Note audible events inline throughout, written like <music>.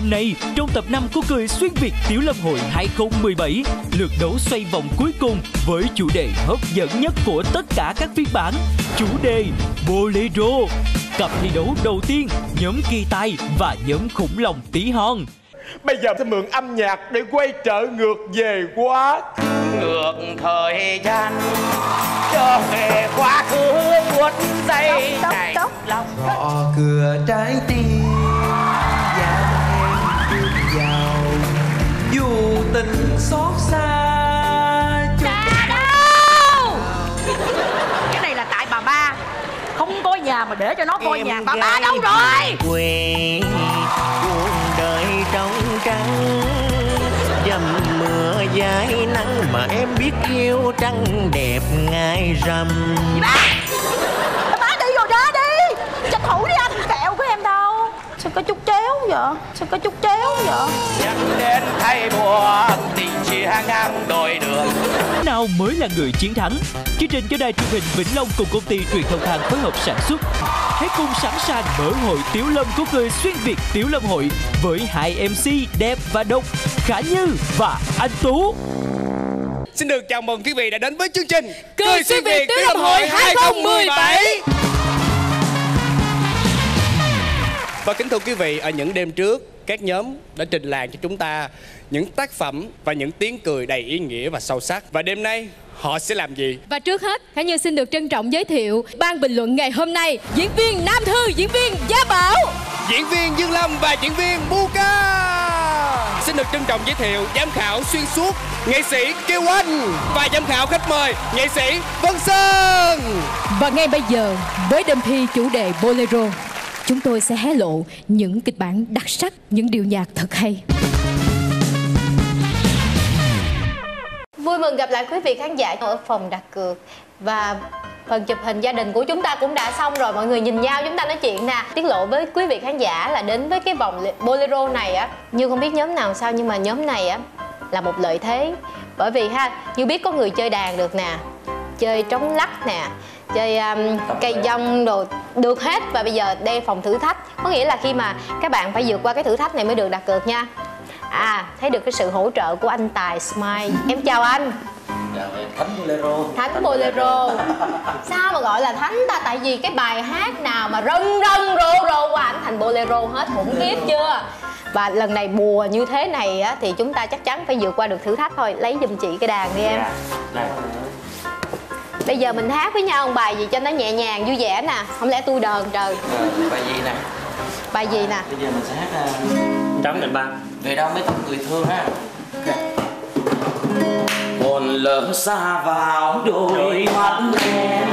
Hôm nay, trong tập 5 của Cười Xuyên Việt Tiểu Lâm Hội 2017, lượt đấu xoay vòng cuối cùng với chủ đề hấp dẫn nhất của tất cả các phiên bản, chủ đề Bolero. Cặp thi đấu đầu tiên, nhóm kỳ tai và nhóm khủng long tí hon. Bây giờ sẽ mượn âm nhạc để quay trở ngược về quá ngược thời gian trở về quá khứ buốt dây này lòng họ cửa trái tim nhà mà để cho nó coi nhà Bà ba đâu rồi? quê cuộc đời trong trắng. Dầm mưa dài nắng mà em biết yêu trăng đẹp ngày rằm. Bà ba đi rồi ra đi. Tranh thủ đi anh Kẹo của em đâu Sao có chút chéo vậy Sao có chút chéo vậy nhắc đến thay buồn tình chia ngang đôi đường Nào mới là người chiến thắng? Chương trình do đài truyền hình Vĩnh Long cùng công ty truyền thông Than phối hợp sản xuất. Hãy cùng sẵn sàng mở hội Tiểu Lâm của Cười Xuyên Việt Tiểu Lâm Hội với hai MC đẹp và độc Khả Như và Anh Tú. Xin được chào mừng quý vị đã đến với chương trình Cười Xuyên Việt Tiểu Lâm Hội 2017. Và kính thưa quý vị, ở những đêm trước, các nhóm đã trình làng cho chúng ta những tác phẩm và những tiếng cười đầy ý nghĩa và sâu sắc. Và đêm nay, họ sẽ làm gì? Và trước hết, Khả Như xin được trân trọng giới thiệu ban bình luận ngày hôm nay diễn viên Nam Thư, diễn viên Gia Bảo. Diễn viên Dương Lâm và diễn viên Buka Xin được trân trọng giới thiệu giám khảo xuyên suốt nghệ sĩ Kiều Anh và giám khảo khách mời nghệ sĩ Vân Sơn Và ngay bây giờ, với đêm thi chủ đề Bolero, chúng tôi sẽ hé lộ những kịch bản đặc sắc, những điệu nhạc thật hay. Vui mừng gặp lại quý vị khán giả ở phòng đặt cược. Và phần chụp hình gia đình của chúng ta cũng đã xong rồi mọi người nhìn nhau chúng ta nói chuyện nè. Tiết lộ với quý vị khán giả là đến với cái vòng bolero này á. Như không biết nhóm nào sao nhưng mà nhóm này á là một lợi thế. Bởi vì ha như biết có người chơi đàn được nè chơi trống lắc nè chơi um, cây dông đồ được hết và bây giờ đây phòng thử thách. Có nghĩa là khi mà các bạn phải vượt qua cái thử thách này mới được đặt cược nha. À thấy được cái sự hỗ trợ của anh tài smile. Em chào anh. Thánh bolero. Thánh bolero. <laughs> Sao mà gọi là thánh ta? Tại vì cái bài hát nào mà rân rân rô rô qua ảnh thành bolero hết khủng khiếp chưa? Và lần này bùa như thế này á thì chúng ta chắc chắn phải vượt qua được thử thách thôi. Lấy giùm chị cái đàn đi em bây giờ mình hát với nhau một bài gì cho nó nhẹ nhàng vui vẻ nè. Không lẽ tôi đờn trời? Bài gì nè? Bài gì nè? Bây giờ mình sẽ hát uh, Trống định ba. Về đâu mấy tấm cười thương ha. Hồn lỡ xa vào đôi mắt. em.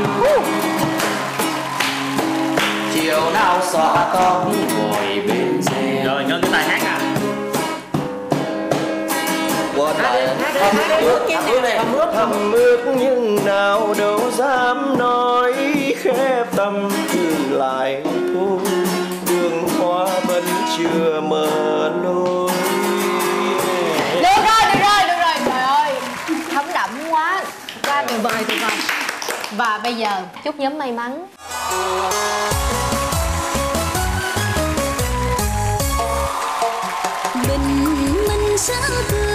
Chiều nào xõa tóc ngồi bên xe. Rồi ngân cái tay hát thầm ước thầm ước thầm ước nhưng nào đâu dám nói khép tâm từ lại thôi đường hoa vẫn chưa mở lối được rồi được rồi được rồi trời ơi thấm đậm quá Ra tuyệt vời tuyệt vời và bây giờ chúc nhóm may mắn bình minh sao tươi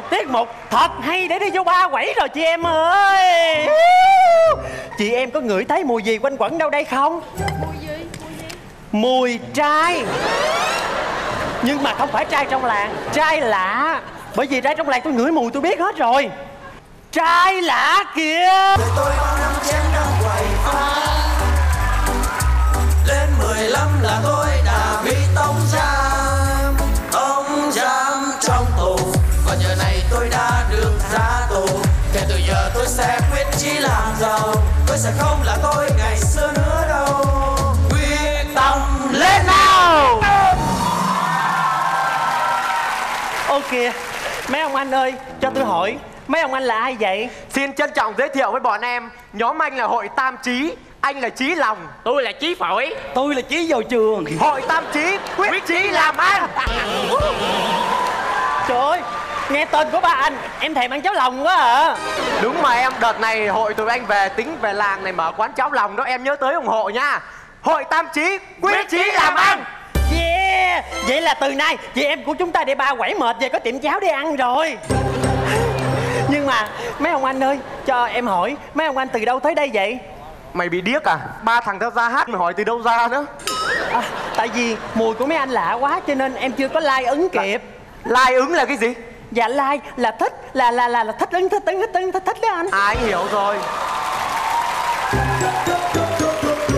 một tiết mục thật hay để đi vô ba quẩy rồi chị em ơi. Chị em có ngửi thấy mùi gì quanh quẩn đâu đây không? Mùi gì? Mùi trai. Nhưng mà không phải trai trong làng Trai lạ. Bởi vì trai trong làng tôi ngửi mùi tôi biết hết rồi. Trai lạ kìa. Tôi bao năm chén đang quậy phá lên 15 là tôi đã tôi sẽ quyết chí làm giàu. Tôi sẽ không là tôi ngày xưa nữa đâu. Quyết tâm Lên nào. Ô kìa mấy ông anh ơi cho tôi hỏi mấy ông anh là ai vậy? Xin trân trọng giới thiệu với bọn em Nhóm anh là hội Tam Trí Anh là Trí Lòng. Tôi là chí phổi. Tôi là chí vào trường. Hội Tam Trí Quyết Trí làm ăn. Trời ơi nghe tên của ba anh em thèm ăn cháo lòng quá à. Đúng mà em đợt này hội tụi anh về tính về làng này mở quán cháo lòng đó Em nhớ tới ủng hộ nha. Hội Tam Trí Quyết Trí làm ăn. yeah vậy là từ nay chị em của chúng ta để ba quẩy mệt về có tiệm cháo để ăn rồi. <laughs> Nhưng mà mấy ông anh ơi cho em hỏi mấy ông anh từ đâu tới đây vậy? Mày bị điếc à? Ba thằng tao ra hát mày hỏi từ đâu ra nữa. À, tại vì mùi của mấy anh lạ quá cho nên em chưa có like ứng kịp. Lai ứng là cái gì dạ like là thích là là là, là thích ứng thích ứng thích ứng thích thích đó anh. À anh hiểu rồi.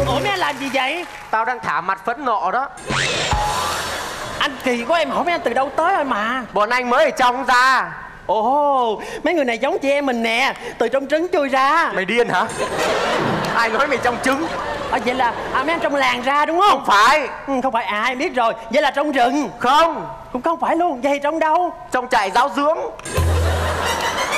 Ủa mấy anh làm gì vậy? Tao đang thả mặt phẫn nộ đó. Anh kỳ quá em hỏi mấy anh từ đâu tới rồi mà. Bọn anh mới ở trong ra. Ồ mấy người này giống chị em mình nè từ trong trứng chui ra. Mày điên hả? Ai nói mày trong trứng? À, vậy là à, mấy anh trong làng ra đúng không? Không phải. Ừ, không phải à em biết rồi vậy là trong rừng. Không cũng không phải luôn vậy trong đâu? Trong trại giáo dưỡng.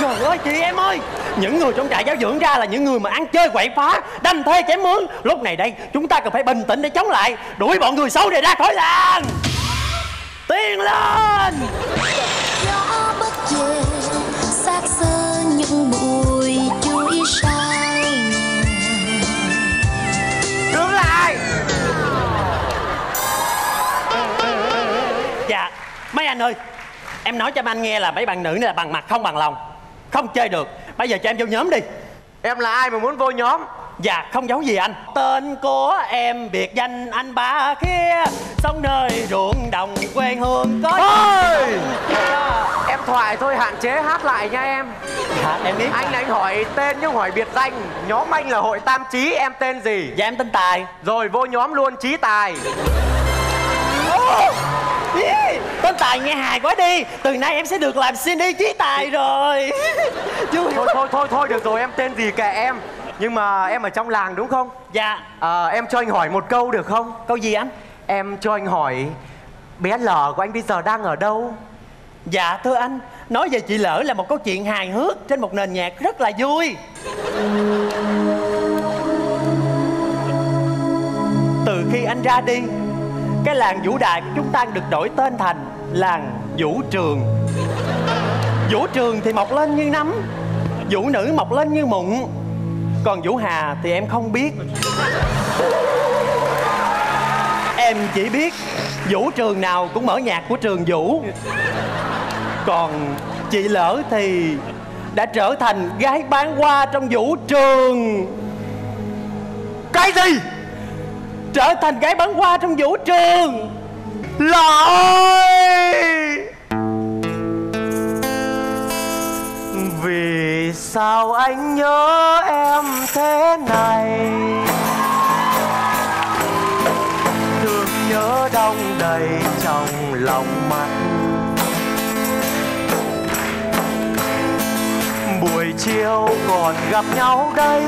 Trời ơi chị em ơi Những người trong trại giáo dưỡng ra là những người mà ăn chơi quậy phá Đâm thê chém mướn. Lúc này đây chúng ta cần phải bình tĩnh để chống lại. Đuổi bọn người xấu này ra khỏi làng. Tiến lên! Xác xơ những bụi chuối sao anh ơi. Em nói cho anh nghe là mấy bạn nữ này là bằng mặt không bằng lòng. Không chơi được. Bây giờ cho em vô nhóm đi. Em là ai mà muốn vô nhóm? Dạ không giấu gì anh. Tên của em biệt danh anh ba kia. Sống nơi ruộng đồng quê hương có Thôi! Em thoại thôi hạn chế hát lại nha em. Dạ em biết. Anh anh hỏi tên nhưng hỏi biệt danh. Nhóm anh là hội Tam Trí Em tên gì? Dạ em tên Tài. Rồi vô nhóm luôn Trí Tài. Ý, Tên Tài nghe hài quá đi. Từ nay em sẽ được làm CD trí tài rồi. <laughs> Vui Thôi thôi thôi thôi được rồi em tên gì kệ em. Nhưng mà em ở trong làng đúng không? Dạ. À, Em cho anh hỏi một câu được không? Câu gì anh? Em cho anh hỏi Bé L của anh bây giờ đang ở đâu? Dạ thưa anh Nói về chị Lỡ là một câu chuyện hài hước Trên một nền nhạc rất là vui. Từ khi anh ra đi Cái làng Vũ Đại của chúng ta được đổi tên thành Làng Vũ Trường. Vũ Trường thì mọc lên như nấm, Vũ nữ mọc lên như mụn. Còn Vũ Hà thì em không biết. Em chỉ biết Vũ trường nào cũng mở nhạc của trường Vũ. Còn chị Lỡ thì Đã trở thành gái bán hoa trong vũ trường. Cái gì? Trở thành gái bán hoa trong vũ trường. Lỗi ơi Vì sao anh nhớ em thế này? Thương nhớ đông đầy trong lòng mặt, Buổi chiều còn gặp nhau đây.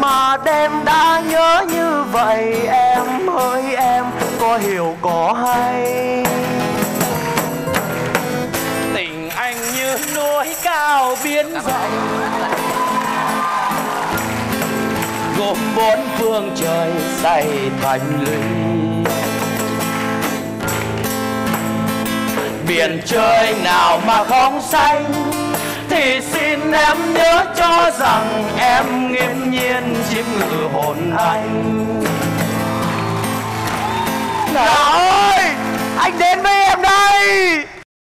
Mà đêm đã nhớ như vậy Em ơi em có hiểu có hay. Tình anh như núi cao biến rộng. Gồm bốn phương trời dày thành lũy. Biển trời nào mà không xanh Thì xin em nhớ cho rằng Em nghiễm nhiên chiếm ngự hồn anh Nào ơi Anh đến với em đây.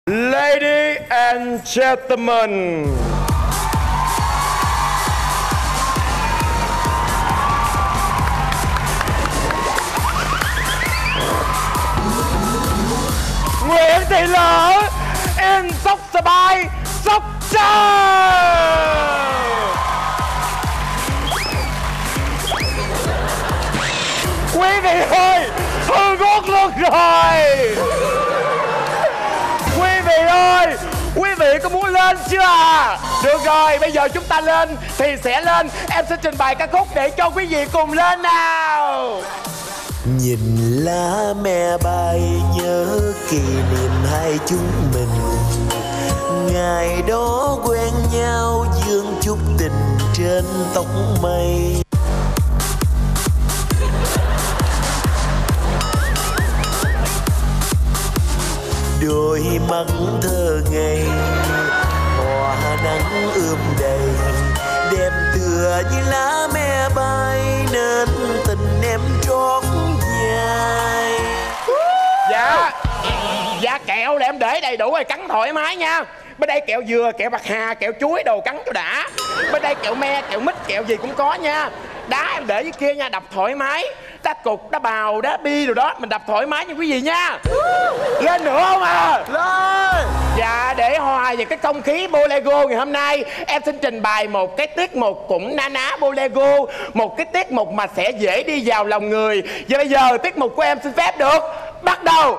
Lady and gentlemen. Nguyễn Thị Lỡ in sóc sờ bài sóc Quý vị ơi Hư gót luôn rồi Quý vị ơi, Quý vị có muốn lên chưa à Được rồi, bây giờ chúng ta lên Thì sẽ lên. Em sẽ trình bày ca khúc để cho quý vị cùng lên nào. Nhìn lá me bay nhớ kỷ niệm hai chúng mình ngày đó quen nhau dương chút tình trên tóc mây. Đôi mắt thơ ngây hoa nắng ươm đầy. Đẹp tựa như lá me bay, nên tình em trót dài. Dạ. Dạ kẹo là em để đầy đủ rồi, cắn thoải mái nha. Bên đây kẹo dừa, kẹo bạc hà, kẹo chuối đồ cắn cho đã. Bên đây kẹo me, kẹo mít, kẹo gì cũng có nha. Đá em để dưới kia nha, đập thoải mái. Đá cục, đá bào, đá bi đồ đó Mình đập thoải mái nha quý vị nha. Lên nữa không à? Lên! Dạ để hòa về cái không khí bolero ngày hôm nay Em xin trình bày một cái tiết mục cũng na ná bolero Một cái tiết mục mà sẽ dễ đi vào lòng người. Và bây giờ tiết mục của em xin phép được Bắt đầu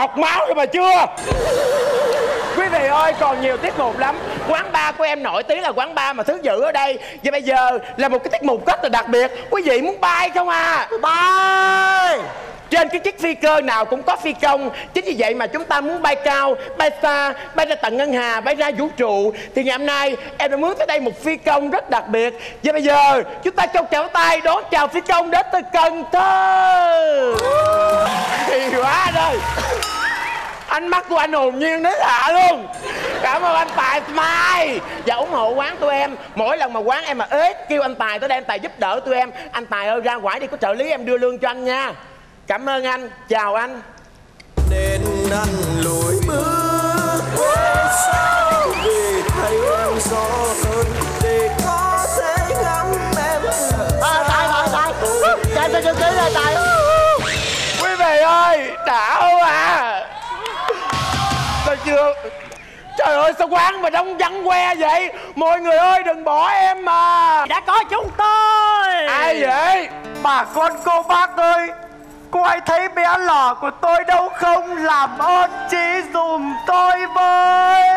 học máu rồi mà chưa? Quý vị ơi còn nhiều tiết mục lắm. Quán bar của em nổi tiếng là quán bar mà thứ dự ở đây. Và bây giờ là một cái tiết mục rất là đặc biệt. Quý vị muốn bay không à? Bay trên cái chiếc phi cơ nào cũng có phi công. Chính vì vậy mà chúng ta muốn bay cao Bay xa, bay ra tận ngân hà Bay ra vũ trụ. Thì ngày hôm nay em đã mướn tới đây một phi công rất đặc biệt. Và bây giờ chúng ta trong chào tay đón chào phi công đến từ Cần Thơ. Thì quá rồi. Ánh mắt của anh hồn nhiên đến lạ luôn. Cảm ơn anh Tài Smile Và ủng hộ quán tụi em. Mỗi lần mà quán em mà ế Kêu anh Tài tới đây anh Tài giúp đỡ tụi em. Anh Tài ơi ra ngoài đi có trợ lý em đưa lương cho anh nha. Cảm ơn anh. Chào anh. Nên anh lùi bước về sau vì thấy em gió hơn để có thể ngắm em. À, tài tài tài. Chạy cho chân ký đây tài. Quý vị ơi Đã không à? Tôi chưa. Trời ơi sao quán mà đông vắng que vậy? Mọi người ơi đừng bỏ em mà. Đã có chúng tôi. Ai vậy? Bà con cô bác ơi Cô ai thấy bé lỏ của tôi đâu không? Làm ơn chỉ dùm tôi với.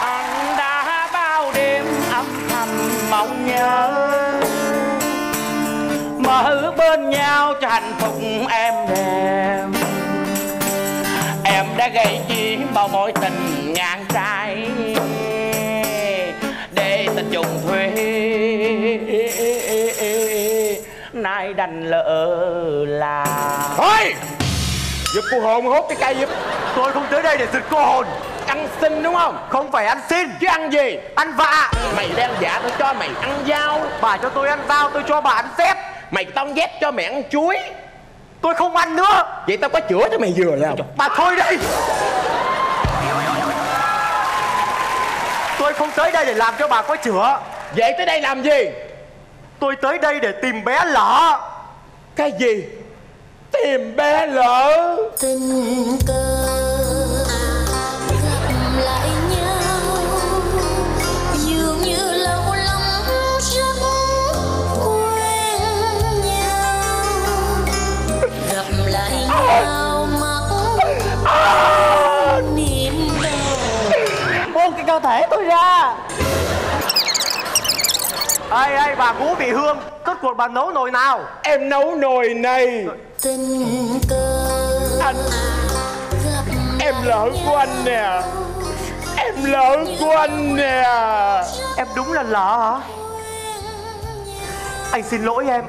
Anh đã bao đêm âm thầm mong nhớ. Mở bên nhau cho hạnh phúc em đêm. Em đã gây chi bao mối tình ngàn trái. Để tình trùng thuê nay đành lỡ là Thôi! Giúp cô hồn hốt cái cây giúp. Tôi không tới đây để giật cô hồn. Ăn xin đúng không? Không phải ăn xin. Chứ ăn gì? Ăn vạ. Mày đang giả tôi cho mày ăn dao. Bà cho tôi ăn rau tôi cho bà ăn xếp. Mày tông ghét cho mày ăn chuối. Tôi không ăn nữa. Vậy tao có chữa cho mày vừa nào? Bà thôi đây. Tôi không tới đây để làm cho bà có chữa. Vậy tới đây làm gì tôi tới đây để tìm bé lỏ Cái gì? Tìm bé lỡ? Tình cờ gặp lại nhau dường như lâu lắm rất quen nhau. Gặp lại nhau mắt niềm đau. Buông cái cơ thể tôi ra ê ê bà ngũ bị hương cất cuộc bà nấu nồi nào? Em nấu nồi này. Tình Anh Em lỡ của anh nè. Em lỡ của anh nè. Em đúng là lỡ hả? Anh xin lỗi em.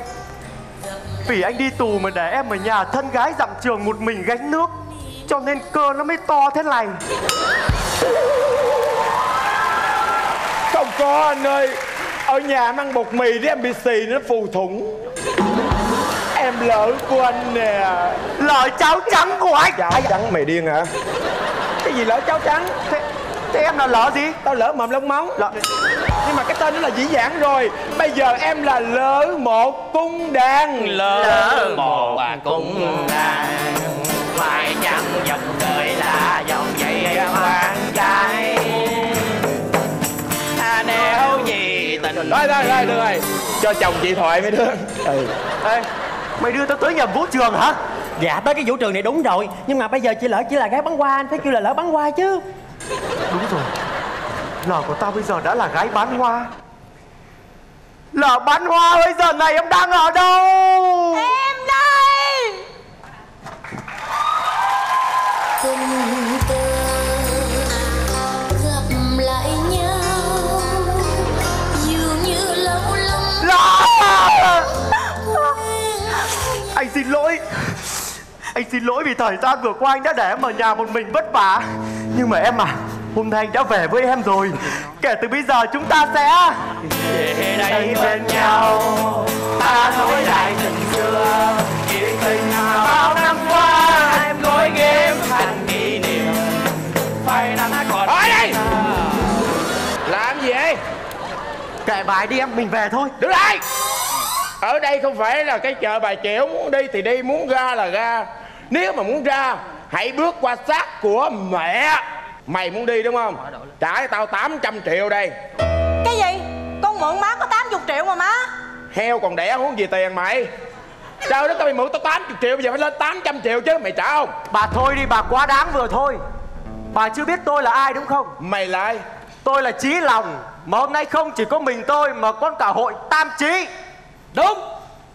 Vì anh đi tù mà để em ở nhà thân gái dặm trường một mình gánh nước Cho nên cơ nó mới to thế này. Không có anh ơi Ở nhà em ăn bột mì để em bị xì nó phù thủng. Em lỡ của anh nè. Lỡ cháo trắng của anh. Cháo trắng mày điên hả? Cái gì lỡ cháo trắng? Thế, thế em là lỡ gì? Tao lỡ mầm lông móng Lỡ... Nhưng mà cái tên nó là dĩ dãn rồi. Bây giờ em là lỡ một cung đàn. Lỡ một à cũng đàn. phải chăng dòng đời là dòng dây quan trai à, nếu gì tình. Thôi thôi thôi được rồi. Cho chồng chị thoại mấy đứa ừ. Ê, mày đưa tao tới nhầm vũ trường hả? Dạ tới cái vũ trường này đúng rồi. Nhưng mà bây giờ chị lỡ chỉ là gái bắn hoa anh phải kêu là lỡ bắn hoa chứ. Đúng rồi. Lỡ của tao bây giờ đã là gái bán hoa. Lỡ bán hoa bây giờ này em đang ở đâu? Em đây xin lỗi. Anh xin lỗi vì thời gian vừa qua anh đã để em ở nhà một mình vất vả. Nhưng mà em à Hôm nay anh đã về với em rồi. Kể từ bây giờ chúng ta sẽ về đây bên nhau ta nối lại tình xưa. Chuyện tình bao năm qua em gói ghém thành kỷ niệm. Phải nắng còn Ở đây! Làm gì vậy? Kệ bài đi em mình về thôi. Đứng lại Ở đây không phải là cái chợ bà chẻo Muốn đi thì đi Muốn ra là ra. Nếu mà muốn ra Hãy bước qua xác của mẹ. Mày muốn đi đúng không? Trả cho tao 800 triệu đây. Cái gì? Con mượn má có 80 triệu mà má. Heo còn đẻ huống gì tiền mày? Sao đó tao mày mượn tao 80 triệu Bây giờ phải lên 800 triệu chứ Mày trả không? Bà thôi đi bà quá đáng vừa thôi. Bà chưa biết tôi là ai đúng không? Mày là ai? Tôi là Chí Lòng Mà hôm nay không chỉ có mình tôi Mà còn cả hội Tam Chí Đúng.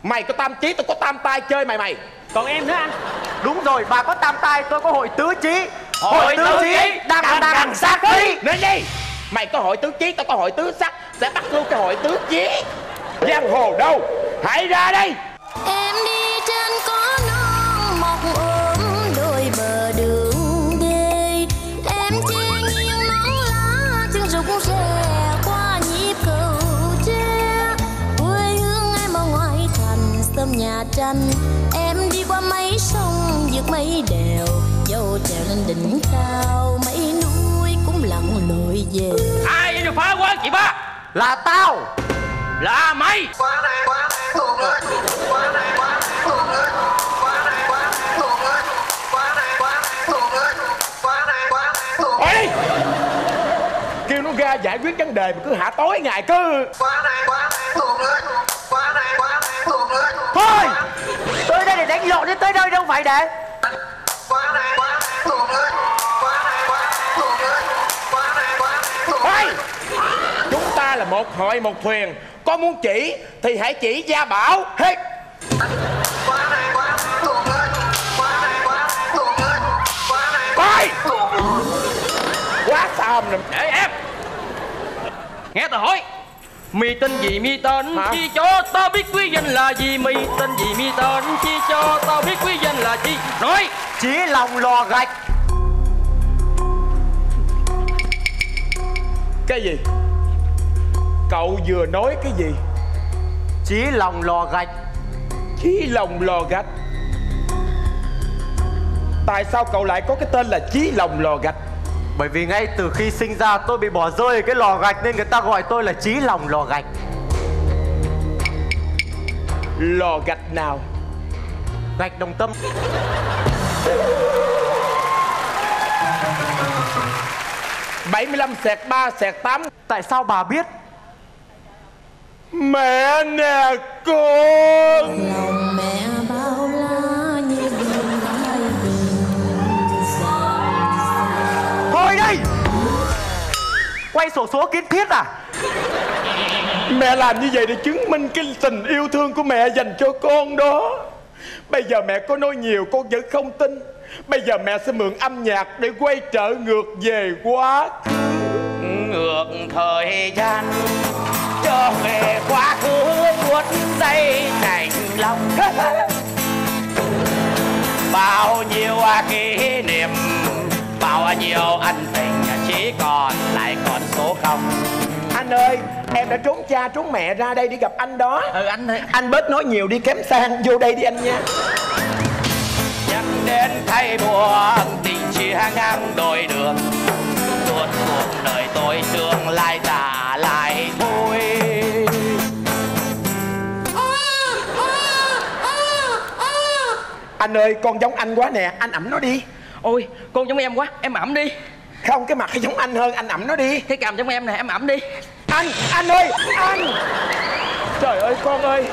Mày có tam chí tôi có tam tai chơi mày mày. Còn em nữa anh. Đúng rồi bà có tam tai tôi có hội tứ chí Hội tứ chí đang đang đang sát khí. Nên đi. Mày có hội tứ chí tao có hội tứ sắc Sẽ bắt luôn cái hội tứ chí Giang hồ đâu? Hãy ra đây Em đi trên có nhà tranh. Em đi qua mấy sông vượt mấy đèo Dâu trèo lên đỉnh cao. Mấy núi cũng lặn lội về. Ai vô phá quán chị ba? Là tao. Là mày. Đi Kêu nó ra giải quyết vấn đề mà cứ hạ tối ngày cứ Thôi! Tới đây để đánh lộn chứ tới đây đâu phải để. Thôi! Chúng ta là một hội một thuyền. Có muốn chỉ thì hãy chỉ gia bảo. Hết! Thôi! Quá xàm rồi. Để em! Nghe tao hỏi mi tên gì mi tên? Hả? chi cho tao biết quý danh là gì? Mi tên gì mi tên? Chi cho tao biết quý danh là gì nói Chí lòng lò gạch. Cái gì? Cậu vừa nói cái gì? Chí lòng lò gạch. Chí lòng lò gạch. Tại sao cậu lại có cái tên là Chí lòng lò gạch Bởi vì ngay từ khi sinh ra tôi bị bỏ rơi ở cái lò gạch Nên người ta gọi tôi là Chí lòng lò gạch. Lò gạch nào? Gạch đồng tâm. Bảy mươi lăm sẹt ba sẹt tám. Tại sao bà biết? Mẹ nè con lòng mẹ Quay sổ số kiến thiết à? Mẹ làm như vậy để chứng minh cái tình yêu thương của mẹ dành cho con đó. Bây giờ mẹ có nói nhiều con vẫn không tin. Bây giờ mẹ sẽ mượn âm nhạc để quay trở ngược về quá ngược thời gian trở về quá khứ buốt dây thành lòng. <laughs> Bao nhiêu kỷ niệm bao nhiêu ân tình chỉ còn lại con số không. Anh ơi em đã trốn cha trốn mẹ ra đây đi gặp anh đó. Ừ anh ơi. Anh bớt nói nhiều đi kém sang Vô đây đi anh nha. Nhắc đến thay buồn tình chia ngang đôi đường. Suốt cuộc đời tôi tương lai trả lại thôi. Anh ơi con giống anh quá nè Anh ẩm nó đi. Ôi con giống em quá em ẩm đi Không cái mặt hay giống anh hơn Anh ẩm nó đi. Cái cằm giống em nè em ẩm đi. Anh Anh ơi Anh. Trời ơi con ơi.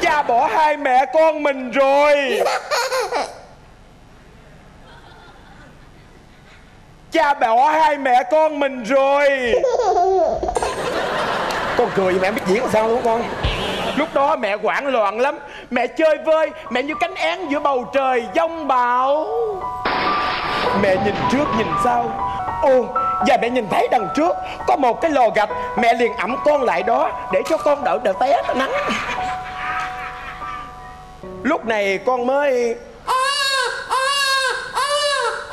Cha bỏ hai mẹ con mình rồi. Cha bỏ hai mẹ con mình rồi. Con cười mẹ biết diễn làm sao đúng không con Lúc đó mẹ hoảng loạn lắm. Mẹ chơi vơi, Mẹ như cánh én giữa bầu trời giông bão. Mẹ nhìn trước nhìn sau. Ô, và mẹ nhìn thấy đằng trước. Có một cái lò gạch, Mẹ liền ẩm con lại đó Để cho con đỡ đỡ té nắng. Lúc này con mới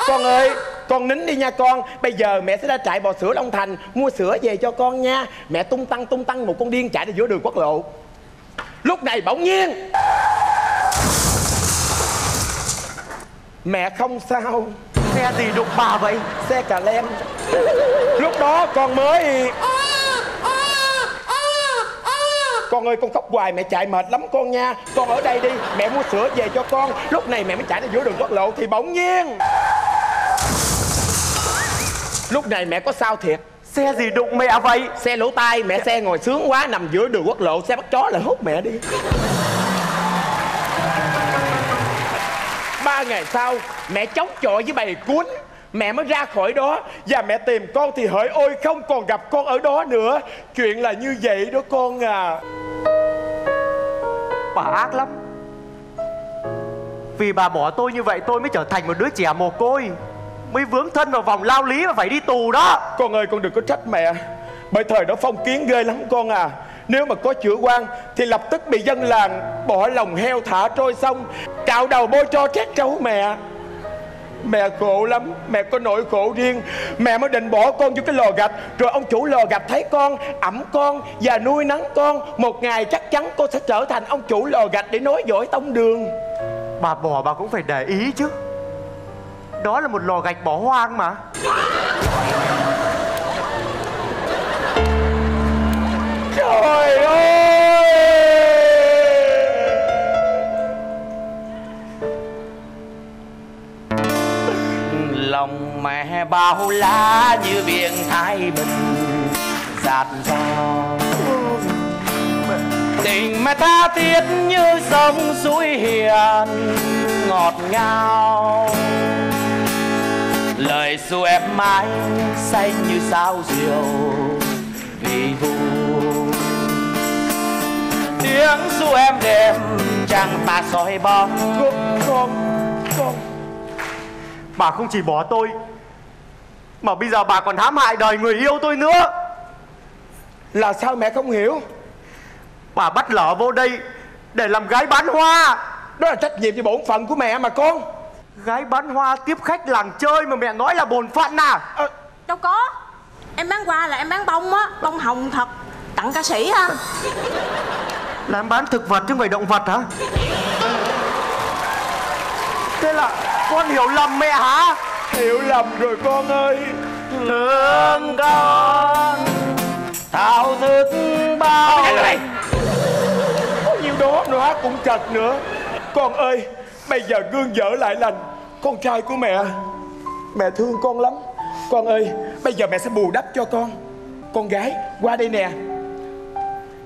Con ơi, con nín đi nha con. Bây giờ mẹ sẽ ra trại bò sữa Long Thành, Mua sữa về cho con nha. Mẹ tung tăng tung tăng, một con điên chạy ra giữa đường quốc lộ. Lúc này bỗng nhiên. Mẹ không sao. Xe gì đụng bà vậy? Xe cà lem. Lúc đó con mới Con ơi con khóc hoài mẹ chạy mệt lắm con nha. Con ở đây đi Mẹ mua sữa về cho con. Lúc này mẹ mới chạy ra giữa đường quốc lộ Thì bỗng nhiên. Lúc này mẹ có sao thiệt Xe gì đụng mẹ vậy? Xe lỗ tai Mẹ xe ngồi sướng quá Nằm giữa đường quốc lộ Xe bắt chó lại hút mẹ đi. Ba ngày sau Mẹ chống chọi với bầy cuốn. Mẹ mới ra khỏi đó Và mẹ tìm con thì hỡi ôi không còn gặp con ở đó nữa. Chuyện là như vậy đó con à. Bà ác lắm. Vì bà bỏ tôi như vậy tôi mới trở thành một đứa trẻ mồ côi Mới vướng thân vào vòng lao lý và phải đi tù đó. Con ơi con đừng có trách mẹ. Bởi thời đó phong kiến ghê lắm con à. Nếu mà có chữa quan Thì lập tức bị dân làng Bỏ lòng heo thả trôi sông Cạo đầu bôi cho trét trấu mẹ. Mẹ khổ lắm Mẹ có nỗi khổ riêng. Mẹ mới định bỏ con vô cái lò gạch. Rồi ông chủ lò gạch thấy con ẩm con Và nuôi nắng con. Một ngày chắc chắn con sẽ trở thành ông chủ lò gạch Để nối dõi tông đường. Bà bỏ bà cũng phải để ý chứ đó là một lò gạch bỏ hoang mà. Trời ơi! Lòng mẹ bao la như biển thái bình, Giạt rào tình mẹ tha thiết như sông suối hiền, ngọt ngào lời ru em mãi xanh như sao diều vì vu tiếng ru em đêm chẳng ta soi bóng. Con Con Con Bà không chỉ bỏ tôi Mà bây giờ bà còn hãm hại đời người yêu tôi nữa. Là sao mẹ không hiểu? Bà bắt lỡ vô đây Để làm gái bán hoa. Đó là trách nhiệm và bổn phận của mẹ mà con Gái bán hoa tiếp khách làng chơi Mà mẹ nói là bổn phận à? Đâu có. Em bán hoa là em bán bông á Bông hồng thật Tặng ca sĩ ha Là em bán thực vật chứ không phải động vật hả? Thế là con hiểu lầm mẹ hả? Hiểu lầm rồi con ơi. Thương con thao thức bao Có nhiêu đó nữa cũng chật nữa. Con ơi Bây giờ gương dở lại lành. Con trai của mẹ Mẹ thương con lắm. Con ơi Bây giờ mẹ sẽ bù đắp cho con. Con gái qua đây nè.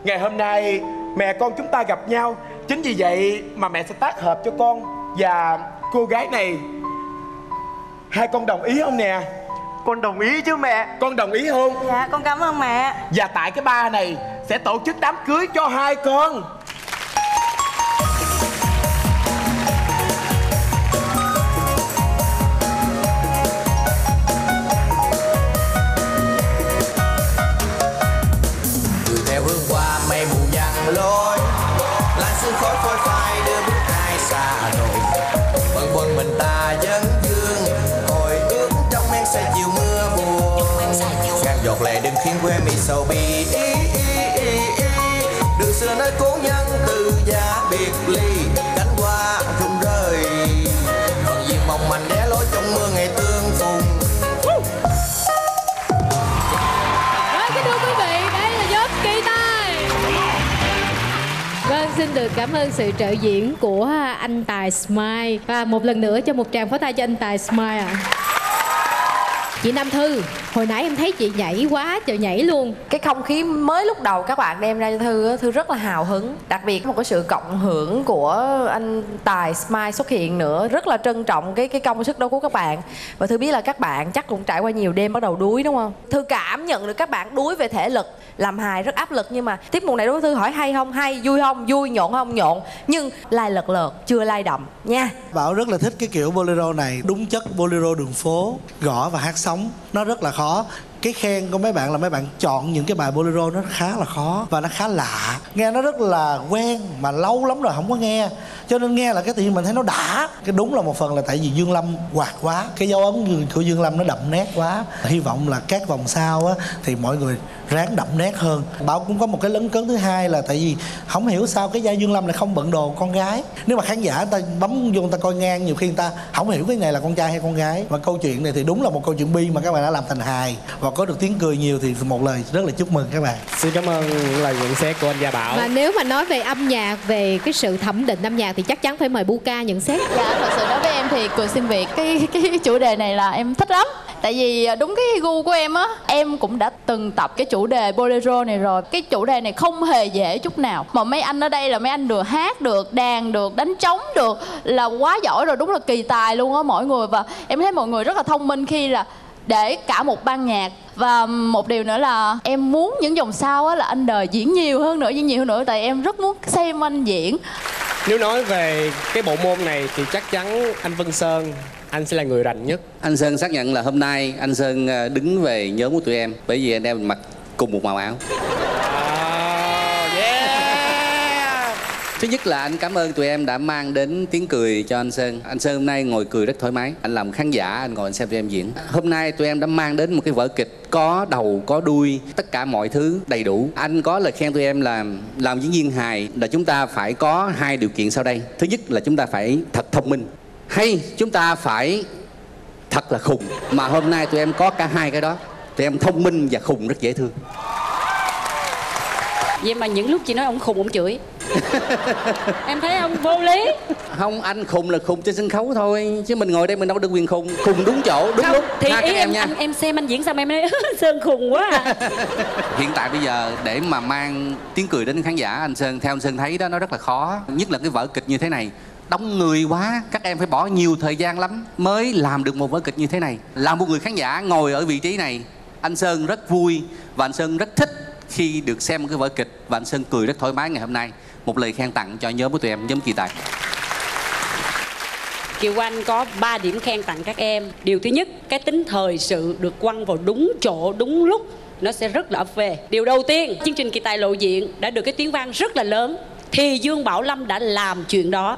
Ngày hôm nay Mẹ con chúng ta gặp nhau. Chính vì vậy mà mẹ sẽ tác hợp cho con Và cô gái này. Hai con đồng ý không nè? Con đồng ý chứ mẹ. Con đồng ý không? Dạ con cảm ơn mẹ. Và tại cái ba này Sẽ tổ chức đám cưới cho hai con giọt lệ đừng khiến quê mi sầu bi. Đường xưa nơi cố nhân từ già biệt ly. Cánh hoa rụng rơi còn gì mong manh né lối trong mưa ngày tương phùng. Rồi kính thưa quý vị, đây là nhóm kỳ tài. Vâng, xin được cảm ơn sự trợ diễn của anh Tài Smile. Và một lần nữa cho một tràng pháo tay cho anh Tài Smile ạ. Chị Nam Thư, hồi nãy em thấy chị nhảy quá trời nhảy luôn. cái không khí mới lúc đầu các bạn đem ra cho thư thư rất là hào hứng. Đặc biệt một cái sự cộng hưởng của anh tài smile xuất hiện nữa rất là trân trọng cái cái công sức đó của các bạn. Và thư biết là các bạn chắc cũng trải qua nhiều đêm bắt đầu đuối đúng không? Thư cảm nhận được các bạn đuối về thể lực làm hài, rất áp lực. Nhưng mà tiết mục này đối với thư hỏi hay không, hay, vui không, vui, nhộn không, nhộn. Nhưng lai lật lợt, chưa lai đậm, nha. Bảo rất là thích cái kiểu bolero này. Đúng chất bolero đường phố, Gõ và hát sống Nó rất là khó cái khen của mấy bạn là mấy bạn chọn những cái bài bolero nó khá là khó và nó khá lạ. Nghe nó rất là quen mà lâu lắm rồi không có nghe. Cho nên nghe là cái tự nhiên mình thấy nó đã. Cái đúng là một phần là tại vì dương lâm hoạt quá. Cái dấu ấn của dương lâm nó đậm nét quá. Hy vọng là các vòng sau á thì mọi người ráng đậm nét hơn. Bảo cũng có một cái lấn cấn thứ hai là tại vì không hiểu sao cái gia dương lâm lại không bận đồ con gái. Nếu mà khán giả người ta bấm vô người ta coi ngang, nhiều khi người ta không hiểu cái này là con trai hay con gái. Và câu chuyện này thì đúng là một câu chuyện bi mà các bạn đã làm thành hài. Và có được tiếng cười nhiều thì một lời rất là chúc mừng các bạn Xin cảm ơn lời nhận xét của anh Gia Bảo Và nếu mà nói về âm nhạc, về cái sự thẩm định âm nhạc thì chắc chắn phải mời Buka nhận xét. Dạ, thật sự đối với em thì cười xuyên Việt cái cái chủ đề này là em thích lắm. Tại vì đúng cái gu của em á, em cũng đã từng tập cái chủ đề bolero này rồi. Cái chủ đề này không hề dễ chút nào. Mà mấy anh ở đây là mấy anh được hát được, đàn được, đánh trống được là quá giỏi rồi, đúng là kỳ tài luôn á mọi người và em thấy mọi người rất là thông minh khi là để cả một ban nhạc. Và một điều nữa là em muốn những dòng sau á là anh đời diễn nhiều hơn nữa diễn nhiều hơn nữa tại em rất muốn xem anh diễn. Nếu nói về cái bộ môn này thì chắc chắn anh Vân Sơn anh sẽ là người rành nhất. Anh Sơn xác nhận là hôm nay anh Sơn ờ, đứng về nhóm của tụi em bởi vì anh em mặc cùng một màu áo. Thứ nhất là anh cảm ơn tụi em đã mang đến tiếng cười cho anh Sơn. Anh Sơn hôm nay ngồi cười rất thoải mái. Anh làm khán giả, anh ngồi anh xem tụi em diễn. Hôm nay tụi em đã mang đến một cái vở kịch có đầu, có đuôi, tất cả mọi thứ đầy đủ. Anh có lời khen tụi em là làm diễn viên hài là chúng ta phải có hai điều kiện sau đây. Thứ nhất là chúng ta phải thật thông minh. Hay chúng ta phải thật là khùng. Mà hôm nay tụi em có cả hai cái đó. Tụi em thông minh và khùng rất dễ thương. vậy mà những lúc chị nói ông khùng ông chửi <laughs> em thấy ông vô lý. Không anh khùng là khùng trên sân khấu thôi chứ mình ngồi đây mình đâu có được quyền khùng. Khùng đúng chỗ đúng Không, lúc. thì ha ý em em nha. anh, em xem anh diễn xong em nói <laughs> sơn khùng quá à. <laughs> hiện tại bây giờ để mà mang tiếng cười đến khán giả anh sơn theo anh sơn thấy đó nó rất là khó. Nhất là cái vở kịch như thế này đông người quá các em phải bỏ nhiều thời gian lắm mới làm được một vở kịch như thế này. Là một người khán giả ngồi ở vị trí này anh sơn rất vui và anh sơn rất thích khi được xem cái vở kịch và anh sơn cười rất thoải mái ngày hôm nay một lời khen tặng cho nhóm của tụi em nhóm kỳ tài. Kiều Anh có 3 điểm khen tặng các em. Điều thứ nhất, cái tính thời sự được quăng vào đúng chỗ, đúng lúc Nó sẽ rất là ập về. Điều đầu tiên, chương trình kỳ tài lộ diện đã được cái tiếng vang rất là lớn. Thì Dương Bảo Lâm đã làm chuyện đó.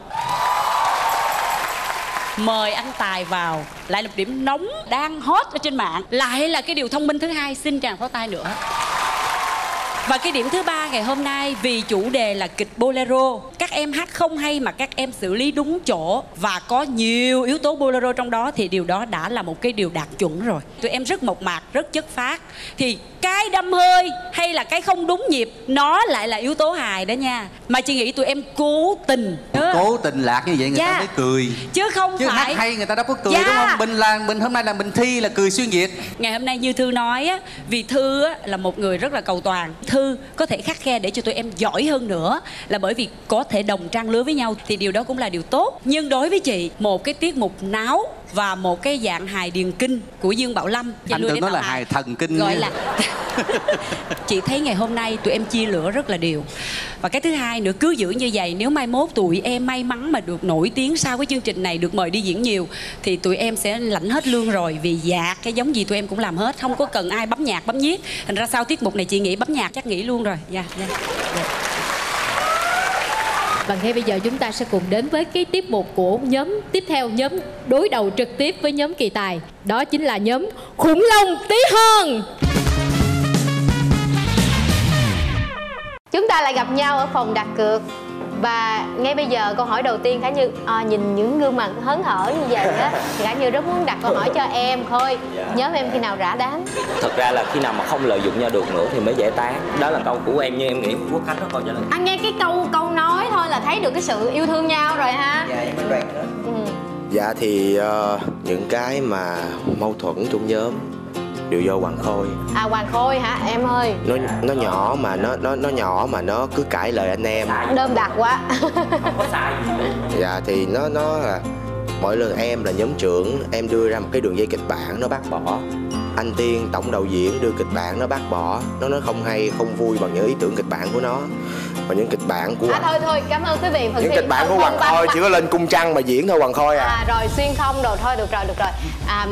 Mời anh Tài vào Lại là một điểm nóng đang hot ở trên mạng. Lại là cái điều thông minh thứ hai Xin chàng pháo tay nữa và cái điểm thứ ba ngày hôm nay vì chủ đề là kịch bolero Các em hát không hay mà các em xử lý đúng chỗ Và có nhiều yếu tố bolero trong đó Thì điều đó đã là một cái điều đạt chuẩn rồi. Tụi em rất mộc mạc, rất chất phát Thì cái đâm hơi hay là cái không đúng nhịp Nó lại là yếu tố hài đó nha. Mà chị nghĩ tụi em cố tình cố tình lạc như vậy người Dạ. ta mới cười. Chứ không chứ phải hát hay người ta đâu có cười Dạ. đúng không? Mình là mình hôm nay là mình thi là cười xuyên việt. Ngày hôm nay như Thư nói á Vì Thư á, là một người rất là cầu toàn Thư có thể khắc khe để cho tụi em giỏi hơn nữa. Là bởi vì có thể đồng trang lứa với nhau Thì điều đó cũng là điều tốt. Nhưng đối với chị, Một cái tiết mục náo và một cái dạng hài điền kinh Của Dương Bảo Lâm. Chị anh tưởng tạo là hài thần kinh Gọi là <laughs> chị thấy ngày hôm nay tụi em chia lửa rất là đều. Và cái thứ hai nữa cứ giữ như vậy nếu mai mốt tụi em may mắn mà được nổi tiếng sau cái chương trình này được mời đi diễn nhiều thì tụi em sẽ lãnh hết lương rồi. Vì dạ cái giống gì tụi em cũng làm hết không có cần ai bấm nhạc bấm nhiếc thành ra sau tiết mục này chị nghĩ bấm nhạc chắc nghỉ luôn rồi. Dạ dạ, dạ và ngay bây giờ chúng ta sẽ cùng đến với cái tiết mục của nhóm tiếp theo, nhóm đối đầu trực tiếp với nhóm kỳ tài. Đó chính là nhóm khủng long tí hơn Chúng ta lại gặp nhau ở phòng đặt cược và ngay bây giờ câu hỏi đầu tiên Khả Như à, nhìn những gương mặt hớn hở như vậy á thì Khả Như rất muốn đặt câu hỏi cho em thôi. Nhớ em khi nào rã đám? Thật ra là khi nào mà không lợi dụng nhau được nữa thì mới giải tán. Đó là câu của em nhưng em nghĩ quốc khánh nó câu trả lời. Anh nghe cái câu câu nói thôi là thấy được cái sự yêu thương nhau rồi ha. Dạ em đoán đó. Ừ. Dạ thì ờ, những cái mà mâu thuẫn trong nhóm đều do Hoàng Khôi. À Hoàng Khôi hả? Em ơi. Nó nó nhỏ mà nó nó nó nhỏ mà nó cứ cãi lời anh em. Đơm đặc quá. Dạ thì nó nó là mỗi lần em là nhóm trưởng em đưa ra một cái đường dây kịch bản nó bác bỏ. Anh tiên tổng đạo diễn đưa kịch bản nó bác bỏ. Nó nói không hay không vui bằng những ý tưởng kịch bản của nó. Và những kịch bản của à thôi thôi cảm ơn quý vị. Phần những kịch bản của không- Hoàng không Khôi chỉ có lên cung trăng mà diễn thôi Hoàng Khôi à. À rồi xuyên không rồi thôi được rồi được rồi. À,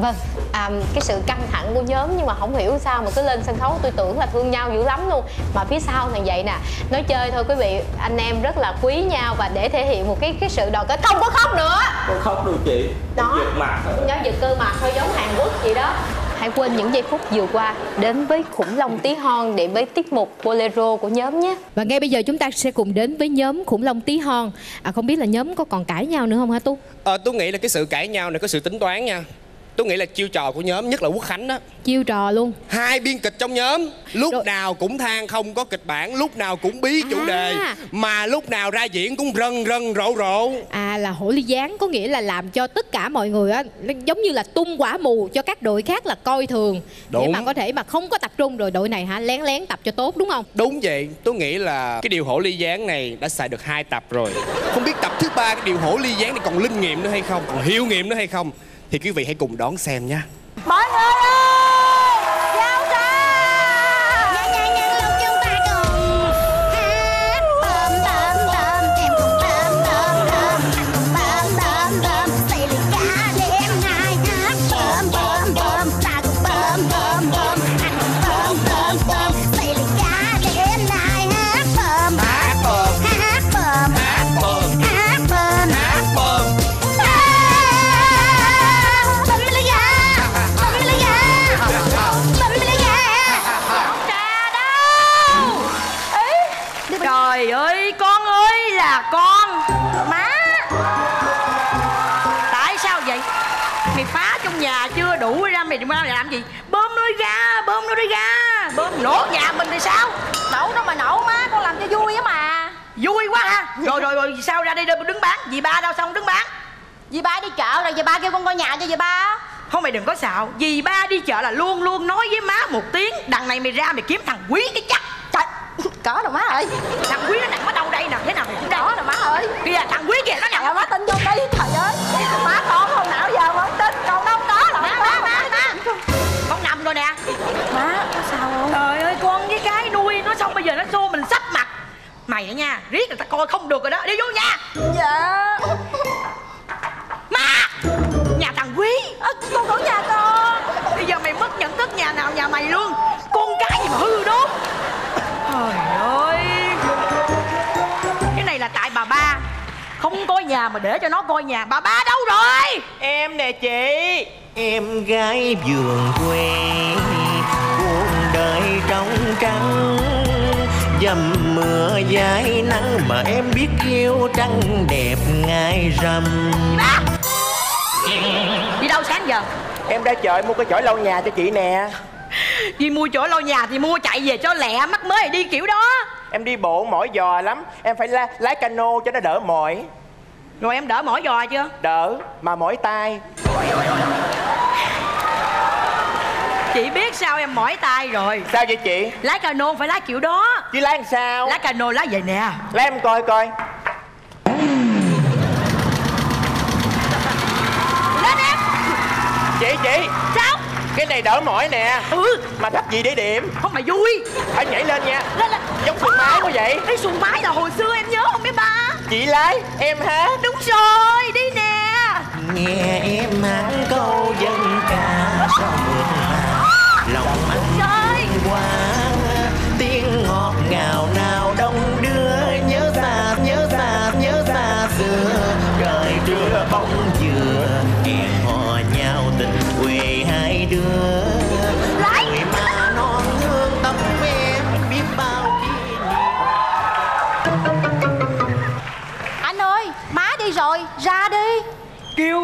vâng à, cái sự căng thẳng của nhóm nhưng mà không hiểu sao mà cứ lên sân khấu tôi tưởng là thương nhau dữ lắm luôn. Mà phía sau này vậy nè nói chơi thôi quý vị anh em rất là quý nhau và để thể hiện một cái cái sự đoàn kết. Không có khóc nữa. Con khóc đâu chị Đó. giật mặt nhóm giật cơ mặt thôi giống Hàn Quốc vậy đó. Hãy quên những giây phút vừa qua đến với khủng long tí hon để với tiết mục bolero của nhóm nhé. Và ngay bây giờ chúng ta sẽ cùng đến với nhóm khủng long tí hon. À không biết là nhóm có còn cãi nhau nữa không hả tu Ờ, tôi nghĩ là cái sự cãi nhau này có sự tính toán nha tôi nghĩ là chiêu trò của nhóm nhất là quốc khánh đó. Chiêu trò luôn. Hai biên kịch trong nhóm lúc nào cũng than không có kịch bản lúc nào cũng bí chủ À. đề mà lúc nào ra diễn cũng rần rần rộ rộ. À là hổ ly gián có nghĩa là làm cho tất cả mọi người á giống như là tung quả mù cho các đội khác là coi thường. Để Đúng. mà có thể mà không có tập trung rồi đội này hả lén lén tập cho tốt đúng không? đúng vậy. Tôi nghĩ là cái điều hổ ly gián này đã xài được hai tập rồi. Không biết tập thứ ba cái điều hổ ly gián này còn linh nghiệm nữa hay không? Còn hiệu nghiệm nữa hay không thì quý vị hãy cùng đón xem nha. Mọi người ơi! Mày ra làm gì? Bơm nó ra bơm nó ra. Bơm nổ nhà mình thì sao? Nổ nó mà nổ má con làm cho vui á mà. Vui quá ha. Rồi rồi rồi sao ra đây đứng bán. Dì ba đâu xong đứng bán. Dì ba đi chợ rồi dì ba kêu con coi nhà cho dì ba. Không mày đừng có xạo. Dì ba đi chợ là luôn luôn nói với má một tiếng. Đằng này mày ra mày kiếm thằng quý cái chắc. Trời. Có đâu má ơi. Thằng quý nó nằm ở đâu đây nè? Thế nào mày? Cũng có đâu má ơi. Kìa thằng quý kìa nó nằm má tin vô đi trời ơi. Má con không nào giờ mà không tin. Con đâu rồi nè. Má có sao không? Trời ơi con với cái nuôi nó xong bây giờ nó xô mình sắp mặt. Mày đó nha riết người ta coi không được rồi đó. Đi vô nhà. Dạ. Má! Nhà thằng quý. Con ở nhà con. Bây giờ mày mất nhận thức nhà nào nhà mày luôn. Con cái gì mà hư đốt. Trời ơi. Cái này là tại bà ba. Không coi nhà mà để cho nó coi nhà. Bà ba đâu rồi? Em nè chị Em gái vườn quê Cuộc đời trong trắng. Dầm mưa dài nắng Mà em biết yêu trăng đẹp ngày rằm. Đi đâu sáng giờ? Em ra chợ mua cái chổi lau nhà cho chị nè. Đi mua chỗ lau nhà thì mua chạy về cho lẹ mắc mới đi kiểu đó. Em đi bộ mỏi giò lắm Em phải la, lái cano cho nó đỡ mỏi rồi em đỡ mỏi giò chưa? Đỡ mà mỏi tay chị biết sao em mỏi tay rồi. Sao vậy chị? Lái cano phải lái kiểu đó. Chứ lái làm sao? Lái cano lái vậy nè. Lái em coi coi. Lên em. Chị chị. Sao Cái này đỡ mỏi nè. Ừ. Mà thấp gì để điểm? Không mà vui. Phải nhảy lên nha. Lên lên. Giống xuồng máy quá vậy. Cái xuồng máy là hồi xưa em nhớ không biết ba? Chị lái em hát. Đúng rồi đi nè. Nghe em hát câu dân ca sao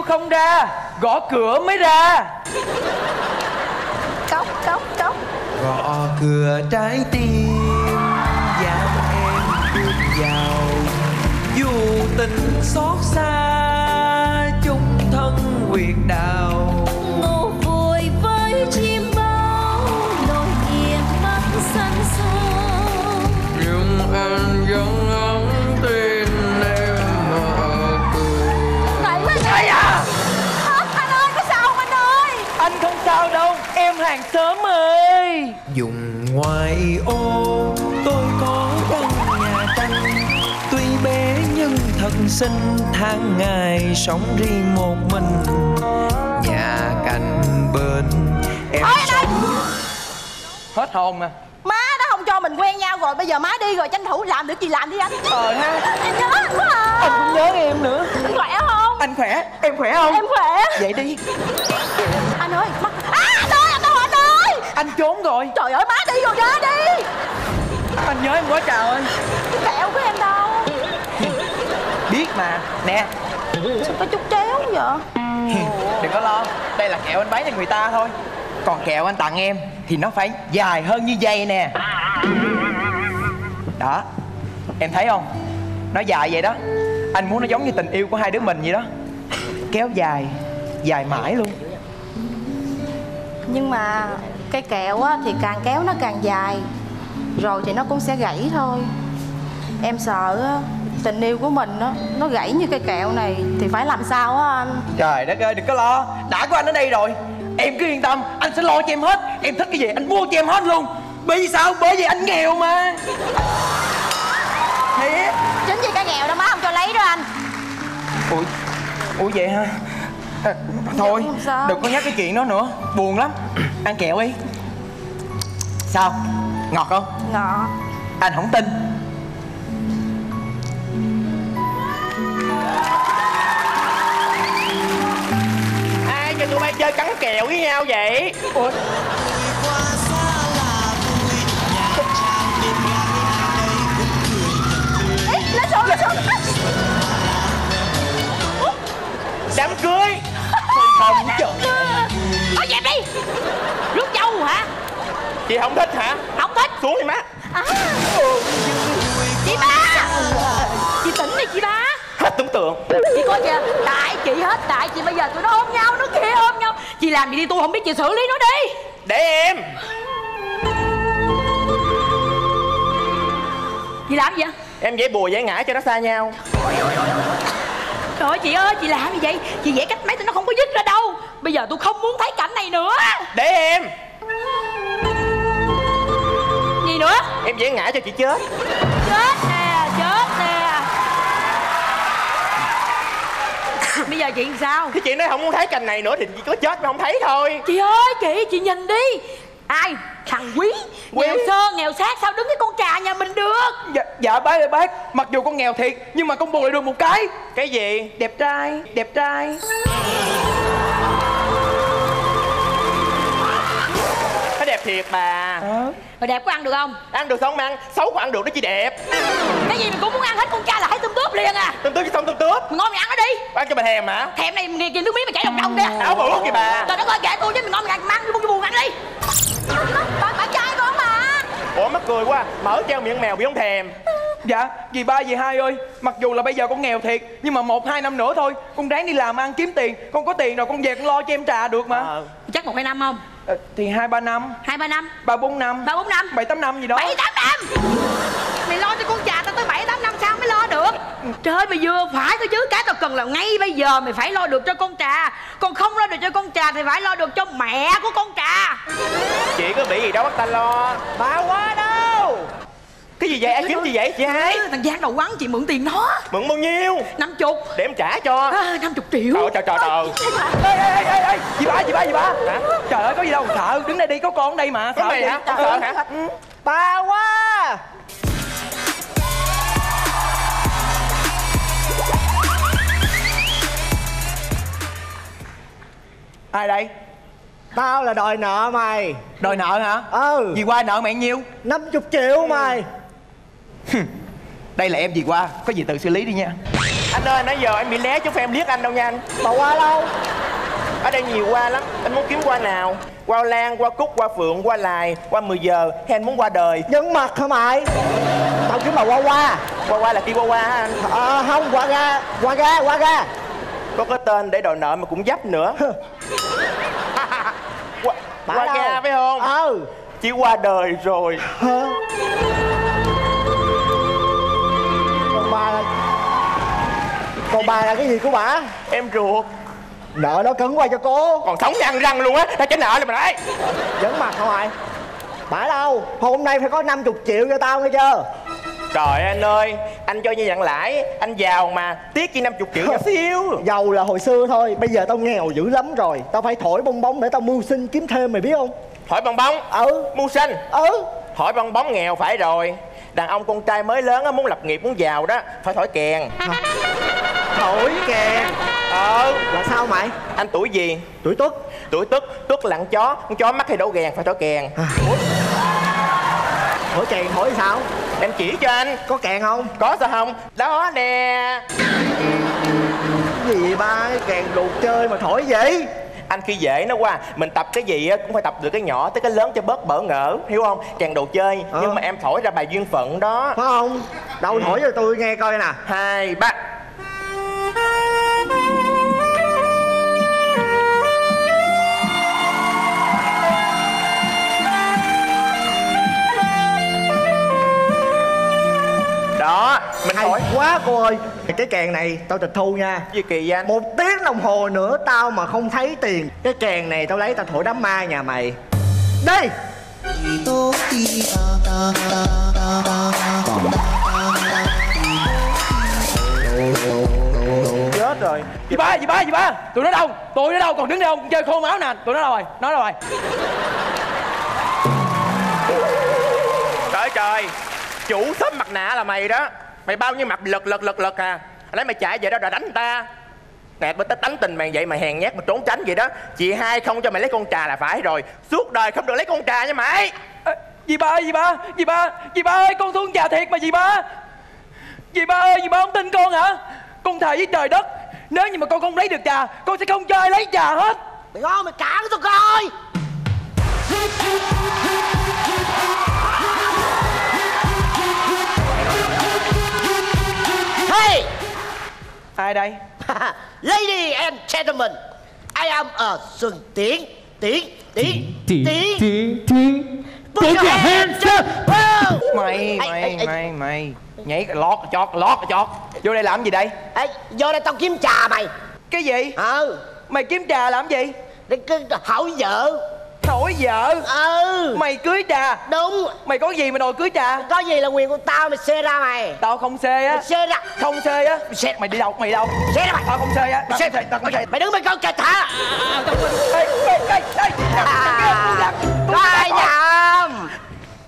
không ra gõ cửa mới ra. Cốc cốc cốc. Gõ cửa trái tim dám em bước vào. Dù tình xót xa chung thân huyệt đạo sao đâu? Em hàng xóm ơi. Dùng ngoài ô tôi có căn nhà tranh tuy bé nhưng thật xinh tháng ngày sống riêng một mình. Nhà cạnh bên em Ôi, ơi! hết hồn mà Má đã không cho mình quen nhau rồi Bây giờ má đi rồi tranh thủ làm được gì làm đi anh. Ờ ha. Em nhớ anh quá à. Anh cũng nhớ em nữa. Anh khỏe không? Anh khỏe em khỏe không? Em khỏe. Vậy đi. Anh ơi má... À anh ơi anh đâu anh ơi anh trốn rồi. Trời ơi má đi rồi ra đi. Anh nhớ em quá trời Cái kẹo của em đâu? Biết mà nè. Sao có chút chéo vậy? Đừng có lo. Đây là kẹo anh bán cho người ta thôi. Còn kẹo anh tặng em thì nó phải dài hơn như dây nè. Đó em thấy không? Nó dài vậy đó. Anh muốn nó giống như tình yêu của hai đứa mình vậy đó. Kéo dài dài mãi luôn. Nhưng mà cây kẹo á, thì càng kéo nó càng dài. Rồi thì nó cũng sẽ gãy thôi. Em sợ á, tình yêu của mình á, nó gãy như cây kẹo này Thì phải làm sao á anh? Trời đất ơi đừng có lo. Đã có anh ở đây rồi. Em cứ yên tâm anh sẽ lo cho em hết. Em thích cái gì anh mua cho em hết luôn. Bởi vì sao? Bởi vì anh nghèo mà. Thiệt. Chính vì cây kẹo đó má không cho lấy đó anh. Ủa ủa vậy hả? À, thôi sao. đừng có nhắc cái chuyện đó nữa. Buồn lắm ăn kẹo đi. Sao? Ngọt không? Ngọt. Anh không tin. Ai cho tụi bay chơi cắn kẹo với nhau vậy? Ủa? Đám cưới. Không đi Rước dâu hả? Chị không thích hả? Không thích. Xuống đi má. À. Chị ba. Chị tỉnh đi chị ba. Hết tưởng tượng. Chị coi kìa Tại chị hết Tại chị bây giờ tụi nó ôm nhau Nó kia ôm nhau. Chị làm gì đi tôi không biết chị xử lý nó đi. Để em. Chị làm gì vậy? Em vẽ bùa vẽ ngã cho nó xa nhau. Trời ơi chị ơi chị làm gì vậy? Chị vẽ cách mấy tụi nó không có dứt ra đâu Bây giờ tôi không muốn thấy cảnh này nữa. Để em. Gì nữa? Em vẽ ngã cho chị chết. Chết nè chết nè. Bây giờ chuyện sao? Thì chị nói không muốn thấy cảnh này nữa thì chị có chết mà không thấy thôi. Chị ơi chị chị nhìn đi. Ai? Thằng quý, Quý? Nghèo sơ nghèo sát sao đứng cái con trà nhà mình được? Dạ, dạ bác ơi bác. Mặc dù con nghèo thiệt nhưng mà con bù lại được một cái. Cái gì? Đẹp trai đẹp trai đẹp thiệt bà. Rồi đẹp có ăn được không? Ăn được sao không ăn xấu có ăn được nó chỉ đẹp. Cái gì mình cũng muốn ăn hết con cha là thấy tôm tướp liền à. Tôm tướp chứ xong tôm tướp. Mình ngon mình ăn nó đi. Ăn cho bà thèm hả? Thèm này mình กิน nước miếng mà chảy đồng đồng kìa áo bự kìa bà. Trời đất ơi kệ tôi chứ mình ngon mình ăn mang cái buồn ăn đi. Bạn bạn trai con mà ủa mắc cười quá mở treo miệng mèo bị không thèm. Dạ dì ba dì hai ơi. Mặc dù là bây giờ con nghèo thiệt nhưng mà một hai năm nữa thôi. Con ráng đi làm ăn kiếm tiền. Con có tiền rồi con về con lo cho em trà được mà. Chắc một hai năm không Ờ, thì hai ba năm. Hai ba năm. Ba bốn năm. Ba bốn năm. Bảy tám năm gì đó. Bảy tám năm. Mày lo cho con trà tao tới bảy tám năm sao mới lo được? Trời ơi mày vừa phải thôi chứ. Cái tao cần là ngay bây giờ mày phải lo được cho con trà. Còn không lo được cho con trà Thì phải lo được cho mẹ của con trà. Chị có bị gì đâu bắt ta lo. Ba quá đâu cái gì vậy? Em kiếm gì vậy? Chị hai. Ừ, Thằng Giang đầu quắn chị mượn tiền nó. Mượn bao nhiêu? Năm chục. Để em trả cho. À, Năm chục triệu. Trời trời trời trời. Ê ê ê ê chị ba chị ba chị ba. Hả? Trời ơi có gì đâu sợ. Đứng đây đi có con ở đây mà. Có mày gì? hả? Sợ hả? Ừ. ba quá. Ai đây? Tao là đòi nợ mày. Đòi nợ hả? Ừ. Gì qua nợ mẹ nhiêu? 50 triệu mày đây là em gì qua? Có gì tự xử lý đi nha. Anh ơi nãy giờ em bị né chứ phải em liếc anh đâu nha anh. Bà qua đâu ở đây nhiều hoa lắm. Anh muốn kiếm hoa nào? Hoa lan hoa cúc hoa phượng hoa lài hoa 10 giờ. Hay anh muốn qua đời? Nhân mặt hả mày? Tao kiếm bà qua qua. Qua qua là kia qua qua hả anh? Ờ không qua ga qua ga qua ga. Có cái tên để đòi nợ mà cũng dấp nữa. Qua, Bả qua đâu? ga phải không? Ừ. Chỉ qua đời rồi. Hả còn bà là còn bà là cái gì của bà? Em ruột. Nợ nó cấn qua cho cô. Còn sống nhăn răng luôn á tao trả nợ rồi mà đấy. Vẫn mặt không mày bả đâu? Hôm nay phải có 50 triệu cho tao nghe chưa? Trời anh ơi, anh cho như dặn lãi, anh giàu mà, tiếc chi 50 triệu nhỏ <laughs> xíu. Giàu là hồi xưa thôi bây giờ tao nghèo dữ lắm rồi. Tao phải thổi bong bóng để tao mưu sinh kiếm thêm mày biết không? Thổi bong bóng? Ừ. Mưu sinh? Ừ. Thổi bong bóng nghèo phải rồi Đàn ông con trai mới lớn á, muốn lập nghiệp, muốn giàu đó Phải thổi kèn. Thổi kèn? Ờ là sao mày? Anh tuổi gì? tuổi tuất. Tuổi tuất, tuất lặng chó. Con chó mắc hay đổ gèn phải thổi kèn. Thổi kèn thổi sao? Em chỉ cho anh. Có kèn không? Có sao không? Đó nè. Gì ba cái kèn đồ chơi mà thổi vậy anh khi dễ nó qua mình tập cái gì á cũng phải tập từ cái nhỏ tới cái lớn cho bớt bỡ ngỡ hiểu không? Càng đồ chơi Ờ. nhưng mà em thổi ra bài duyên phận đó. Phải không? Đâu thổi cho tôi nghe coi nè. Hai ba mình hay thổi quá cô ơi. Cái kèn này tao tịch thu nha. Gì kỳ vậy anh? Một tiếng đồng hồ nữa tao mà không thấy tiền. Cái kèn này tao lấy tao thổi đám ma nhà mày. Đi chết rồi. Dì ba, dì ba, dì ba. Tụi nó đâu? Tụi nó đâu? Còn đứng đây không? Chơi khô máu nè Tụi nó đâu rồi? Nó đâu rồi? trời trời. Chủ shop mặt nạ là mày đó mày bao nhiêu mặt lật lật lật lật à? Lấy mày chạy về đó rồi đánh người ta. Nè bữa tới tánh tình mày vậy mày hèn nhát mà trốn tránh vậy đó. Chị hai không cho mày lấy con trà là phải rồi. Suốt đời không được lấy con trà nha mày. À, dì ba ơi, dì ba Dì ba, dì ba ơi, con thương già thiệt mà dì ba. Dì ba ơi, dì ba không tin con hả? Con thề với trời đất Nếu như mà con không lấy được trà Con sẽ không cho ai lấy trà hết. Mày ngon mày cản tao coi Hey, ai đây? <laughs> Lady and gentlemen, I am a Xuân Tiến, Tiến, Tiến, Tiến. Tiến Put your hands up. Mày mày mày mày. Nhảy cái lót chót lót chót vô đây làm gì đây? Ê, vô đây tao kiếm trà mày. cái gì? Ừ, mày kiếm trà làm gì? Để cứ hỏi vợ. Hỏi vợ Ừ, mày cưới trà đúng. mày có gì mà đòi cưới trà Có gì là quyền của tao mày xê ra mày. tao không xê á Mày xê ra. không xê á Xê. mày đi đâu mày đâu Xê ra mày. tao không xê á Mày xê. tao không xê Mày đứng bên con kịch hả? Ê, ê, ê, ê, Có ai nhầm?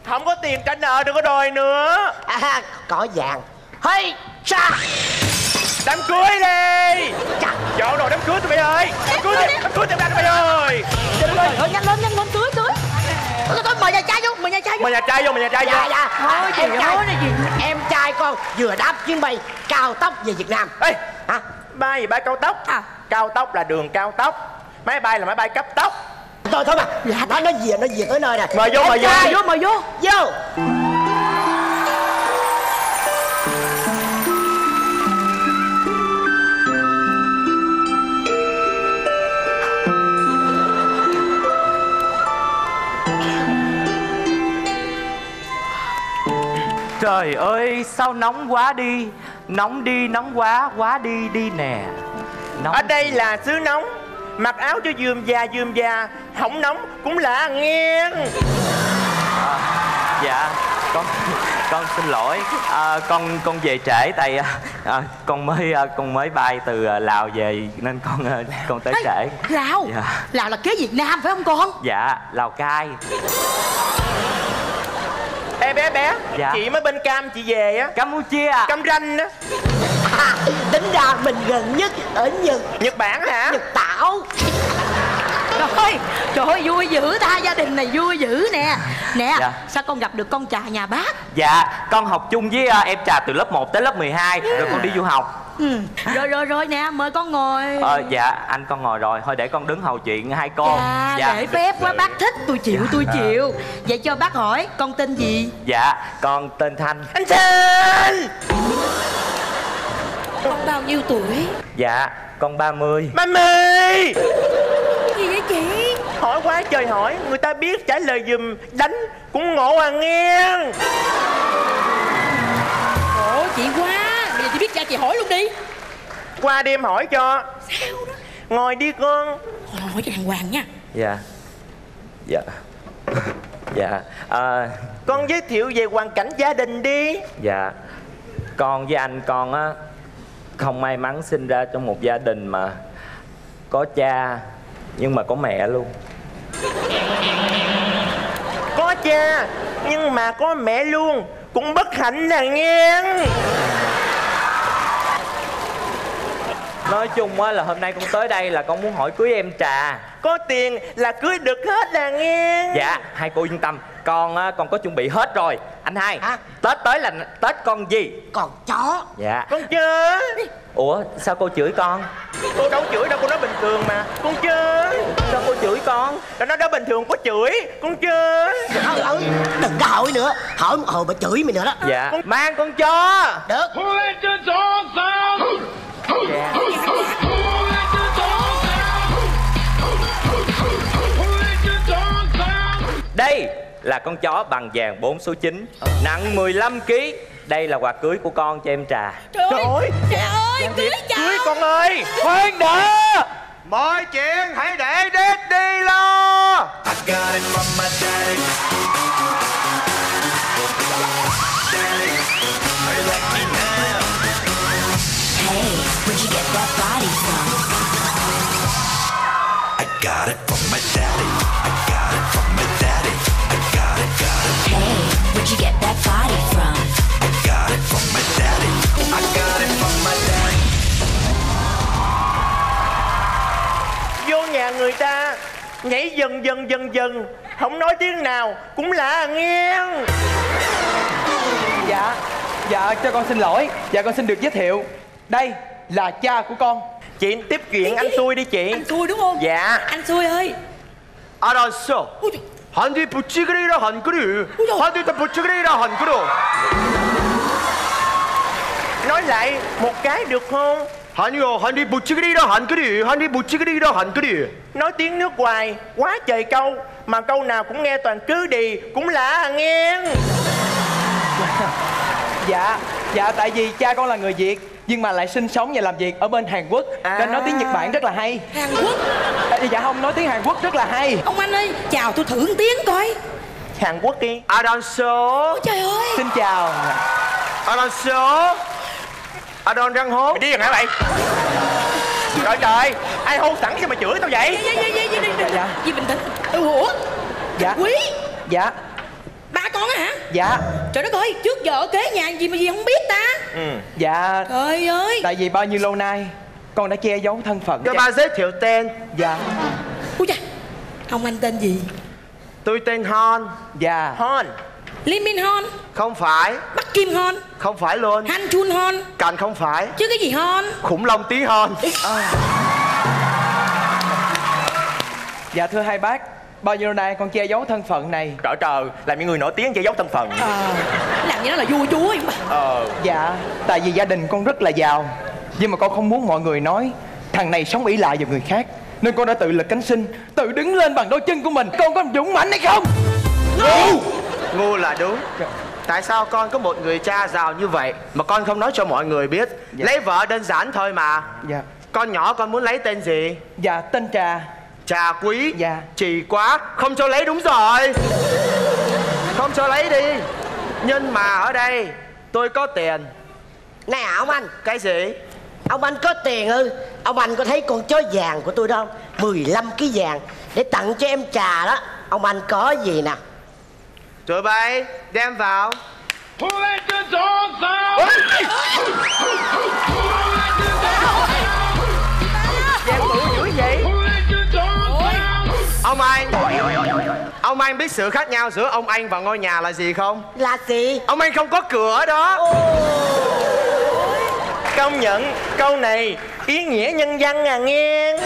không có tiền trả nợ đừng có đòi nữa À, có vàng. Hey, cha. Đám cưới đi chọn đồ đám cưới tụi mày ơi đám cưới đi đám cưới tụi mày tụi mày ơi Trời ơi, nhanh lên, nhanh lên, cưới, cưới Thôi, thôi, mời nhà trai vô, mời nhà trai vô mày nhà trai vô mày nhà trai vô Dạ, dạ. Thôi, em trai, này gì? em trai con vừa đáp chuyến bay cao tốc về Việt Nam. ê Hả? bay gì bay cao tốc À. cao tốc là đường cao tốc máy bay là máy bay cấp tốc Thôi thôi mà, nó nó về nó về tới nơi nè. Mời vô, mời vô. trai, Vô, mời vô Vô. Trời ơi sao nóng quá đi? Nóng đi nóng quá quá đi đi nè. Nóng ở đây là xứ nóng. Mặc áo cho dườm da dườm da không nóng cũng là nghe Dạ con con xin lỗi. À, con con về trễ tại à, con mới à, con mới bay từ à, Lào về nên con à, con tới trễ. Lào? Dạ. Lào là kế Việt Nam phải không con? Dạ Lào Cai ê bé bé Dạ. chị mới bên cam chị về á. Campuchia cam ranh á. À, tính ra mình gần nhất ở Nhật. Nhật bản hả? Nhật Tảo. Trời ơi, trời ơi vui dữ ta, gia đình này vui dữ nè. Nè, Dạ. sao con gặp được con trà nhà bác? Dạ con học chung với à, em trà từ lớp 1 tới lớp 12 rồi con đi du học ừ. <laughs> rồi rồi rồi nè mời con ngồi. Ờ dạ anh con ngồi rồi. Thôi để con đứng hầu chuyện hai con. Dạ, để phép quá bác thích tôi chịu tôi Dạ. chịu. Vậy cho bác hỏi con tên gì? Dạ con tên thanh. Anh Thanh! Con bao nhiêu tuổi? Dạ con 30 Mami gì vậy chị? Hỏi quá trời hỏi Người ta biết trả lời dùm Đánh cũng ngộ à nghe. Ủa chị quá Chị biết cha chị hỏi luôn đi. Qua đêm hỏi cho. Sao đó? Ngồi đi con. Hỏi cho đàng hoàng nha. Dạ. Dạ. <laughs> Dạ. À, Con giới thiệu về hoàn cảnh gia đình đi. Dạ. Con với anh con á không may mắn sinh ra trong một gia đình mà có cha nhưng mà có mẹ luôn. Có cha Nhưng mà có mẹ luôn. Cũng bất hạnh là nghe nói chung á là hôm nay con tới đây là con muốn hỏi cưới em trà. Có tiền là cưới được hết là nghe. Dạ hai cô yên tâm. Con á con có chuẩn bị hết rồi. Anh hai tết tới là tết con gì? Còn chó. Dạ. Con chơi ủa sao cô chửi con? Cô đâu chửi đâu cô nói bình thường mà. Con chơi Sao cô chửi con? Đâu nói đó bình thường có chửi. Con chơi ừ, ừ, Đừng có hỏi nữa. Hỏi một hồi mà chửi mày nữa đó. Dạ. Mang con chó Được. Đây là con chó bằng vàng 4 số 9 Nặng 15 kg Đây là quà cưới của con cho em trà. Trời ơi Trời ơi. cưới chồng Cưới con ơi. Khoan đã. Mọi chuyện hãy để đết đi lo Where'd người ta Nhảy dần dần dần dần Không nói tiếng nào Cũng lạ nghe Dạ Dạ cho con xin lỗi Dạ con xin được giới thiệu Đây là cha của con Chị tiếp chuyện anh xui đi chị Anh xui đúng không Dạ Anh xui ơi 알았어 한뒤 부치그리라 한 그리 한뒤 다 부치그리라 한 그리 Nói lại một cái được không 아니요 한뒤 부치그리라 한 그리 한뒤 부치그리라 한 그리 Nói tiếng nước ngoài Quá trời câu Mà câu nào cũng nghe toàn cứ đi Cũng lạ nghe <laughs> Dạ Dạ tại vì cha con là người Việt Nhưng mà lại sinh sống và làm việc ở bên Hàn Quốc Nên nói tiếng Nhật Bản rất là hay Hàn Quốc À, Dạ không nói tiếng Hàn Quốc rất là hay Ông anh ơi chào tôi thử một tiếng coi Hàn Quốc đi 알았어 Trời ơi Xin chào 알 à đòn răng hố. Mày điên hả mày? Trời trời ai hôn sẵn cho mà chửi tao vậy? Dạ dạ dạ, dạ dạ dạ dạ dạ dạ gì bình tĩnh? Ủa? Dạ. Quý? Dạ. Ba con hả? Dạ. Trời đất ơi trước giờ ở kế nhà gì mà gì không biết ta? Ừ. Dạ. Trời ơi. Tại vì bao nhiêu lâu nay con đã che giấu thân phận cho ba giới thiệu tên. Dạ. Ui cha ông anh tên gì? Tôi tên hon. Dạ. Hon. Lim Min Hon. Không phải. Bắc Kim Hon. Không phải luôn. Han Chun Hon. Cành không phải. Chứ cái gì Hon? Khủng long tí Hon. Dạ thưa hai bác Bao nhiêu nay con che giấu thân phận này? Trời trời Làm những người nổi tiếng che giấu thân phận. Ờ. Làm như nó là vua chúa vậy mà. Ờ. Dạ Tại vì gia đình con rất là giàu. Nhưng mà con không muốn mọi người nói Thằng này sống ỷ lại vào người khác. Nên con đã tự lực cánh sinh Tự đứng lên bằng đôi chân của mình. Con có dũng mãnh hay không? Ngu ngu là đúng. Tại sao con có một người cha giàu như vậy mà con không nói cho mọi người biết? Lấy vợ đơn giản thôi mà. Dạ. Con nhỏ con muốn lấy tên gì? Dạ tên Trà. Trà quý. Dạ. Chỉ quá. Không cho lấy đúng rồi. Không cho lấy đi. Nhưng mà ở đây tôi có tiền. Nè ông anh. Cái gì? Ông anh có tiền ư? Ông anh có thấy con chó vàng của tôi đâu? 15 kg vàng Để tặng cho em trà đó. Ông anh có gì nè tụi bay đem vào. Giang bự dữ vậy. Ông anh ông anh biết sự khác nhau giữa ông anh và ngôi nhà là gì không? Là gì? Ông anh không có cửa đó. Công nhận câu này ý nghĩa nhân văn à nghe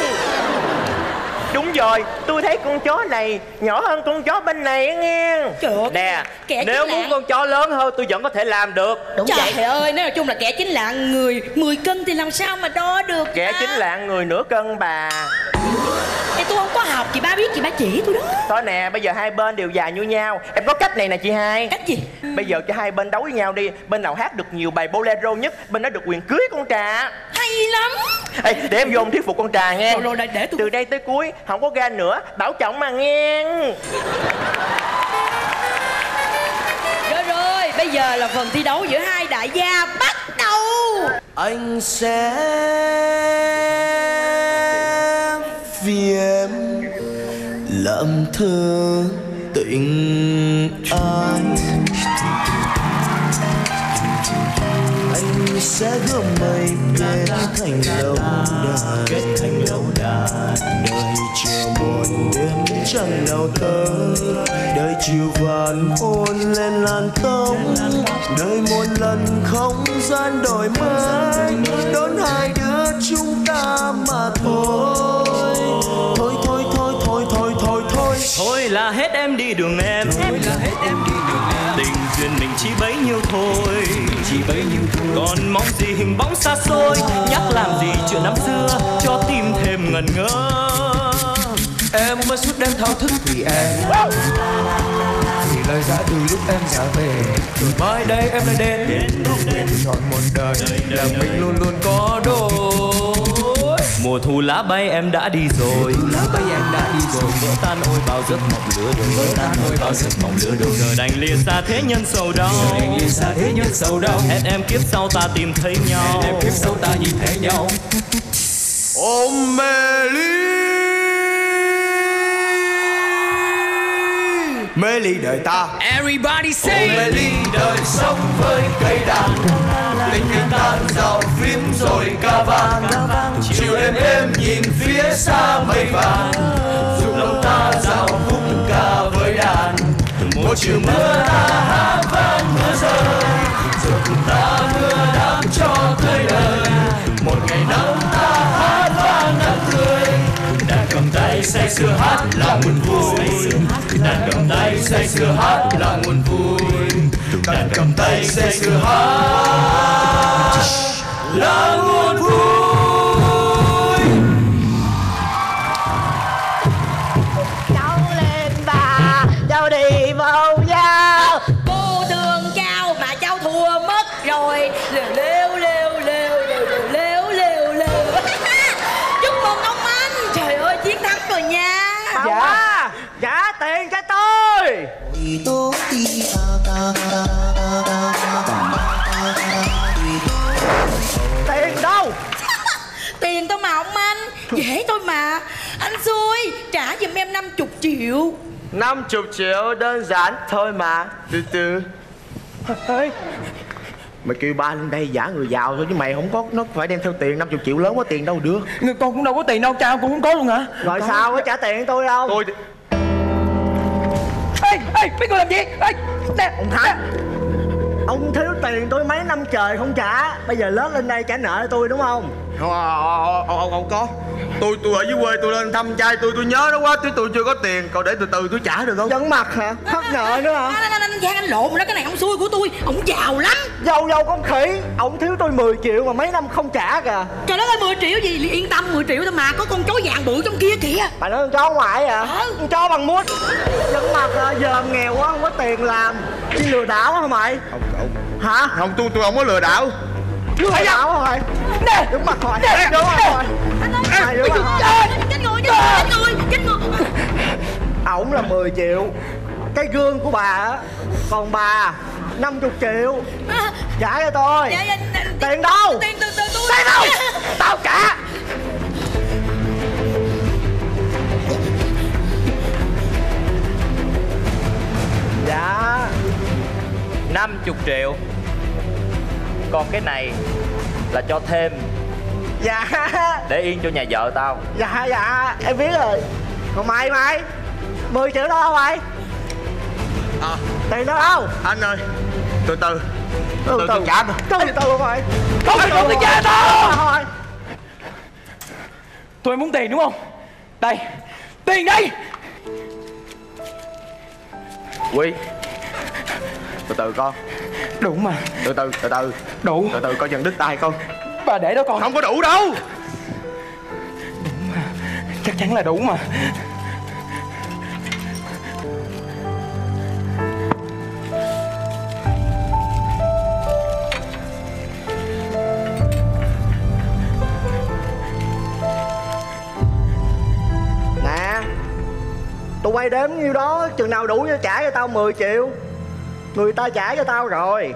đúng rồi tôi thấy con chó này nhỏ hơn con chó bên này á nghe. Trời ơi, nè kẻ nếu chính muốn lạ. con chó lớn hơn tôi vẫn có thể làm được. Trời ơi, nói chung là kẻ chính lạng người 10 cân thì làm sao mà đo được kẻ ta? chính lạng người nửa cân bà. Ê, tôi không có học, chị ba biết chị ba chỉ tôi đó. Đó nè, bây giờ hai bên đều dài như nhau. Em có cách này nè chị hai. Cách gì? Bây giờ cho hai bên đấu với nhau đi. Bên nào hát được nhiều bài bolero nhất Bên đó được quyền cưới con trà. Hay lắm. Ê, để em vô em thuyết phục con trà nghe. Rồi, rồi, để- để tôi- Từ đây tới cuối, không có ga nữa Bảo trọng mà nghe Rồi rồi, bây giờ là phần thi đấu giữa hai đại gia bắt đầu. Anh sẽ vì em làm thơ tình anh sẽ gom mây kết thành lâu đài. Kết thành lâu đài. Đời chiều muộn đêm trăng nào tới đời chiều vàng hôn lên làn tóc đời một lần không gian đổi mới. Đón hai đứa chúng ta mà thôi. Thôi thôi thôi thôi thôi thôi thôi. Thôi là hết em đi đường em chỉ bấy nhiêu thôi. Chỉ bấy nhiêu thôi. Còn mong gì hình bóng xa xôi Nhắc làm gì chuyện năm xưa Cho tim thêm ngần ngơ. Em mới suốt đêm thao thức vì em. Vì lời đã từ lúc em trở về. Rồi mai đây em lại đến. Đến chọn một đời Là mình luôn luôn có đôi Mùa thu lá bay em đã đi rồi. Lá bay em đã đi rồi. Vỡ tan ôi bao giấc mộng lửa đường Vỡ tan ôi bao giấc mộng lửa đường Giờ đành lìa xa thế nhân sầu đau. Giờ đành lìa xa thế nhân sầu đau. Hẹn em kiếp sau ta tìm thấy nhau. Hẹn em kiếp sau ta nhìn thấy nhau. Ôm mê ly. Mê ly đời ta. Everybody say. Ôm mê ly đời sống với cây đàn anh kinh tan dạo phím rồi ca vang. Chiều đêm em nhìn phía xa mây vàng. Dù lòng ta dạo khúc ca với đàn. Một chiều mưa ta hát vang mưa rơi. Rồi cùng ta mưa đắm cho tươi đời Một ngày nắng ta hát vang nắng tươi Đàn cầm tay say sưa hát là nguồn vui. Đàn cầm tay say sưa hát là nguồn vui. Comme Paris, c'est que l'amour pour trả giùm em 50 triệu. 50 triệu đơn giản thôi mà. Từ từ. Ê, Mày kêu ba lên đây giả người giàu thôi chứ mày không có nó phải đem theo tiền. 50 triệu lớn quá tiền đâu được. Con cũng đâu có tiền đâu, cha con cũng có luôn hả? rồi sao có trả tiền tôi đâu? Tôi Ê, ê, mấy người làm gì? Ê, nè, ông Thắng ông thiếu tiền tôi mấy năm trời không trả. Bây giờ lớn lên đây trả nợ cho tôi đúng không không, không, không, không, không có. Tôi tôi ở dưới quê tôi lên thăm trai tôi tôi nhớ nó quá chứ tôi chưa có tiền. Cậu để từ từ tôi trả được không? Vẫn mặt hả? Hất nợ <laughs> nữa hả? Anh, anh, anh, Giang anh lộn đó Cái này ông xui của tôi. Ông giàu lắm. Giàu giàu con khỉ Ông thiếu tôi 10 triệu mà mấy năm không trả kìa. Trời đất ơi 10 triệu gì? Yên tâm 10 triệu thôi mà Có con chó vàng bự trong kia kìa. Bà nói con chó ngoại à? Con chó bằng mút. Vẫn mặt à, giờ nghèo quá không có tiền làm. Đi lừa đảo hả mày? Không cậu Hả? không tôi tôi không có lừa đảo Lừa đảo hả mày Nè Đúng mặt rồi Nè Đúng mặt rồi Anh rồi Chết người chết người chết người. Ổng là 10 triệu. Cái gương của bà á. Còn bà 50 triệu. Trả cho tôi. Dạ, dạ, dạ, Tiền đâu? Tiền từ từ tôi. Tiền đâu? <laughs> Tao trả. Dạ. 50 triệu Còn cái này là cho thêm. Dạ. Để yên cho nhà vợ tao. Dạ dạ. Em biết rồi. Còn mày mày? 10 triệu đâu mày? À, Tiền đâu đâu? Anh ơi từ từ. Từ từ trả con gì từ mày? Không phải con tôi cha tao. Em muốn tiền đúng không? Đây. Tiền đây Quy Từ từ con Đủ mà. Từ từ từ từ. Đủ. Từ từ coi chừng đứt tay con Bà để đó con Không có đủ đâu. Chắc chắn là đủ mà. Bay đếm nhiêu đó Chừng nào đủ cho trả cho tao 10 triệu Người ta trả cho tao rồi.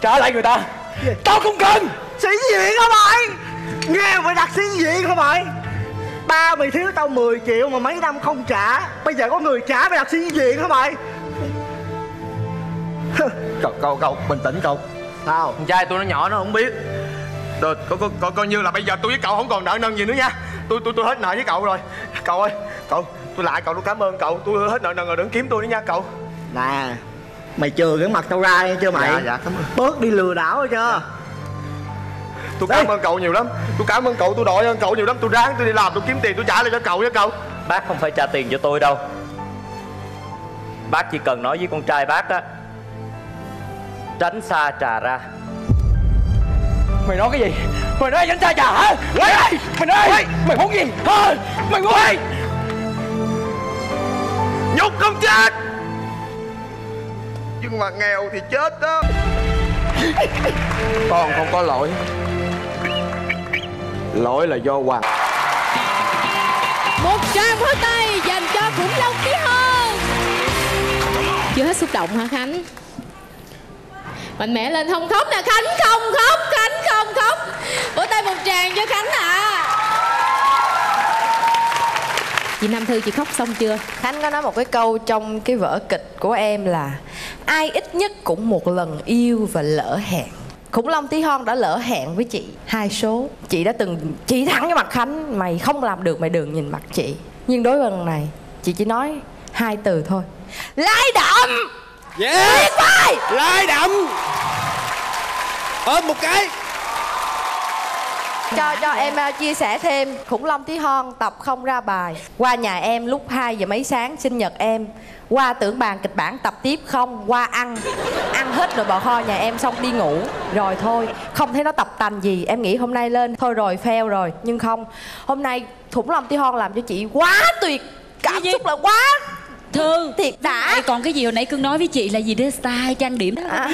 Trả lại người ta. Tao không cần. Sĩ diện hả mày? Nghe mày đặt sĩ diện hả mày? Ba mày thiếu tao 10 triệu mà mấy năm không trả. Bây giờ có người trả mày đặt sĩ diện hả mày? <laughs> Cậu, cậu, cậu, bình tĩnh cậu. Sao? Con trai tôi nó nhỏ nó không biết. Được, coi, coi, coi, coi như là bây giờ tôi với cậu không còn nợ nần gì nữa nha. Tôi tôi tôi hết nợ với cậu rồi. Cậu ơi, cậu, tôi lại cậu tôi cảm ơn cậu. Tôi hết nợ nần rồi đừng kiếm tôi nữa nha cậu Nè Mày chừa cái mặt tao ra nghe chưa mày? Dạ, dạ cảm ơn. Bớt đi lừa đảo rồi chưa? Tôi cảm ơn cậu nhiều lắm. Tôi cảm ơn cậu, tôi đội ơn cậu nhiều lắm. Tôi ráng tôi đi làm, tôi kiếm tiền tôi trả lại cho cậu nha cậu. Bác không phải trả tiền cho tôi đâu. Bác chỉ cần nói với con trai bác á Tránh xa trà ra. Mày nói cái gì? Mày nói tránh xa trà hả? Mày ơi Mày nói! Mày muốn gì? Hả Mày muốn gì? Nhục không chết Nhưng mà nghèo thì chết đó. <laughs> Con không có lỗi. Lỗi là do Hoàng. Một tràng pháo tay dành cho Khủng Long Tí Hon Chưa hết xúc động hả Khánh? Mạnh mẽ lên không khóc nè. Khánh không khóc Khánh không khóc. Vỗ tay một tràng cho Khánh ạ Chị Nam Thư chị khóc xong chưa? Khánh có nói một cái câu trong cái vở kịch của em là Ai ít nhất cũng một lần yêu và lỡ hẹn. Khủng Long Tí Hon đã lỡ hẹn với chị. Hai số. Chị đã từng chỉ thẳng cái mặt Khánh Mày không làm được mày đừng nhìn mặt chị. Nhưng đối với lần này Chị chỉ nói hai từ thôi. Lai đậm! Vời! Lai đậm! Ôm một cái cho cho em à, chia sẻ thêm. Khủng long tí hon tập không ra bài. Qua nhà em lúc 2 giờ mấy sáng sinh nhật em. Qua tưởng bàn kịch bản tập tiếp không qua ăn. Ăn hết nồi bò kho nhà em xong đi ngủ. Rồi thôi không thấy nó tập tành gì. Em nghĩ hôm nay lên thôi rồi fail rồi. Nhưng không hôm nay khủng long tí hon làm cho chị quá tuyệt. Cảm xúc là quá Thư. Thiệt đã. Vậy còn cái gì hồi nãy cưng nói với chị là gì đó? Style trang điểm. Đó <laughs>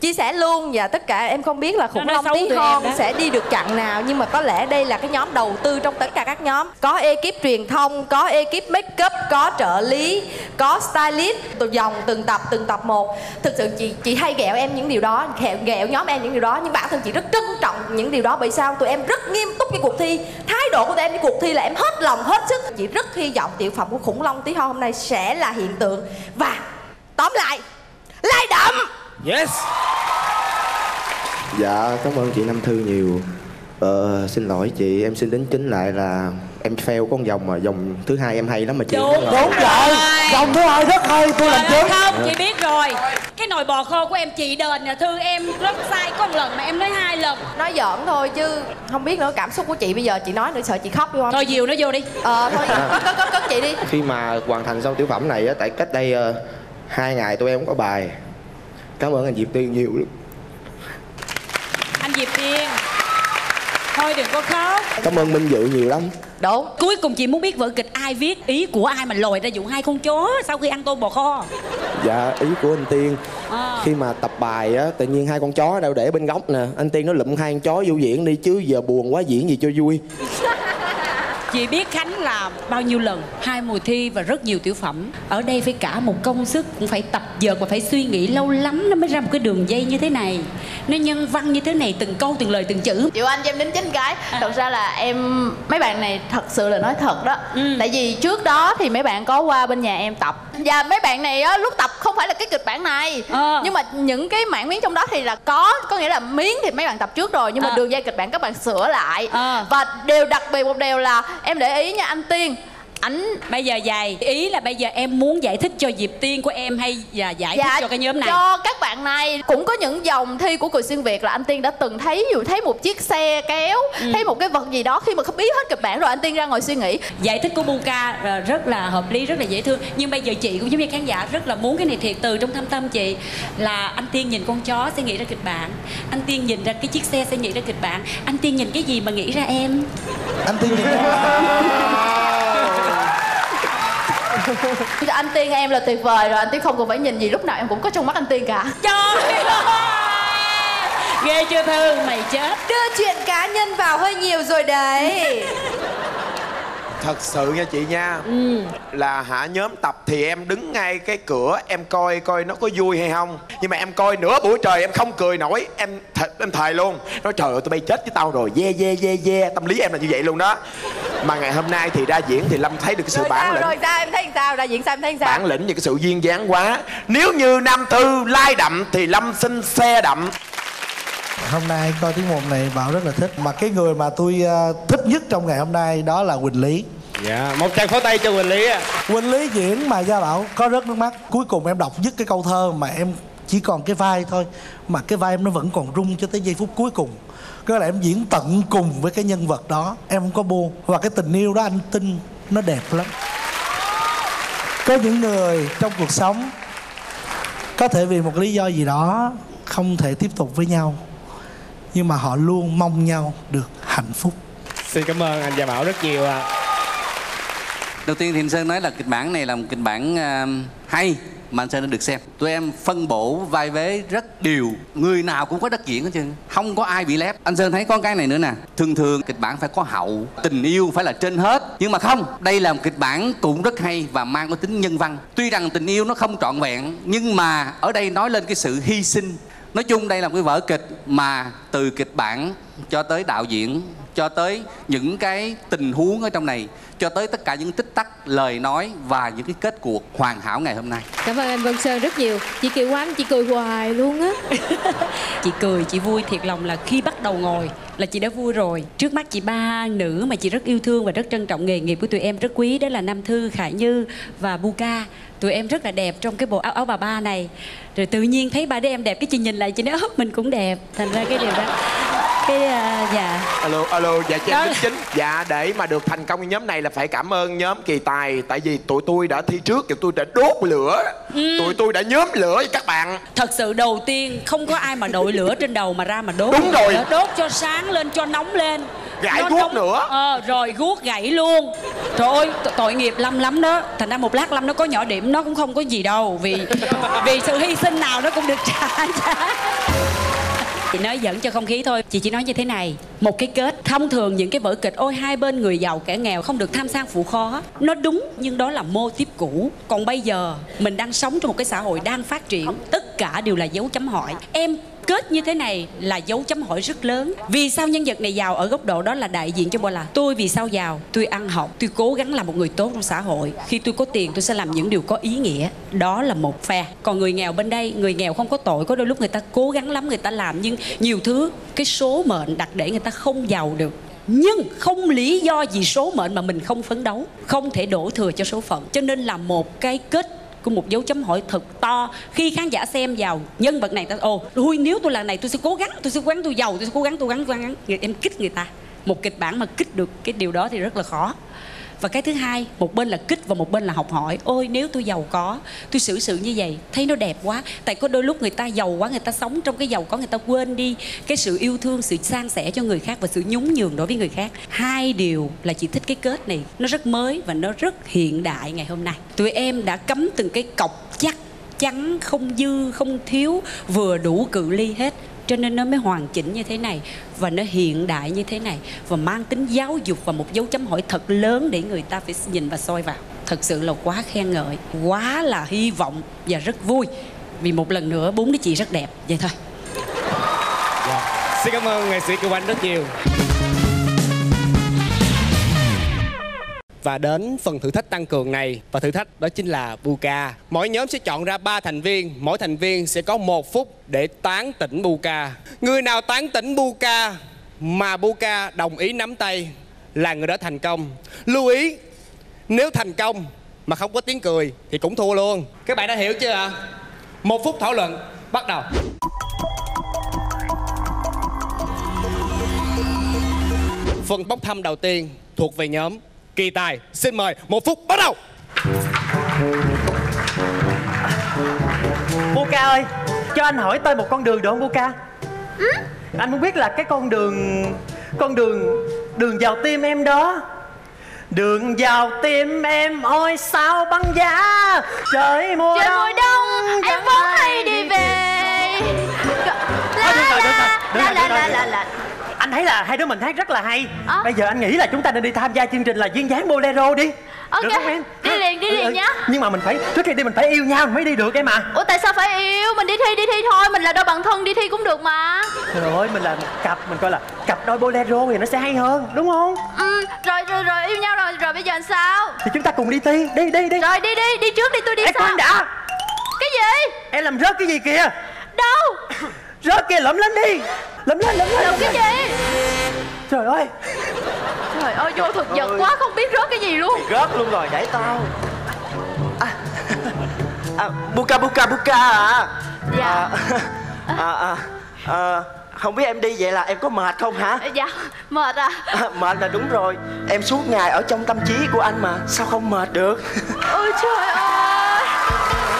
chia sẻ luôn. Và tất cả em không biết là khủng long tí hon sẽ đi được chặng nào nhưng mà có lẽ đây là cái nhóm đầu tư trong tất cả các nhóm. Có ekip truyền thông có ekip make up có trợ lý có stylist. Từ dòng từng tập từng tập một. Thực sự chị chị hay ghẹo em những điều đó ghẹo, ghẹo nhóm em những điều đó nhưng bản thân chị rất trân trọng những điều đó. Bởi sao? Tụi em rất nghiêm túc với cuộc thi. Thái độ của tụi em với cuộc thi là em hết lòng hết sức. Chị rất hy vọng tiểu phẩm của khủng long tí hon hôm nay sẽ là hiện tượng. Và tóm lại lai đậm. Yes. Dạ cảm ơn chị Nam Thư nhiều. Ờ xin lỗi chị em xin đính chính lại là em fail con vòng mà vòng thứ hai em hay lắm mà chị. Đúng. Đúng rồi. Vòng thứ hai rất hay tôi làm chứng không chị biết rồi. Cái nồi bò khô của em chị đền nè thư em rất sai. Có một lần mà em nói hai lần. Nói giỡn thôi chứ không biết nữa cảm xúc của chị bây giờ chị nói nữa sợ chị khóc đúng không? Thôi dìu nó vô đi. Ờ thôi cất cất cất cất chị đi. Khi mà hoàn thành xong tiểu phẩm này á tại cách đây ờ, hai ngày tụi em không có bài. Cảm ơn anh Diệp Tiên nhiều lắm. Anh diệp tiên thôi đừng có khóc. Cảm ơn Minh Dự nhiều lắm. Đúng. Cuối cùng chị muốn biết vở kịch ai viết ý của ai mà lòi ra vụ hai con chó sau khi ăn tôm bò kho? Dạ ý của anh Tiên. À. Khi mà tập bài á tự nhiên hai con chó đâu để bên góc nè. Anh Tiên nó lụm hai con chó vô diễn đi chứ giờ buồn quá diễn gì cho vui Chị biết Khánh làm bao nhiêu lần? Hai mùa thi và rất nhiều tiểu phẩm. Ở đây phải cả một công sức Cũng phải tập dượt và phải suy nghĩ lâu lắm Nó mới ra một cái đường dây như thế này. Nó nhân văn như thế này Từng câu từng lời từng chữ. Chịu anh cho em đính chính cái Thật ra là em Mấy bạn này thật sự là nói thật đó. Tại vì trước đó thì mấy bạn có qua bên nhà em tập. Và mấy bạn này á, lúc tập không phải là cái kịch bản này. Nhưng mà những cái mảng miếng trong đó thì là có Có nghĩa là miếng thì mấy bạn tập trước rồi Nhưng mà Ờ. đường dây kịch bản các bạn sửa lại. Và điều đặc biệt một điều là Em để ý nha anh Tiên ảnh bây giờ dài ý là bây giờ em muốn giải thích cho Diệp Tiên của em hay là giải thích cho cái nhóm này? Dạ, cho các bạn này. Cũng có những dòng thi của cười xuyên việt là anh tiên đã từng thấy dụ thấy một chiếc xe kéo Ừ. thấy một cái vật gì đó khi mà không biết hết kịch bản rồi anh tiên ra ngồi suy nghĩ. Giải thích của Buka ờ, rất là hợp lý rất là dễ thương. Nhưng bây giờ chị cũng giống như khán giả rất là muốn cái này thiệt từ trong thâm tâm chị. Là anh Tiên nhìn con chó sẽ nghĩ ra kịch bản. Anh Tiên nhìn ra cái chiếc xe sẽ nghĩ ra kịch bản. Anh Tiên nhìn cái gì mà nghĩ ra em? Anh tiên nhìn <laughs> <laughs> anh tiên em là tuyệt vời rồi anh tiên không cần phải nhìn gì lúc nào em cũng có trong mắt anh tiên cả. Trời ghê chưa thư? Mày chết. Đưa chuyện cá nhân vào hơi nhiều rồi đấy <laughs> thật sự nha chị nha. Là hả nhóm tập thì em đứng ngay cái cửa em coi coi nó có vui hay không. Nhưng mà em coi nửa buổi trời em không cười nổi. Em th- em thề luôn. Nói trời ơi tụi bay chết với tao rồi. Yeah yeah yeah yeah. Tâm lý em là như vậy luôn đó. Mà ngày hôm nay thì ra diễn thì lâm thấy được cái sự Rồi bản sao, lĩnh. rồi sao em thấy sao? Ra diễn sao em thấy sao? Bản lĩnh và cái sự duyên dáng quá. Nếu như nam thư lai đậm thì lâm xin xe đậm hôm nay coi tiếng một này bảo rất là thích. Mà cái người mà tôi ờ, thích nhất trong ngày hôm nay đó là quỳnh lý. Dạ một tràng pháo tay cho quỳnh lý ạ. Quỳnh lý diễn mà gia bảo có rớt nước mắt. Cuối cùng em đọc dứt cái câu thơ mà em chỉ còn cái vai thôi. Mà cái vai em nó vẫn còn rung cho tới giây phút cuối cùng. Có là em diễn tận cùng với cái nhân vật đó. Em không có buông và cái tình yêu đó anh tin nó đẹp lắm. Có những người trong cuộc sống có thể vì một lý do gì đó không thể tiếp tục với nhau nhưng mà họ luôn mong nhau được hạnh phúc xin cảm ơn anh gia bảo rất nhiều ạ Đầu tiên thì anh Sơn nói là kịch bản này là một kịch bản à, hay mà anh Sơn đã được xem. Tụi em phân bổ vai vế rất đều, người nào cũng có đất diễn hết trơn, không có ai bị lép. Anh Sơn thấy có cái này nữa nè, thường thường kịch bản phải có hậu, tình yêu phải là trên hết, nhưng mà không, đây là một kịch bản cũng rất hay và mang có tính nhân văn. Tuy rằng tình yêu nó không trọn vẹn, nhưng mà ở đây nói lên cái sự hy sinh. Nói chung đây là một cái vở kịch mà từ kịch bản cho tới đạo diễn cho tới những cái tình huống ở trong này cho tới tất cả những tích tắc lời nói và những cái kết cuộc hoàn hảo ngày hôm nay. Cảm ơn anh Vân Sơn rất nhiều. Chị Kiều Oanh chị cười hoài luôn á. <laughs> Chị cười chị vui thiệt lòng là khi bắt đầu ngồi là chị đã vui rồi. Trước mắt chị ba nữ mà chị rất yêu thương và rất trân trọng nghề nghiệp của tụi em rất quý đó là nam thư khải như và buka. Tụi em rất là đẹp trong cái bộ áo áo bà ba này rồi tự nhiên thấy ba đứa em đẹp cái chị nhìn lại chị nói ớ mình cũng đẹp. Thành ra cái điều đó cái à, dạ. Alo alo dạ Đó. em chính. Dạ để mà được thành công nhóm này là phải cảm ơn nhóm kỳ tài tại vì tụi tôi đã thi trước tụi tôi đã đốt lửa. Ừ. tụi tôi đã nhóm lửa các bạn. Thật sự đầu tiên không có ai mà đội lửa trên đầu mà ra mà đốt. Đúng rồi. đốt cho sáng lên cho nóng lên. Gãy Nó guốc nóng- nữa. ờ, rồi guốc gãy luôn. Trời ơi tội nghiệp lâm lắm đó. Thành ra một lát lâm nó có nhỏ điểm nó cũng không có gì đâu vì vì sự hy sinh nào nó cũng được trả giá. Chị nói dẫn cho không khí thôi. Chị chỉ nói như thế này. Một cái kết, thông thường những cái vở kịch, ôi, hai bên người giàu kẻ nghèo không được tham sang phụ khó nó đúng, nhưng đó là mô tiếp cũ. Còn bây giờ, mình đang sống trong một cái xã hội đang phát triển. Tất cả đều là dấu chấm hỏi. Em kết như thế này là dấu chấm hỏi rất lớn. Vì sao nhân vật này giàu ở góc độ đó là đại diện cho bộ là tôi vì sao giàu? Tôi ăn học. Tôi cố gắng làm một người tốt trong xã hội. Khi tôi có tiền, tôi sẽ làm những điều có ý nghĩa. Đó là một phe. Còn người nghèo bên đây, người nghèo không có tội. Có đôi lúc người ta cố gắng lắm, người ta làm, nhưng nhiều thứ, cái số mệnh đặt để người ta không giàu được. Nhưng không lý do gì số mệnh mà mình không phấn đấu, không thể đổ thừa cho số phận. Cho nên là một cái kết của một dấu chấm hỏi thật to. Khi khán giả xem vào nhân vật này, ta ồ hui nếu tôi là này, tôi sẽ cố gắng, tôi sẽ cố gắng tôi giàu, tôi sẽ cố gắng, tôi gắng cố gắng. Người- em kích người ta. Một kịch bản mà kích được cái điều đó thì rất là khó và cái thứ hai, một bên là kích và một bên là học hỏi. Ôi, nếu tôi giàu có, tôi xử sự như vậy, thấy nó đẹp quá. Tại có đôi lúc người ta giàu quá, người ta sống trong cái giàu có, người ta quên đi cái sự yêu thương, sự san sẻ cho người khác và sự nhún nhường đối với người khác. Hai điều là chị thích cái kết này. Nó rất mới và nó rất hiện đại ngày hôm nay. Tụi em đã cấm từng cái cọc chắc chắn, không dư, không thiếu, vừa đủ cự ly hết cho nên nó mới hoàn chỉnh như thế này và nó hiện đại như thế này và mang tính giáo dục và một dấu chấm hỏi thật lớn để người ta phải nhìn và soi vào. Thật sự là quá khen ngợi, quá là hy vọng và rất vui vì một lần nữa bốn đứa chị rất đẹp. Vậy thôi. Yeah. xin cảm ơn nghệ sĩ kiều anh rất nhiều. Và đến phần thử thách tăng cường này, Và thử thách đó chính là Buka. Mỗi nhóm sẽ chọn ra 3 thành viên, Mỗi thành viên sẽ có một phút để tán tỉnh Buka. Người nào tán tỉnh Buka Mà Buka đồng ý nắm tay Là người đó thành công. Lưu ý, Nếu thành công mà không có tiếng cười thì cũng thua luôn. Các bạn đã hiểu chưa ạ? Một phút thảo luận, bắt đầu. Phần bốc thăm đầu tiên thuộc về nhóm Kỳ Tài. Xin mời một phút bắt đầu. Buka ơi Cho anh hỏi tên một con đường được không Buka Anh muốn biết là cái con đường Con đường Đường vào tim em đó. Đường vào tim em ôi sao băng giá. Trời mùa Trời đông mùa đông em vẫn hay đi về. La la la la rồi. la Anh thấy là hai đứa mình hát rất là hay. Bây giờ anh nghĩ là chúng ta nên đi tham gia chương trình là duyên dáng bolero đi. Ok, Được không em? đi liền, đi Ừ, liền ừ. nhá. Nhưng mà mình phải Trước khi đi mình phải yêu nhau mới đi được em à Ủa tại sao phải yêu? Mình đi thi đi thi thôi. Mình là đôi bạn thân đi thi cũng được mà. Trời ơi mình là một cặp Mình coi là cặp đôi bolero thì nó sẽ hay hơn Đúng không? ừ, rồi, rồi rồi yêu nhau rồi. Rồi bây giờ làm sao? Thì chúng ta cùng đi thi. Đi đi đi. Rồi đi đi Đi trước đi tôi đi Ê, sau. đã. Cái gì? Em làm rớt cái gì kìa? Đâu <coughs> Rớt kìa lẫm lên đi. Lẫm lên lẫm lên lẫm cái gì? Trời ơi. Trời ơi vô thực vật quá Không biết rớt cái gì luôn. Rớt luôn rồi để tao. À, à, Buka Buka Buka à. Dạ. À, à, à, Không biết em đi vậy là em có mệt không hả? Dạ Mệt à. À, Mệt là đúng rồi. Em suốt ngày ở trong tâm trí của anh mà Sao không mệt được? Ôi trời ơi.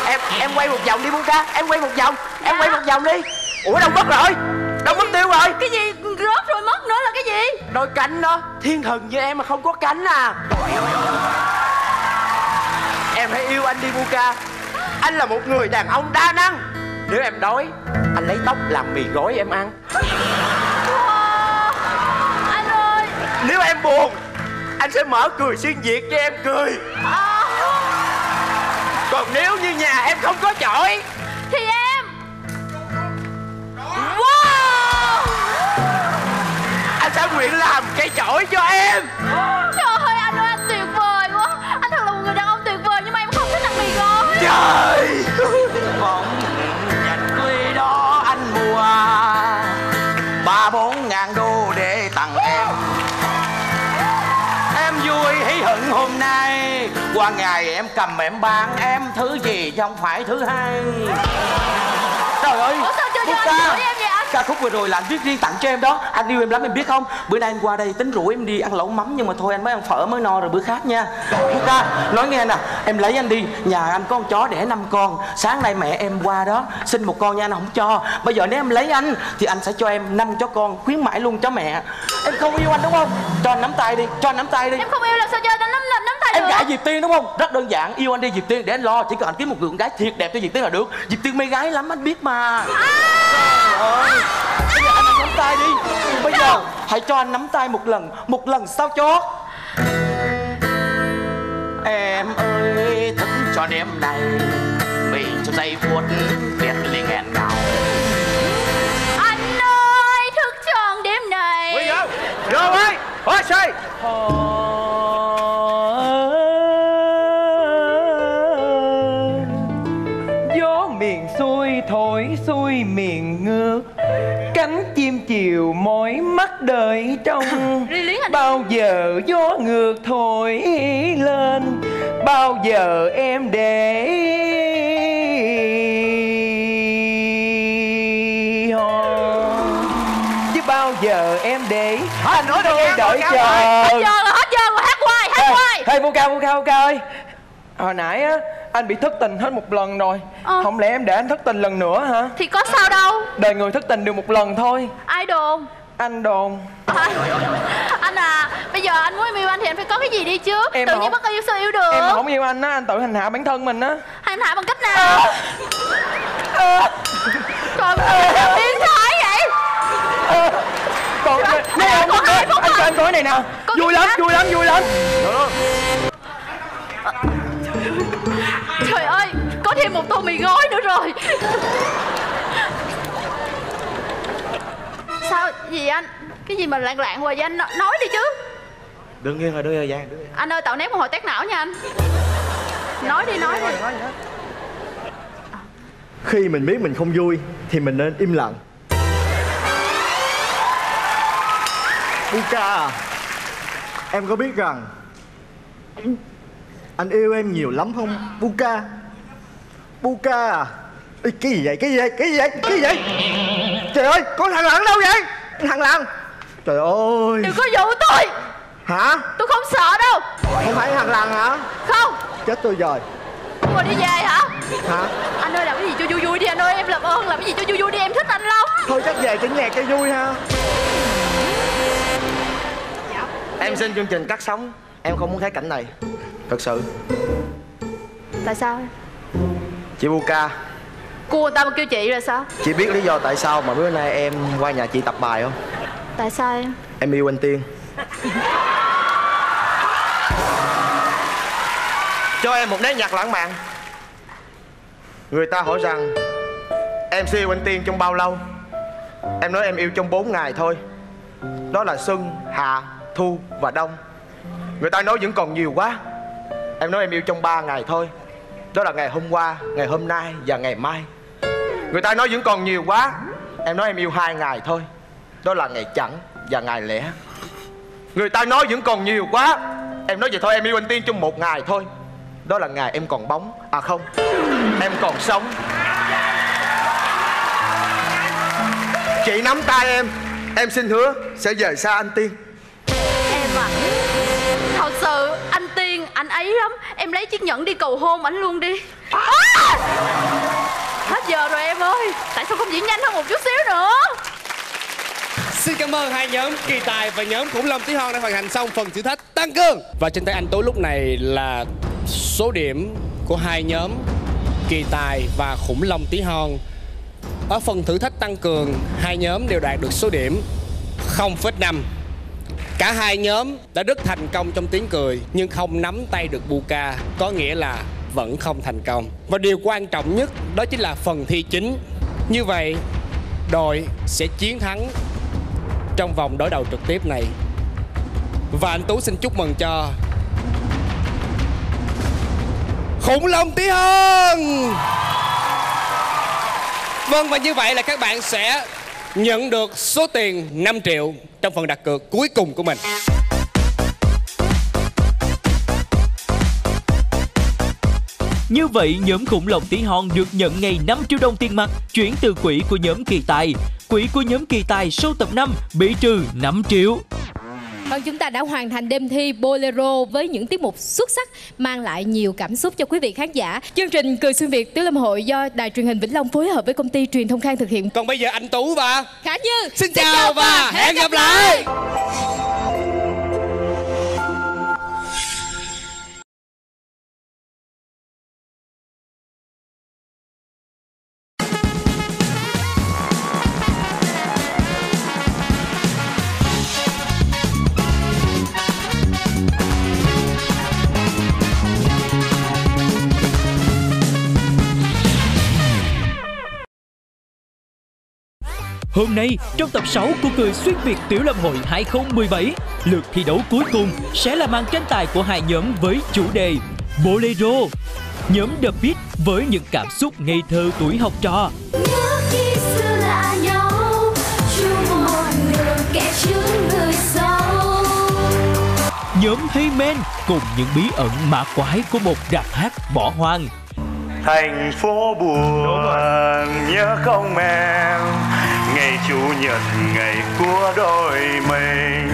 Em em quay một vòng đi Buka. Em quay một vòng Em quay một vòng đi Ủa đâu mất rồi Đâu mất tiêu rồi. Cái gì? Rớt rồi mất nữa là cái gì? Đôi cánh đó Thiên thần như em mà không có cánh à. Em hãy yêu anh đi Buka. Anh là một người đàn ông đa năng. Nếu em đói Anh lấy tóc làm mì gói em ăn. Anh ơi. Nếu em buồn Anh sẽ mở cười xuyên việt cho em cười. Còn nếu như nhà em không có chổi Thì em nguyện làm cây chổi cho em. Trời ơi anh ơi anh tuyệt vời quá. Anh thật là một người đàn ông tuyệt vời Nhưng mà em không thích ăn mì gói Trời. Bỗng nhật quê đó anh mua Ba bốn ngàn đô để tặng em. Em vui hí hửng hôm nay. Qua ngày em cầm em bán em thứ gì chứ không phải thứ hai. Trời ơi. Ủa sao chưa cho anh em vậy Ca khúc vừa rồi là anh viết riêng tặng cho em đó. Anh yêu em lắm em biết không? Bữa nay anh qua đây tính rủ em đi ăn lẩu mắm Nhưng mà thôi anh mới ăn phở mới no rồi bữa khác nha. Buka nói nghe nè Em lấy anh đi Nhà anh có con chó đẻ năm con. Sáng nay mẹ em qua đó Xin một con nha anh không cho. Bây giờ nếu em lấy anh Thì anh sẽ cho em năm chó con Khuyến mãi luôn chó mẹ. Em không yêu anh đúng không? Cho anh nắm tay đi Cho anh nắm tay đi. Em không yêu làm sao cho anh nắm nắm, nắm tay Em được? gả Diệp Tiên đúng không? Rất đơn giản, yêu anh đi Diệp Tiên để anh lo Chỉ cần anh kiếm một người con gái thiệt đẹp cho Diệp Tiên là được. Diệp Tiên mê gái lắm anh biết mà. Trời ơi Bây giờ anh nắm tay đi. Bây giờ hãy cho anh nắm tay một lần Một lần sao chót Em ơi thức cho đêm này Mình trong giây phút Viết liền nghẹn ngào. Anh ơi thức tròn đêm này. Quý vô Vô ơi Ôi xây Gió miền xuôi thổi xuôi miền ngược Cánh chim chiều mỏi mắt đợi trong. <laughs> Bao giờ gió ngược thổi lên Bao giờ em để Chứ bao giờ em để anh nói tôi đợi cao chờ. Hết trơn rồi hết trơn rồi hát hoài hát hoài Ê, Buka, Buka, Buka ơi. Hồi nãy á, anh bị thất tình hết một lần rồi. Không lẽ em để anh thất tình lần nữa hả? Thì có sao đâu. Đời người thất tình được một lần thôi. Ai đồn? Anh đồn. Anh à Bây giờ anh muốn em yêu anh thì anh phải có cái gì đi trước Em Tự mà nhiên không- bắt yêu sao yêu được? Em không yêu anh á, anh tự hành hạ bản thân mình á. Hành hạ bằng cách nào? Trời ơi sao biến thái vậy. Còn Trời, anh anh, còn hai anh, phút anh à. cho em coi này nè. Vui lắm, vui lắm, vui lắm. Trời ơi. Có thêm một tô mì gói nữa rồi. Sao gì anh? Cái gì mà lạng lạng hoài vậy anh? Nói- đi chứ. Đừng nghiêng rồi, Giang đừng Anh ơi tạo nét một hồi tét não nha anh. Nói đi nói đi. Khi mình biết mình không vui Thì mình nên im lặng. Buka à Em có biết rằng Anh yêu em nhiều lắm không Buka Buka à? Ê, Cái gì vậy? Cái gì vậy? Cái gì vậy? Cái gì vậy? Trời ơi con thằng lằn đâu vậy? Thằng lằn Trời ơi. Đừng có dụ tôi. Hả? Tôi không sợ đâu. Không phải thằng lằn hả? Không. Chết tôi rồi. Mà đi về hả? Hả? Anh ơi làm cái gì cho vui vui đi anh ơi Em làm ơn làm cái gì cho vui vui đi em thích anh lắm. Thôi chắc về chỉnh nhạc cho vui ha. Em xin chương trình cắt sóng. Em không muốn thấy cảnh này. Thật sự. Tại sao Chị Buka. Cua người ta mà kêu chị là sao? Chị biết lý do tại sao mà bữa nay em qua nhà chị tập bài không? Tại sao em? Em yêu anh Tiên. Cho em một nét nhạc lãng mạn. Người ta hỏi rằng Em yêu anh Tiên trong bao lâu? Em nói em yêu trong 4 ngày thôi. Đó là xuân, hạ, thu và đông. Người ta nói vẫn còn nhiều quá. Em nói em yêu trong 3 ngày thôi đó là ngày hôm qua, ngày hôm nay và ngày mai. Người ta nói vẫn còn nhiều quá. Em nói em yêu hai ngày thôi. Đó là ngày chẵn và ngày lẻ. Người ta nói vẫn còn nhiều quá. Em nói vậy thôi em yêu anh Tiên trong một ngày thôi. Đó là ngày em còn bóng. À không Em còn sống. Chị nắm tay em. Em xin hứa sẽ rời xa anh Tiên. Em à anh ấy lắm. Em lấy chiếc nhẫn đi cầu hôn ảnh luôn đi. À! Hết giờ rồi em ơi. Tại sao không diễn nhanh hơn một chút xíu nữa? Xin cảm ơn hai nhóm Kỳ Tài và nhóm Khủng Long Tí Hon đã hoàn thành xong phần thử thách tăng cương Và trên tay anh Tú lúc này là số điểm của hai nhóm Kỳ Tài và Khủng Long Tí Hon. Ở phần thử thách tăng cường, hai nhóm đều đạt được số điểm 0,5 Cả hai nhóm đã rất thành công trong tiếng cười, Nhưng không nắm tay được Buka, Có nghĩa là vẫn không thành công. Và điều quan trọng nhất, đó chính là phần thi chính. Như vậy, đội sẽ chiến thắng trong vòng đối đầu trực tiếp này. Và anh Tú xin chúc mừng cho Khủng long tí hơn Vâng và như vậy là các bạn sẽ nhận được số tiền 5 triệu trong phần đặt cược cuối cùng của mình Như vậy, nhóm khủng long tí hon được nhận ngày 5 triệu đồng tiền mặt chuyển từ quỹ của nhóm kỳ tài. Quỹ của nhóm kỳ tài sau tập 5 bị trừ 5 triệu. Vâng, chúng ta đã hoàn thành đêm thi Bolero với những tiết mục xuất sắc mang lại nhiều cảm xúc cho quý vị khán giả. Chương trình Cười xuyên Việt Tứ Lâm Hội do Đài truyền hình Vĩnh Long phối hợp với công ty truyền thông Khang thực hiện. Còn bây giờ anh Tú và Khả Như Xin chào và hẹn gặp lại. Hôm nay, trong tập 6 của Cười Xuyên Việt Tiểu Lâm Hội 2017, lượt thi đấu cuối cùng sẽ là màn tranh tài của hai nhóm với chủ đề Bolero. Nhóm The Beat với những cảm xúc ngây thơ tuổi học trò. khi xưa lạ nhau chung một đường kẻ trước người sau Nhóm Hey Men cùng những bí ẩn ma quái của một rạp hát bỏ hoang. Thành phố buồn. Nhớ không em? Ngày chủ nhật ngày của đôi mình.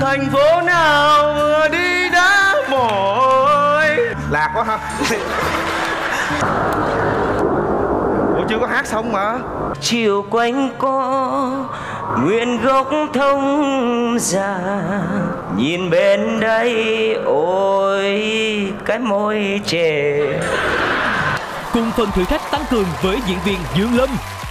Thành phố nào vừa đi đã mỏi? Lạc quá ha. <laughs> Ủa chưa có hát xong mà. Chiều quanh có nguyện gốc thông già. Nhìn bên đây ôi cái môi trẻ Cùng phần thử thách tăng cường với diễn viên Dương Lâm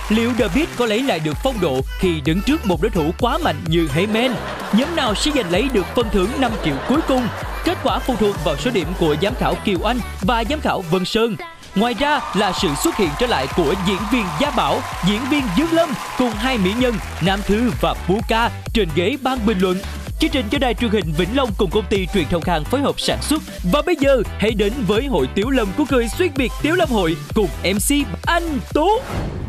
Liệu The Beat có lấy lại được phong độ khi đứng trước một đối thủ quá mạnh như Heyman? Nhóm nào sẽ giành lấy được phần thưởng 5 triệu cuối cùng? Kết quả phụ thuộc vào số điểm của giám khảo Kiều Anh và giám khảo Vân Sơn. Ngoài ra là sự xuất hiện trở lại của diễn viên Gia Bảo, diễn viên Dương Lâm cùng hai mỹ nhân Nam Thư và Puka trên ghế ban bình luận. Chương trình do đài truyền hình Vĩnh Long cùng công ty truyền thông Khang phối hợp sản xuất. Và bây giờ hãy đến với hội Tiểu Lâm của cười xuyên biệt Tiểu Lâm hội cùng MC Anh Tú.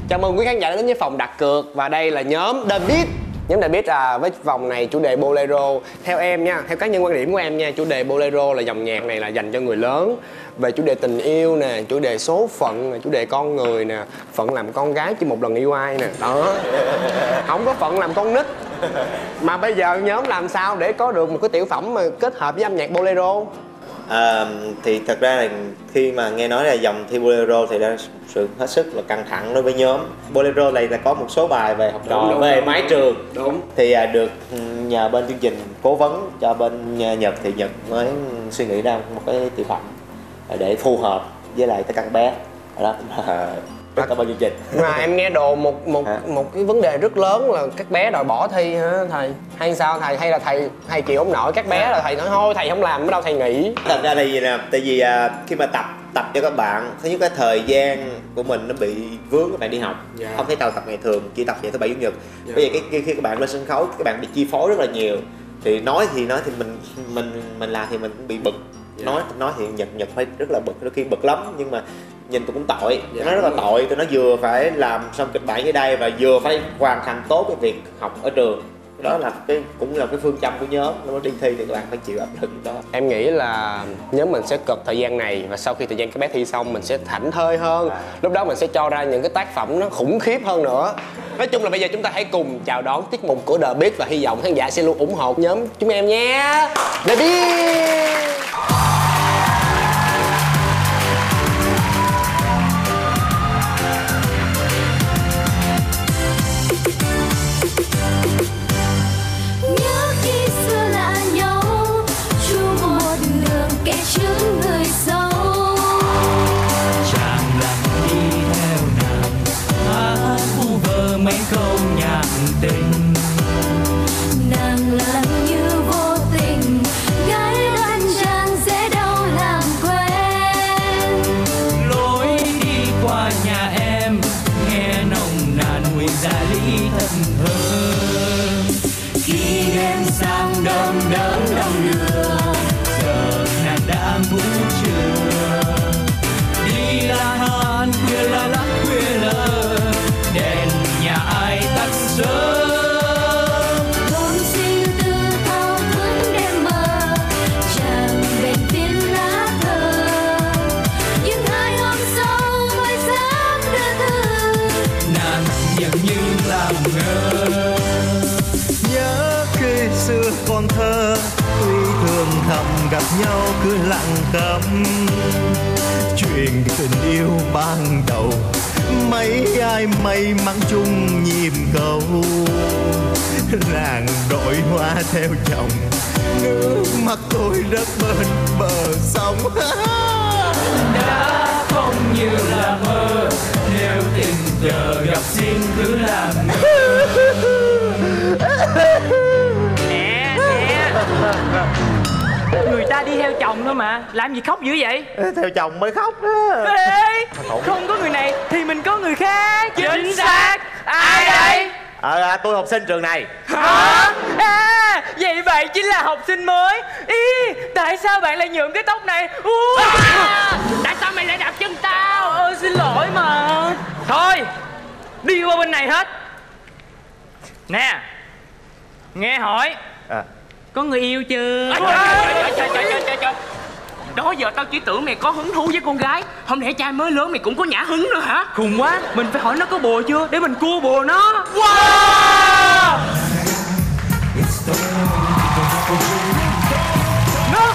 Chào mừng quý khán giả đến với phòng đặt cược và đây là nhóm The Beat. Nhóm đã biết là với vòng này chủ đề bolero. Theo em nha, theo cá nhân quan điểm của em nha Chủ đề bolero là dòng nhạc này là dành cho người lớn. Về chủ đề tình yêu nè, chủ đề số phận nè, chủ đề con người nè Phận làm con gái chỉ một lần yêu ai nè. Đó. Không có phận làm con nít. <laughs> Mà bây giờ nhóm làm sao để có được một cái tiểu phẩm mà kết hợp với âm nhạc bolero? À, thì thật ra là khi mà nghe nói là dòng thi bolero thì đang sự hết sức là căng thẳng đối với nhóm. Bolero này là có một số bài về học trò Đúng, đúng, về đúng, mái đúng. trường. Đúng. thì à, được ừ, nhờ bên chương trình cố vấn cho bên nhà nhật thì nhật mới suy nghĩ ra một cái tiểu phẩm để phù hợp với lại cả các bé. Đó. là <laughs> rất cảm ơn chương trình Mà em nghe đồ một một một cái vấn đề rất lớn là các bé đòi bỏ thi hả thầy? Hay sao thầy? Hay là thầy thầy chịu không nổi các bé là thầy nói thôi thầy không làm ở đâu thầy nghỉ. thật ra là gì nè tại vì à, khi mà tập tập cho các bạn thứ nhất cái thời gian của mình nó bị vướng các bạn đi học Dạ. không thấy tàu tập ngày thường chỉ tập vậy thứ bảy chủ nhật Dạ. bây giờ cái, khi các bạn lên sân khấu các bạn bị chi phối rất là nhiều thì nói thì nói thì mình mình mình làm thì mình cũng bị bực Dạ. nói nói thì nhật nhật phải rất là bực đôi khi bực lắm nhưng mà nhìn tôi cũng tội Dạ, nó rất là rồi. tội tôi nó vừa phải làm xong kịch bản dưới đây và vừa phải hoàn thành tốt cái việc học ở trường đó là cái cũng là cái phương châm của nhóm nó đi thi thì các bạn phải chịu áp lực đó Em nghĩ là nhóm mình sẽ cực thời gian này và sau khi thời gian các bé thi xong mình sẽ thảnh thơi hơn. Lúc đó mình sẽ cho ra những cái tác phẩm nó khủng khiếp hơn nữa. Nói chung là bây giờ chúng ta hãy cùng chào đón tiết mục của The Beat và hy vọng khán giả sẽ luôn ủng hộ nhóm chúng em nhé. The Beat. Gặp nhau cứ lặng câm chuyện tình yêu ban đầu mấy ai may mắn chung nhịp cầu. Nàng đội hoa theo chồng nước mắt tôi rớt bên bờ sông đã không như là mơ nếu tình cờ gặp xin cứ làm Nè nè Người ta đi theo chồng thôi mà. Làm gì khóc dữ vậy? Theo chồng mới khóc đó. Ê Không có người này thì mình có người khác. Chính xác. Ai đây? ờ à, tôi học sinh trường này. Hả? À Vậy bạn chính là học sinh mới. Ý Tại sao bạn lại nhuộm cái tóc này? Ui. Tại sao mày lại đạp chân tao? Ơ xin lỗi mà. Thôi Đi qua bên này hết. Nè Nghe hỏi. À. Có người yêu chưa? Trời, trời, trời, trời, trời, trời, trời. Đó giờ tao chỉ tưởng mày có hứng thú với con gái. Không lẽ trai mới lớn mày cũng có nhã hứng nữa hả? Khùng quá. Mình phải hỏi nó có bồ chưa? Để mình cua bồ nó. Wow Nước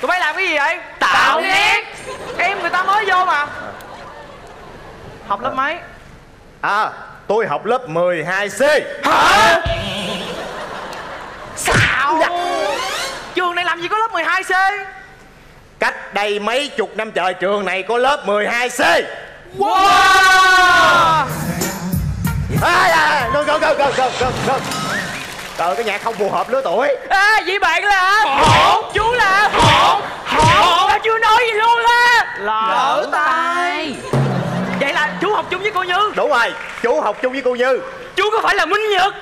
Tụi bay làm cái gì vậy? Tạo nét. Em người ta mới vô mà. Học lớp mấy? À tôi học lớp 12C Hả Sao Trường này làm gì có lớp 12C Cách đây mấy chục năm trời trường này có lớp 12C Wow. À, à, go, go, go, go, go, go, go. Trời cái nhạc không phù hợp lứa tuổi. À vậy bạn là Hổ. Chú là Hổ. Hổ. Tao chưa nói gì luôn á. Lỡ tay. Vậy là chú học chung với cô Như. Đúng rồi, chú học chung với cô Như. Chú có phải là Minh Nhật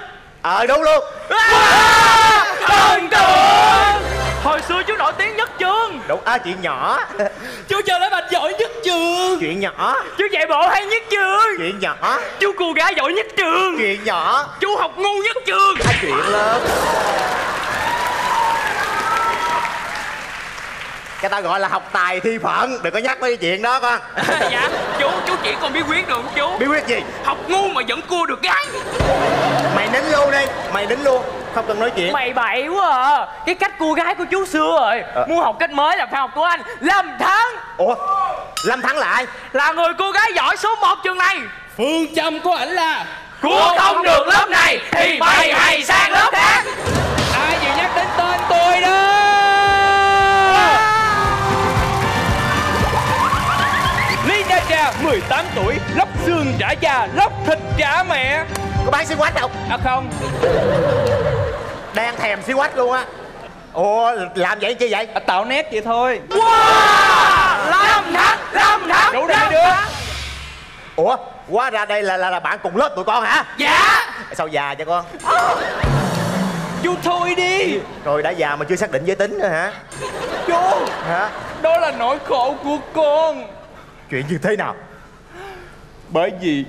Ờ đúng luôn. À, Thần tượng! Hồi xưa chú nổi tiếng nhất trường. Đúng. À chuyện nhỏ. <laughs> Chú chờ lấy bạch giỏi nhất trường. Chuyện nhỏ. Chú chạy bộ hay nhất trường? Chuyện nhỏ. Chú cô gái giỏi nhất trường. Chuyện nhỏ. Chú học ngu nhất trường. À, chuyện lớn. Cái ta gọi là học tài thi phận. Đừng có nhắc mấy chuyện đó con. <laughs> Dạ <laughs> chỉ con bí quyết được không chú? Bí quyết gì? Học ngu mà vẫn cua được gái mày nín luôn đi mày nín luôn không cần nói chuyện. Mày bậy quá à. Cái cách cua gái của chú xưa rồi. Ờ. muốn học cách mới là phải học của anh. Lâm thắng. Ủa? Lâm thắng là ai? Là người cô gái giỏi số 1 trường này. Phương châm của ảnh là cua không được lớp này thì mày hay sang lớp khác. Ai vừa nhắc đến tên tôi đó Trà 18 tuổi Lóc xương trả già Lóc thịt trả mẹ. Có bán xí quách không? À không. Đang thèm xí quách luôn á. Ủa làm vậy chi vậy? À, Tạo nét vậy thôi. Wow! Lâm Thắng Lâm Thắng đủ đây đứa ủa hóa ra đây là là, là bạn cùng lớp tụi con hả? Dạ. Sao già cho con? Chú thôi đi. Rồi đã già mà chưa xác định giới tính nữa hả? Chú hả? Đó là nỗi khổ của con chuyện như thế nào? Bởi vì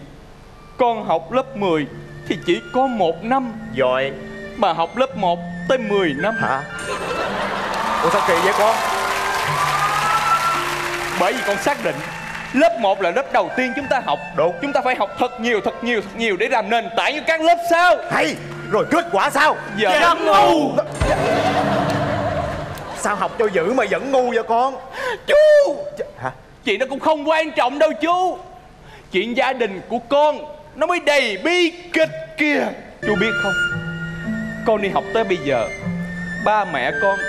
con học lớp 10 thì chỉ có một năm. Rồi. Mà học lớp 1 tới 10 năm. Hả? Ủa sao kỳ vậy con? Bởi vì con xác định lớp 1 là lớp đầu tiên chúng ta học. Đúng. Chúng ta phải học thật nhiều thật nhiều thật nhiều để làm nền tảng cho các lớp sau. Hay. Rồi kết quả sao? Giờ Dạ ngu. Sao học cho dữ mà vẫn ngu vậy con? Chú! Hả chuyện đó cũng không quan trọng đâu chú. Chuyện gia đình của con nó mới đầy bi kịch kìa. Chú biết không? Con đi học tới bây giờ ba mẹ con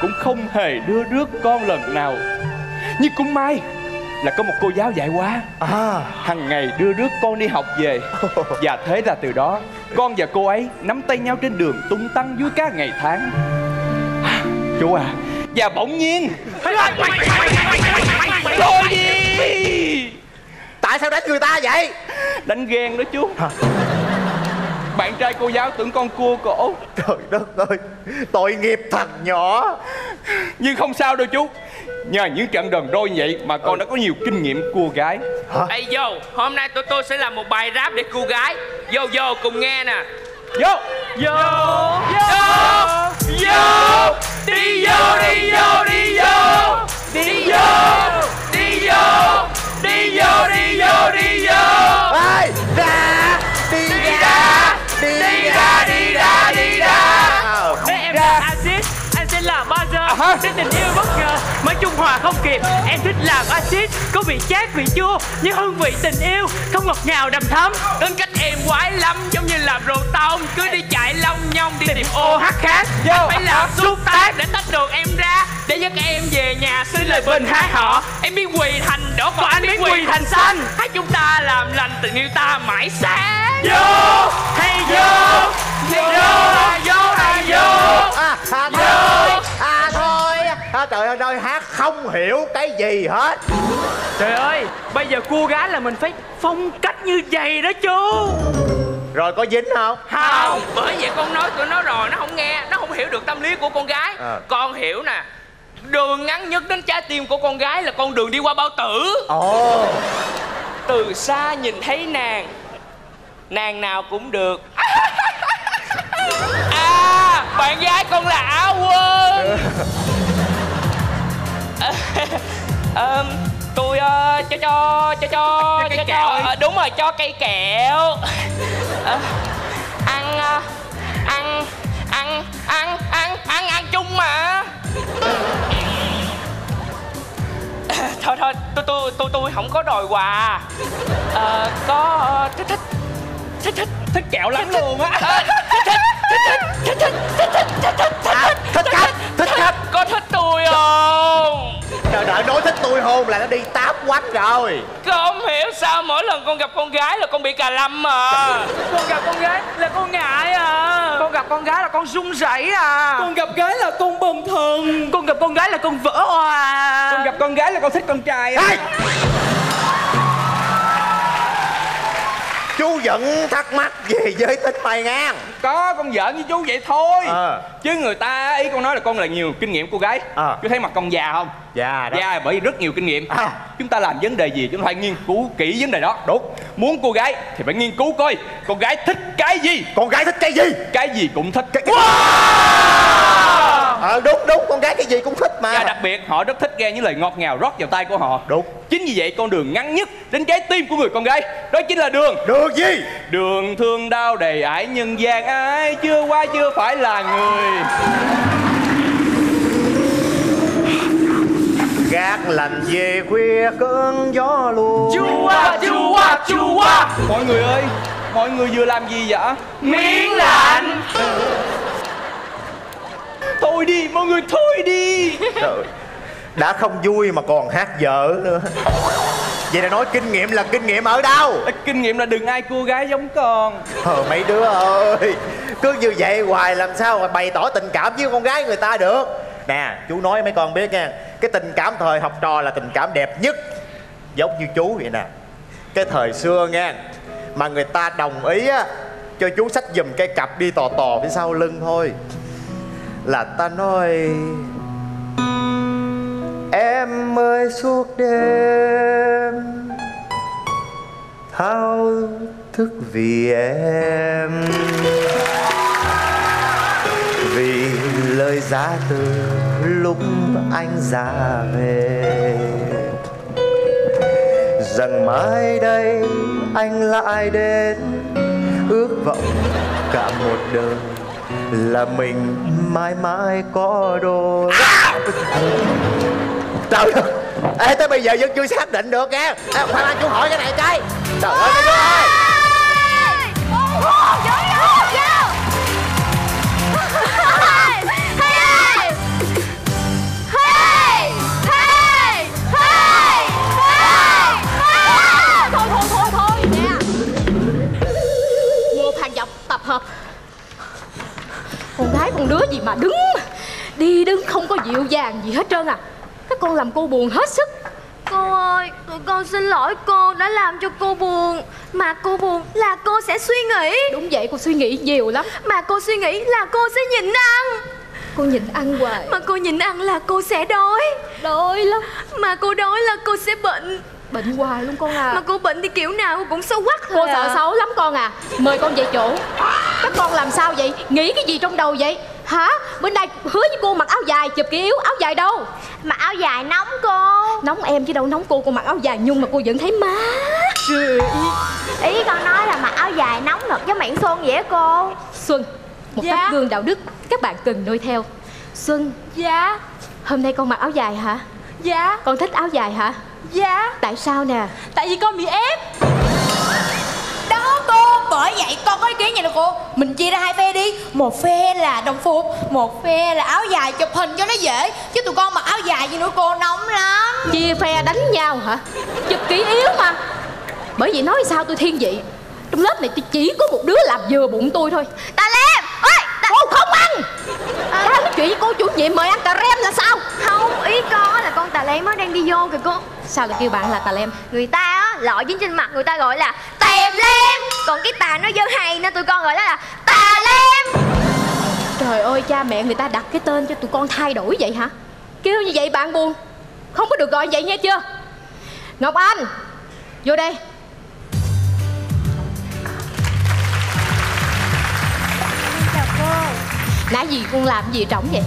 cũng không hề đưa rước con lần nào. Nhưng cũng may là có một cô giáo dạy hóa à. Hàng ngày đưa rước con đi học về. <laughs> Và thế là từ đó con và cô ấy nắm tay nhau trên đường tung tăng vui cá ngày tháng. Chú à và bỗng nhiên. Thôi đi tại sao đánh người ta vậy? Đánh ghen đó chú. Bạn trai cô giáo tưởng con cua cổ. Trời đất ơi tội nghiệp thật nhỏ. Nhưng không sao đâu chú. Nhờ những trận đòn đôi như vậy mà con đã có nhiều kinh nghiệm cua gái. Ê vô, hôm nay tụi tôi sẽ làm một bài rap để cô gái. Vô vô cùng nghe nè Vô Vô Vô Vô Đi vô đi vô đi vô Đi vô Đi vô Đi vô đi vô đi vô Ê, ra đi ra đi ra đi ra đi ra Ê, em là Acid Anh sẽ làm buzzer Để tình yêu bất ngờ Mới trung hòa không kịp. Em thích làm acid Có vị chát vị chua Nhưng hương vị tình yêu Không ngọt ngào đầm thấm Đến cách em quái lắm Giống như làm rượu tông. Cứ đi chạy long nhong Đi tìm OH khác. Anh phải làm xúc tác Để tách được em ra Để dắt em về nhà Xin lời bình hai họ. Em biết quỳ thành đỏ Còn anh biết quỳ thành xanh. Hai chúng ta làm lành tình yêu ta mãi sáng. Vô. Hay vô. Vô. Vô. là vô. À, à, thôi. À thôi. À, trời ơi hát không hiểu cái gì hết. Trời ơi, bây giờ cua gái là mình phải phong cách như vậy đó chú. Rồi có dính không? Không, bởi vậy con nói tụi nó rồi, nó không nghe Nó không hiểu được tâm lý của con gái. À. Con hiểu nè Đường ngắn nhất đến trái tim của con gái là con đường đi qua bao tử. Ồ. Từ xa nhìn thấy nàng Nàng nào cũng được. <laughs> À, bạn gái con là áo quân <laughs> <laughs> Ờ, tôi ờ, cho cho cho cho cho, cho ờ, đúng rồi cho cây kẹo. Ờ, ăn ờ, ăn ăn ăn ăn ăn ăn chung mà. Thôi thôi tôi tôi tôi tôi không có đòi quà. Ờ, có thích thích thích thích thích kẹo lắm luôn á Ờ, thích thích thích thích thích thích thích thích thích thích thích khách thích khách có thích tôi không trời đợi nói thích tôi hôn là nó đi táp quánh rồi không hiểu sao mỗi lần con gặp con gái là con bị cà lâm à con gặp con gái là con ngại à con gặp con gái là con run rẩy à Con gặp gái là con bần thần con gặp con gái là con vỡ hòa Con gặp con gái là con thích con trai á chú vẫn thắc mắc về giới tính mày ngang. Có con giỡn với chú vậy thôi. Ờ. chứ người ta ý con nói là con là nhiều kinh nghiệm cô gái. Ờ. chú thấy mặt con già không? Già đó. già bởi vì rất nhiều kinh nghiệm. Chúng ta làm vấn đề gì chúng ta phải nghiên cứu kỹ vấn đề đó. Đúng. Muốn cô gái thì phải nghiên cứu coi con gái thích cái gì. Con gái thích cái gì? Cái gì cũng thích ờ đúng đúng con gái cái gì cũng thích mà. Và đặc biệt họ rất thích nghe những lời ngọt ngào rót vào tay của họ. Đúng. Chính vì vậy con đường ngắn nhất đến trái tim của người con gái đó chính là đường. Đường gì? Đường thương đau đầy ải nhân gian ai chưa qua chưa phải là người. Gác lạnh về khuya cơn gió luồn Chu à, chu à, chu à. mọi người ơi mọi người vừa làm gì vậy? Miếng lạnh. Thôi đi mọi người thôi đi. <laughs> Trời, đã không vui mà còn hát dở nữa. Vậy là nói kinh nghiệm là kinh nghiệm ở đâu? Kinh nghiệm là đừng ai cô gái giống con. Ờ mấy đứa ơi Cứ như vậy hoài làm sao mà bày tỏ tình cảm với con gái người ta được? Nè chú nói mấy con biết nha Cái tình cảm thời học trò là tình cảm đẹp nhất. Giống như chú vậy nè. Cái thời xưa nha Mà người ta đồng ý á Cho chú xách giùm cây cặp đi tò tò phía sau lưng thôi là ta nói, Em ơi, suốt đêm thao thức vì em, vì lời giá từ lúc anh ra về. Rằng mai đây anh lại đến, ước vọng cả một đời là mình mãi mãi có đôi. <laughs> Trời ơi. Ê tới bây giờ vẫn chưa xác định được nha. À, khoan anh chú hỏi cái này cái. Trời ơi mấy đứa ơi thôi con gái con đứa gì mà đứng? Đi đứng không có dịu dàng gì hết trơn à. Các con làm cô buồn hết sức. Cô ơi, tụi con xin lỗi cô đã làm cho cô buồn. Mà cô buồn là cô sẽ suy nghĩ. Đúng vậy, cô suy nghĩ nhiều lắm. Mà cô suy nghĩ là cô sẽ nhịn ăn. Cô nhịn ăn hoài. Mà cô nhịn ăn là cô sẽ đói. Đói lắm. Mà cô đói là cô sẽ bệnh Bệnh hoài luôn con à. Mà cô bệnh thì kiểu nào cô cũng xấu quắc Cô thôi à. sợ xấu lắm con à. Mời con về chỗ. Các con làm sao vậy? Nghĩ cái gì trong đầu vậy? Hả? Bữa nay hứa với cô mặc áo dài Chụp kỹ yếu áo dài đâu? Mặc áo dài nóng cô. Nóng em chứ đâu nóng cô Cô mặc áo dài nhưng mà cô vẫn thấy Trời Ý con nói là mặc áo dài nóng nực với miệng xuân vậy á cô. Xuân Một Dạ. tấm gương đạo đức Các bạn cần noi theo. Xuân Dạ. Hôm nay con mặc áo dài hả? Dạ. Con thích áo dài hả Dạ. Tại sao nè? Tại vì con bị ép. Đó cô Bởi vậy con có ý kiến vậy nè cô. Mình chia ra hai phe đi. Một phe là đồng phục Một phe là áo dài chụp hình cho nó dễ. Chứ tụi con mặc áo dài gì nữa cô nóng lắm. Chia phe đánh nhau hả? Chụp kỹ yếu mà. Bởi vì nói sao tôi thiên vị? Trong lớp này tôi chỉ có một đứa làm vừa bụng tôi thôi. Ta Lem ơi ta... Cô không ăn à. nói chuyện với cô chủ nhiệm mời ăn cà rem là sao? Không, ý con là con Tà Lem mới đang đi vô kìa cô. Sao lại kêu bạn là tà lem? Người ta á, lọ dính trên mặt người ta gọi là tèm lem. Còn cái tà nó dơ hay nên tụi con gọi nó là tà lem. Trời ơi cha mẹ người ta đặt cái tên cho tụi con thay đổi vậy hả? Kêu như vậy bạn buồn. Không có được gọi vậy nghe chưa? Ngọc Anh Vô đây Nãy gì con làm gì trọng vậy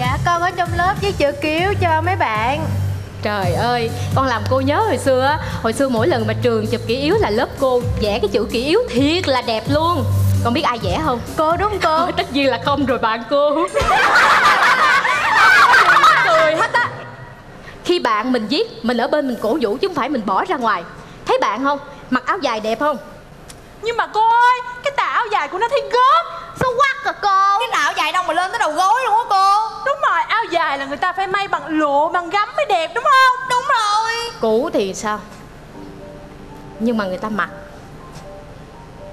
Dạ con ở trong lớp với chữ kiếu cho mấy bạn Trời ơi, con làm cô nhớ hồi xưa á Hồi xưa mỗi lần mà trường chụp kỷ yếu là lớp cô Vẽ cái chữ kỷ yếu thiệt là đẹp luôn Con biết ai vẽ không? Cô đúng không cô? Tất nhiên là không rồi bạn cô <laughs> Cười hết á Khi bạn mình viết, mình ở bên mình cổ vũ chứ không phải mình bỏ ra ngoài Thấy bạn không? Mặc áo dài đẹp không? Nhưng mà cô ơi Cái tà áo dài của nó thấy gớm Xấu quắc à cô? Cái tà áo dài đâu mà lên tới đầu gối luôn á cô? Đúng rồi áo dài là người ta phải may bằng lụa bằng gấm mới đẹp đúng không? Đúng rồi. Cũ thì sao? Nhưng mà người ta mặc.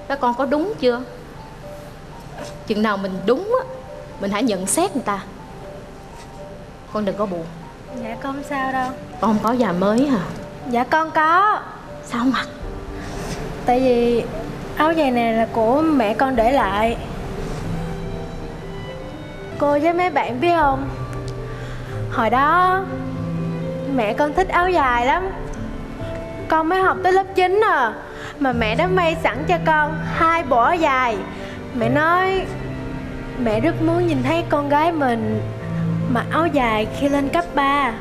Các con có đúng chưa? Chừng nào mình đúng á Mình hãy nhận xét người ta. Con đừng có buồn. Dạ con không sao đâu. Con không có già mới hả? Dạ con có. Sao không mặc? Tại vì Áo giày này là của mẹ con để lại Cô với mấy bạn biết không? Hồi đó, Mẹ con thích áo dài lắm. Con mới học tới lớp 9 à Mà mẹ đã may sẵn cho con Hai bộ áo dài. Mẹ nói, Mẹ rất muốn nhìn thấy con gái mình Mặc áo dài khi lên cấp 3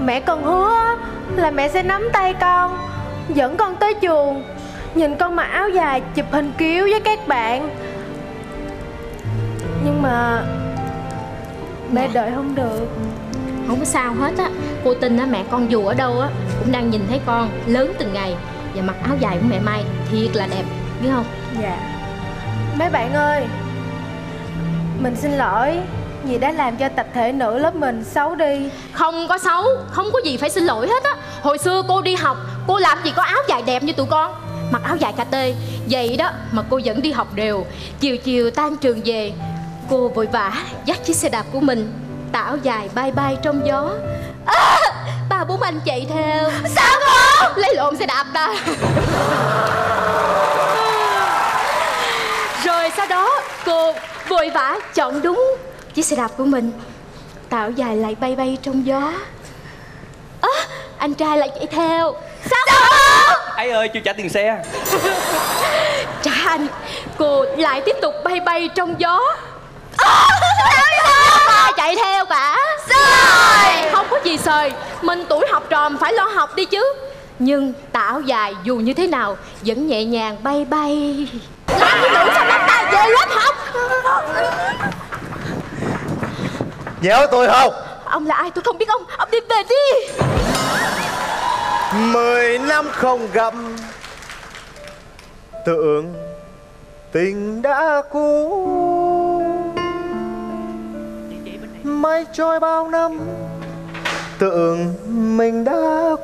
Mẹ còn hứa là mẹ sẽ nắm tay con, Dẫn con tới trường Nhìn con mặc áo dài chụp hình kiếu với các bạn. Nhưng mà Mẹ đợi không được. Không có sao hết á. Cô tin á mẹ con dù ở đâu á Cũng đang nhìn thấy con lớn từng ngày. Và mặc áo dài của mẹ Mai Thiệt là đẹp biết không? Dạ. Mấy bạn ơi Mình xin lỗi Vì đã làm cho tập thể nữ lớp mình xấu đi. Không có xấu Không có gì phải xin lỗi hết á. Hồi xưa cô đi học Cô làm gì có áo dài đẹp như tụi con. Mặc áo dài cà tê Vậy đó mà cô vẫn đi học đều. Chiều chiều tan trường về Cô vội vã dắt chiếc xe đạp của mình Tà áo dài bay bay trong gió. À, Ba bốn anh chạy theo. Sao cô? Lấy lộn xe đạp ta. Rồi sau đó cô vội vã chọn đúng chiếc xe đạp của mình. Tạo dài lại bay bay trong gió. Ơ anh trai lại chạy theo. Sao cô? Ấy ơi chưa trả tiền xe. Trả anh Cô lại tiếp tục bay bay trong gió Ba chạy theo cả Sời Không có gì sời Mình tuổi học trò phải lo học đi chứ. Nhưng tảo dài dù như thế nào Vẫn nhẹ nhàng bay bay. Làm cái nữ sao lắm ta về lớp học Nhớ tôi không? Ông là ai tôi không biết ông. Ông đi về đi. Mười năm không gặp. Tưởng tình đã cũ Mây trôi bao năm. Tưởng mình đã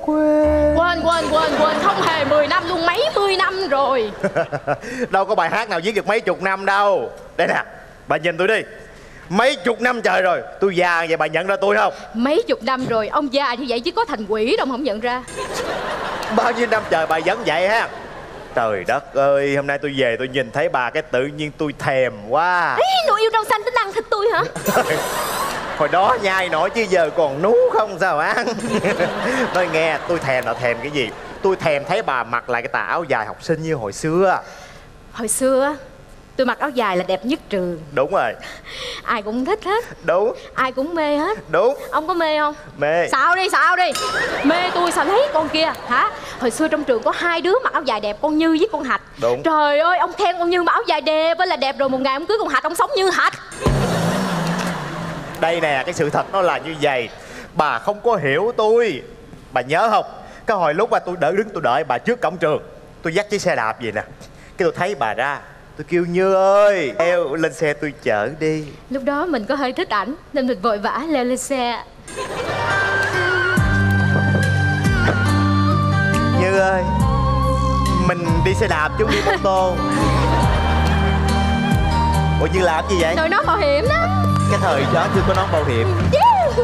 quên. Quên quên quên quên Không hề 10 năm luôn mấy mươi năm rồi. <laughs> Đâu có bài hát nào viết được mấy chục năm đâu. Đây nè Bà nhìn tôi đi. Mấy chục năm trời rồi Tôi già vậy bà nhận ra tôi không? Mấy chục năm rồi Ông già như vậy chứ có thành quỷ đâu mà không nhận ra. Bao nhiêu năm trời bà vẫn vậy ha Trời đất ơi Hôm nay tôi về tôi nhìn thấy bà cái tự nhiên tôi thèm quá. Ý, nụ yêu rau xanh tính ăn thịt tôi hả? <laughs> Hồi đó nhai nổi chứ giờ còn nú không sao ăn Nói <laughs> nghe tôi thèm là thèm cái gì? Tôi thèm thấy bà mặc lại cái tà áo dài học sinh như hồi xưa. Hồi xưa tôi mặc áo dài là đẹp nhất trường. Đúng rồi. <laughs> Ai cũng thích hết. Đúng. Ai cũng mê hết. Đúng. Ông có mê không? Mê. Sao đi, sao đi. Mê tôi sao lấy con kia, hả? Hồi xưa trong trường có hai đứa mặc áo dài đẹp Con Như với con Hạch. Đúng. Trời ơi, ông khen con Như mặc áo dài đẹp Với là đẹp rồi một ngày ông cưới con Hạch Ông sống như Hạch. Đây nè cái sự thật nó là như vậy. Bà không có hiểu tôi. Bà nhớ không? Cái hồi lúc mà tôi đỡ đứng tôi đợi bà trước cổng trường Tôi dắt chiếc xe đạp vậy nè. Cái tôi thấy bà ra Tôi kêu Như ơi Eo lên xe tôi chở đi. Lúc đó mình có hơi thích ảnh Nên mình vội vã leo lên xe. Như ơi Mình đi xe đạp chứ không đi mô tô. Ủa Như làm gì vậy? Đội nón bảo hiểm đó Cái thời đó chưa có nón bảo hiểm. Yeah.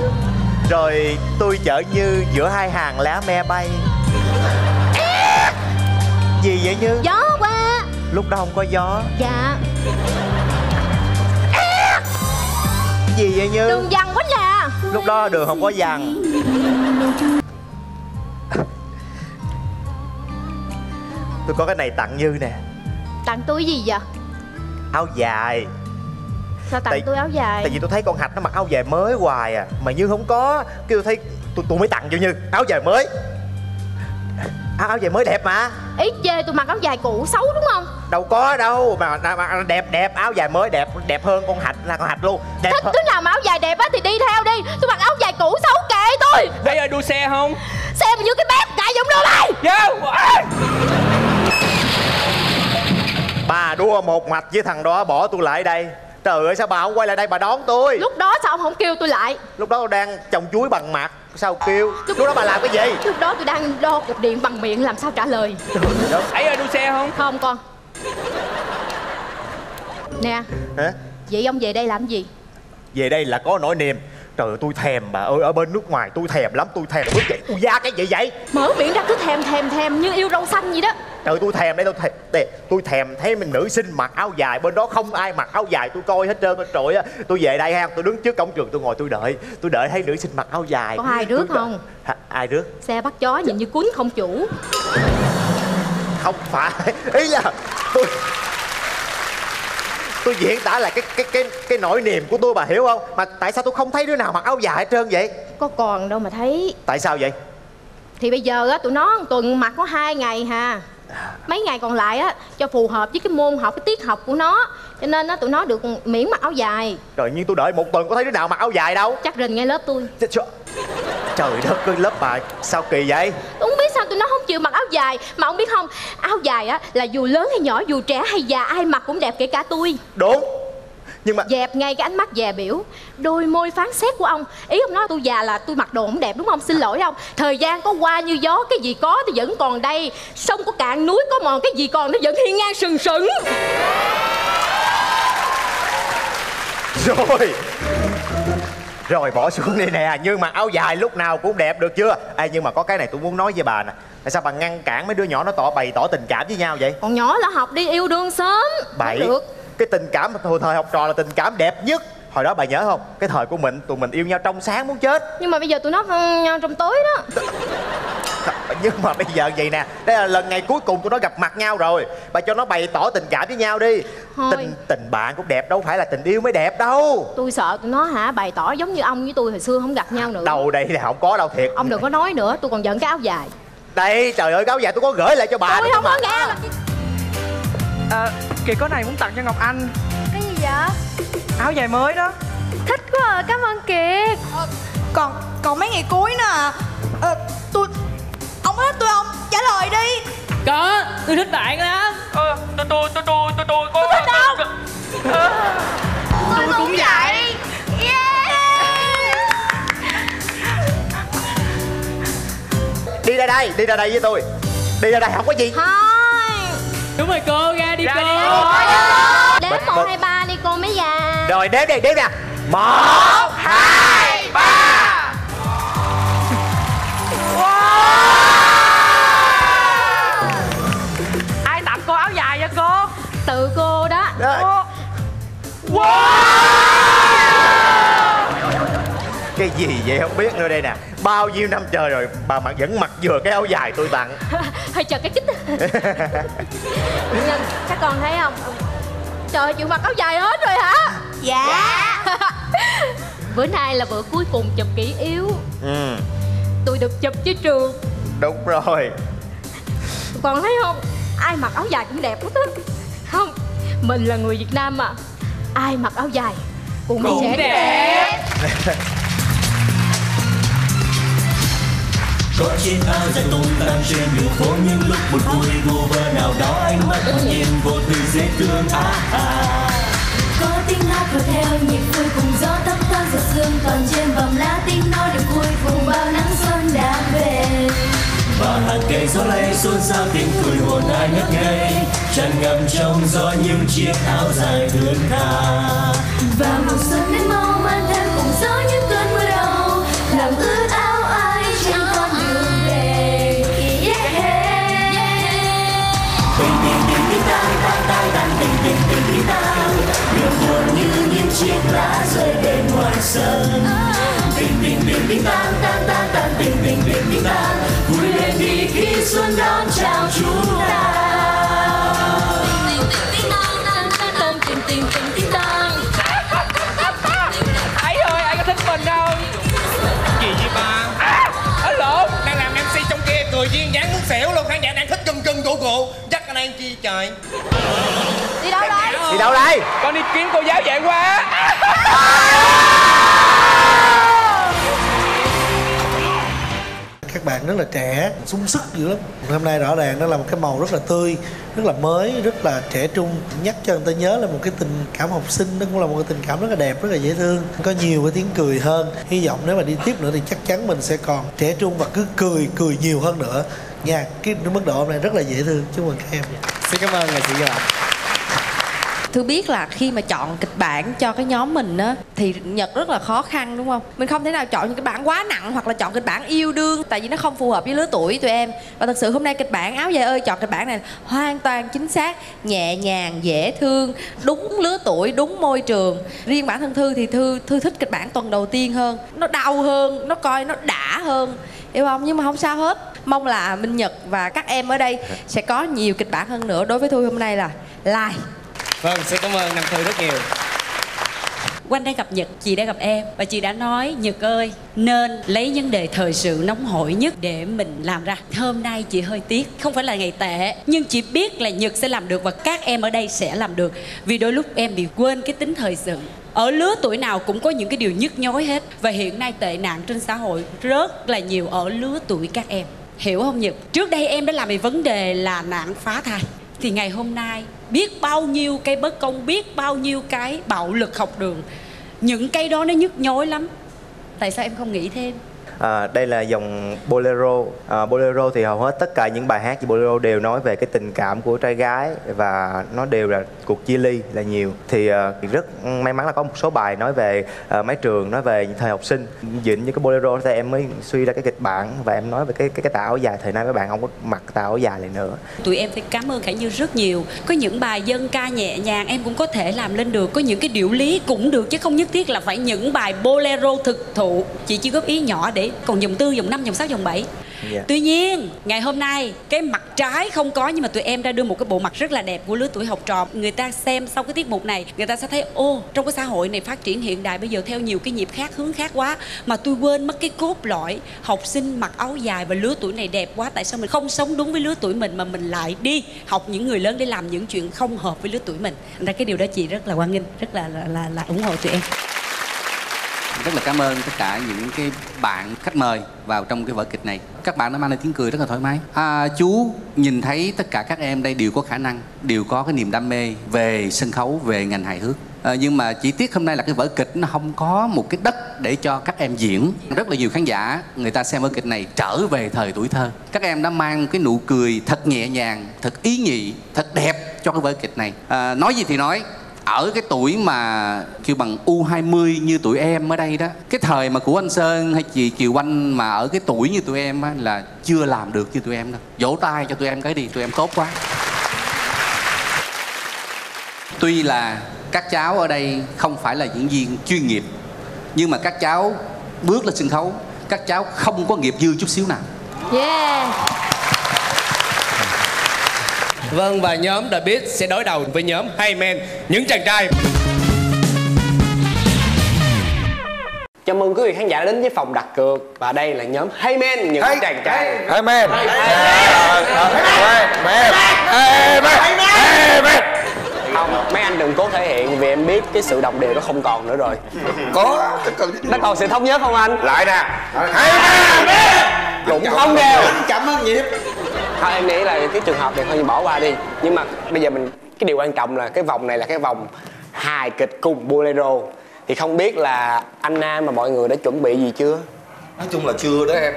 Rồi tôi chở Như giữa hai hàng lá me bay. Gì vậy Như? Gió Lúc đó không có gió. Dạ. Gì vậy Như? Đường vằn quá nè. Lúc đó đường không có dằn Tôi có cái này tặng Như nè. Tặng tôi gì vậy? Áo dài. Sao tặng Tại- tôi áo dài? Tại vì tôi thấy con Hạch nó mặc áo dài mới hoài à. Mà Như không có. Cái tôi thấy tôi, tôi mới tặng cho Như Áo dài mới áo, áo dài mới đẹp mà. Ý chê tôi mặc áo dài cũ xấu đúng không? Đâu có đâu mà, mà, đẹp đẹp áo dài mới đẹp đẹp hơn con Hạch là con Hạch luôn. Đẹp Thích hơn. đứa nào mà áo dài đẹp á thì đi theo đi. Tôi mặc áo dài cũ xấu kệ tôi. Đây ơi đua xe không? Xe mà như cái bếp cãi giọng đưa mày Dạ Bà đua một mạch với thằng đó bỏ tôi lại đây Trời ơi sao bà không quay lại đây? Bà đón tôi. Lúc đó sao ông không kêu tôi lại? Lúc đó tôi đang trồng chuối bằng mặt. Sao kêu? Lúc đó bà làm cái gì? Lúc đó tôi đang đo cục điện bằng miệng làm sao trả lời? Ấy ơi đua xe không? Không con. Nè Hả? Vậy ông về đây làm gì? Về đây là có nỗi niềm Trời ơi tôi thèm bà ơi Ở bên nước ngoài tôi thèm lắm Tôi thèm bước vậy Ui da cái gì vậy? Mở miệng ra cứ thèm thèm thèm như yêu rau xanh vậy đó. Trời tôi thèm đây tôi thèm đây, tôi thèm thấy mình nữ sinh mặc áo dài bên đó không ai mặc áo dài tôi coi hết trơn trời ơi tôi về đây ha tôi đứng trước cổng trường tôi ngồi tôi đợi tôi đợi thấy nữ sinh mặc áo dài. Có ai rước Tôi đợi- không? Hả, ai rước? Xe bắt chó nhìn như cuốn không chủ. Không phải ý là tôi tôi diễn tả là cái cái cái cái nỗi niềm của tôi bà hiểu không? Mà tại sao tôi không thấy đứa nào mặc áo dài hết trơn vậy? Có còn đâu mà thấy. Tại sao vậy? Thì bây giờ á tụi nó tuần mặc có hai ngày hà mấy ngày còn lại á cho phù hợp với cái môn học cái tiết học của nó. Cho nên á tụi nó được miễn mặc áo dài. Trời nhưng tôi đợi một tuần có thấy đứa nào mặc áo dài đâu. Chắc rình ngay lớp tôi. Trời đất ơi lớp bà sao kỳ vậy? Tôi không biết sao tụi nó không chịu mặc áo dài. Mà ông biết không áo dài á là dù lớn hay nhỏ dù trẻ hay già ai mặc cũng đẹp kể cả tôi. Đúng nhưng mà dẹp ngay cái ánh mắt dè biểu. Đôi môi phán xét của ông. Ý ông nói tôi già là tôi mặc đồ không đẹp đúng không? Xin lỗi ông. Thời gian có qua như gió cái gì có thì vẫn còn đây. Sông có cạn núi có mòn cái gì còn nó vẫn hiên ngang sừng sững. Rồi. Rồi bỏ xuống đi nè. Nhưng mà áo dài lúc nào cũng đẹp được chưa? Ê, nhưng mà có cái này tôi muốn nói với bà nè. Tại sao bà ngăn cản mấy đứa nhỏ nó tỏ bày tỏ tình cảm với nhau vậy? Còn nhỏ là học đi yêu đương sớm. Bảy được cái tình cảm mà hồi thời học trò là tình cảm đẹp nhất. Hồi đó bà nhớ không? Cái thời của mình tụi mình yêu nhau trong sáng muốn chết. Nhưng mà bây giờ tụi nó nhau trong tối đó. <laughs> Nhưng mà bây giờ vậy nè đây là lần ngày cuối cùng tụi nó gặp mặt nhau rồi. Bà cho nó bày tỏ tình cảm với nhau đi. Thôi. tình tình bạn cũng đẹp đâu phải là tình yêu mới đẹp đâu. Tôi sợ tụi nó hả? Bày tỏ giống như ông với tôi hồi xưa không gặp nhau nữa. Đâu đây là không có đâu thiệt. Ông đừng có nói nữa tôi còn giận cái áo dài. Đây trời ơi áo dài tôi có gửi lại cho bà tôi không có nghe mà à, kỳ có này muốn tặng cho ngọc anh. Cái gì vậy? áo dài mới đó. Thích quá à, cảm ơn Kiệt. Còn còn mấy ngày cuối nữa à. Ờ, tôi ông có thích tôi không? Trả lời đi. Có, tôi thích bạn lắm. Ờ, tôi tôi tôi tôi tôi tôi có Tôi thích không? Tôi cũng vậy. đi ra đây đi ra đây với tôi đi ra đây không có gì Đúng rồi cô, ra đi cô. đếm Bịch, một hai ba đi cô mấy già. Rồi đếm đi đếm nè. Một hai ba. Ai tặng cô áo dài vậy cô? tự cô đó cái gì vậy không biết nữa đây nè. Bao nhiêu năm trời rồi bà mà vẫn mặc vừa cái áo dài tôi tặng. <laughs> Hơi chờ cái chích. Nhân các con thấy không? Trời chịu mặc áo dài hết rồi hả? Dạ. <laughs> Bữa nay là bữa cuối cùng chụp kỷ yếu. Ừ. Tôi được chụp với trường. Đúng rồi. Còn thấy không? Ai mặc áo dài cũng đẹp hết á không mình là người việt nam mà. Ai mặc áo dài cũng, Cũng sẽ đẹp. <laughs> có chiếc áo dài tung tăng trên đường phố. Những lúc buồn vui vô vơ nào đó ánh mắt hồn nhiên vô tư dễ thương. À, à. có tiếng hát vừa theo nhịp vui cùng gió tấp tơ giật sương. Còn trên vòng lá tiếng nói được vui cùng bao nắng xuân đang về. Và hàng cây gió lay xôn xao tiếng cười hồn ai ngất ngây. Tràn ngập trong gió những chiếc áo dài thướt tha. Và mùa xuân đến mau mang theo cùng gió những chiếc lá rơi bên ngoài sân. Tình tình tình tình tang tang tang tang tình tình tình tình tang vui lên đi khi xuân đón chào chúng ta. Ấy ơi ai có thích mình không? Gì vậy ba? Ở lộn đang làm mc trong kia cười duyên dáng muốn xỉu luôn khán giả đang thích cưng cưng cụ cụ đang chi trời? Đi đâu đây? Đi đâu đây? Con đi kiếm cô giáo dạy quá. Các bạn rất là trẻ sung sức dữ lắm. Hôm nay rõ ràng đó là một cái màu rất là tươi rất là mới rất là trẻ trung. Nhắc cho người ta nhớ là một cái tình cảm học sinh đó cũng là một cái tình cảm rất là đẹp rất là dễ thương. Có nhiều cái tiếng cười hơn. Hy vọng nếu mà đi tiếp nữa thì chắc chắn mình sẽ còn trẻ trung và cứ cười cười nhiều hơn nữa nha cái mức độ hôm nay rất là dễ thương chúc mừng các em xin cảm ơn nghệ sĩ Ngọc Thư biết là khi mà chọn kịch bản cho cái nhóm mình á thì Nhật rất là khó khăn đúng không? Mình không thể nào chọn những kịch bản quá nặng hoặc là chọn kịch bản yêu đương tại vì nó không phù hợp với lứa tuổi tụi em. Và thật sự hôm nay kịch bản áo dài ơi chọn kịch bản này hoàn toàn chính xác, nhẹ nhàng, dễ thương, đúng lứa tuổi, đúng môi trường. Riêng bản thân Thư thì Thư Thư thích kịch bản tuần đầu tiên hơn, nó đau hơn, nó coi nó đã hơn hiểu không nhưng mà không sao hết. Mong là minh nhật và các em ở đây sẽ có nhiều kịch bản hơn nữa. Đối với tôi hôm nay là like. Vâng, xin cảm ơn Nam Thư rất nhiều. Quanh đang gặp Nhật, chị đã gặp em Và chị đã nói Nhật ơi Nên lấy vấn đề thời sự nóng hổi nhất để mình làm ra. Hôm nay chị hơi tiếc Không phải là ngày tệ Nhưng chị biết là Nhật sẽ làm được Và các em ở đây sẽ làm được. Vì đôi lúc em bị quên cái tính thời sự ở lứa tuổi nào cũng có những cái điều nhức nhối hết. Và hiện nay tệ nạn trên xã hội rất là nhiều ở lứa tuổi các em. Hiểu không Nhật? Trước đây em đã làm về vấn đề là nạn phá thai. Thì ngày hôm nay, biết bao nhiêu cái bất công, Biết bao nhiêu cái bạo lực học đường. Những cái đó nó nhức nhối lắm. Tại sao em không nghĩ thêm? À, đây là dòng bolero. À, bolero thì hầu hết tất cả những bài hát của bolero đều nói về cái tình cảm của trai gái và nó đều là cuộc chia ly là nhiều. Thì à, rất may mắn là có một số bài nói về à, mái trường nói về thời học sinh. Dịnh như cái bolero thì em mới suy ra cái kịch bản và em nói về cái cái cái tà áo dài. Thời nay các bạn không có mặc tà áo dài lại nữa. Tụi em phải cảm ơn Khải Như rất nhiều. Có những bài dân ca nhẹ nhàng em cũng có thể làm lên được. Có những cái điệu lý cũng được chứ không nhất thiết là phải những bài bolero thực thụ. Chị chỉ góp ý nhỏ để còn dòng tư, dòng 5, dòng 6, dòng 7 Dạ. Tuy nhiên, ngày hôm nay cái mặt trái không có nhưng mà tụi em đã đưa một cái bộ mặt rất là đẹp của lứa tuổi học trò. Người ta xem sau cái tiết mục này, người ta sẽ thấy ô trong cái xã hội này phát triển hiện đại bây giờ theo nhiều cái nhịp khác hướng khác quá mà tôi quên mất cái cốt lõi học sinh mặc áo dài và lứa tuổi này đẹp quá tại sao mình không sống đúng với lứa tuổi mình mà mình lại đi học những người lớn để làm những chuyện không hợp với lứa tuổi mình. Thành ra cái điều đó chị rất là quan nghênh, rất là là là, là ủng hộ tụi em rất là cảm ơn tất cả những cái bạn khách mời vào trong cái vở kịch này. Các bạn đã mang lại tiếng cười rất là thoải mái. À, chú nhìn thấy tất cả các em đây đều có khả năng đều có cái niềm đam mê về sân khấu về ngành hài hước. À, nhưng mà chỉ tiếc hôm nay là cái vở kịch nó không có một cái đất để cho các em diễn. Rất là nhiều khán giả người ta xem vở kịch này trở về thời tuổi thơ. Các em đã mang cái nụ cười thật nhẹ nhàng thật ý nhị thật đẹp cho cái vở kịch này. À, nói gì thì nói ở cái tuổi mà kêu bằng U20 như tụi em ở đây đó Cái thời mà của anh Sơn hay chị Kiều Anh mà ở cái tuổi như tụi em á là chưa làm được như tụi em đâu. Vỗ tay cho tụi em cái đi, tụi em tốt quá. Tuy là các cháu ở đây không phải là diễn viên chuyên nghiệp Nhưng mà các cháu bước lên sân khấu Các cháu không có nghiệp dư chút xíu nào. Yeah. Vâng và nhóm The Beat sẽ đối đầu với nhóm Hey Men Những chàng trai. Chào mừng quý vị khán giả đến với phòng đặt cược. Và đây là nhóm Hey Men, những chàng trai. Hey men Hey men Hey Men Không, mấy anh đừng cố thể hiện vì em biết cái sự đồng đều nó không còn nữa rồi. Có. Nó còn sự thống nhất không anh? Lại nè. Cũng không đều. Chậm hơn nhịp Thôi em nghĩ là cái trường hợp này thôi bỏ qua đi. Nhưng mà bây giờ mình Cái điều quan trọng là cái vòng này là cái vòng hài kịch cùng bolero. Thì không biết là anh Nam và mọi người đã chuẩn bị gì chưa? nói chung là chưa đó em.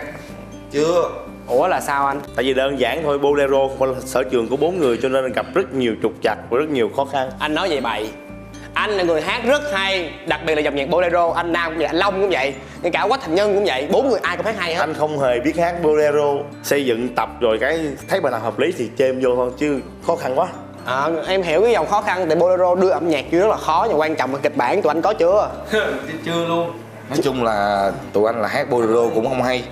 Chưa. Ủa là sao anh? Tại vì đơn giản thôi bolero không phải là sở trường của bốn người cho nên gặp rất nhiều trục trặc và rất nhiều khó khăn. Anh nói vậy bậy anh là người hát rất hay đặc biệt là dòng nhạc bolero anh nam cũng vậy anh long cũng vậy ngay cả quách thành nhân cũng vậy bốn người ai cũng hát hay hết. Anh không hề biết hát bolero. Xây dựng tập rồi cái thấy bài nào hợp lý thì chêm vô thôi chứ khó khăn quá. À, em hiểu cái dòng khó khăn tại bolero đưa âm nhạc vô rất là khó nhưng quan trọng là kịch bản tụi anh có chưa? <laughs> Chưa luôn. Nói chung là tụi anh là hát bolero cũng không hay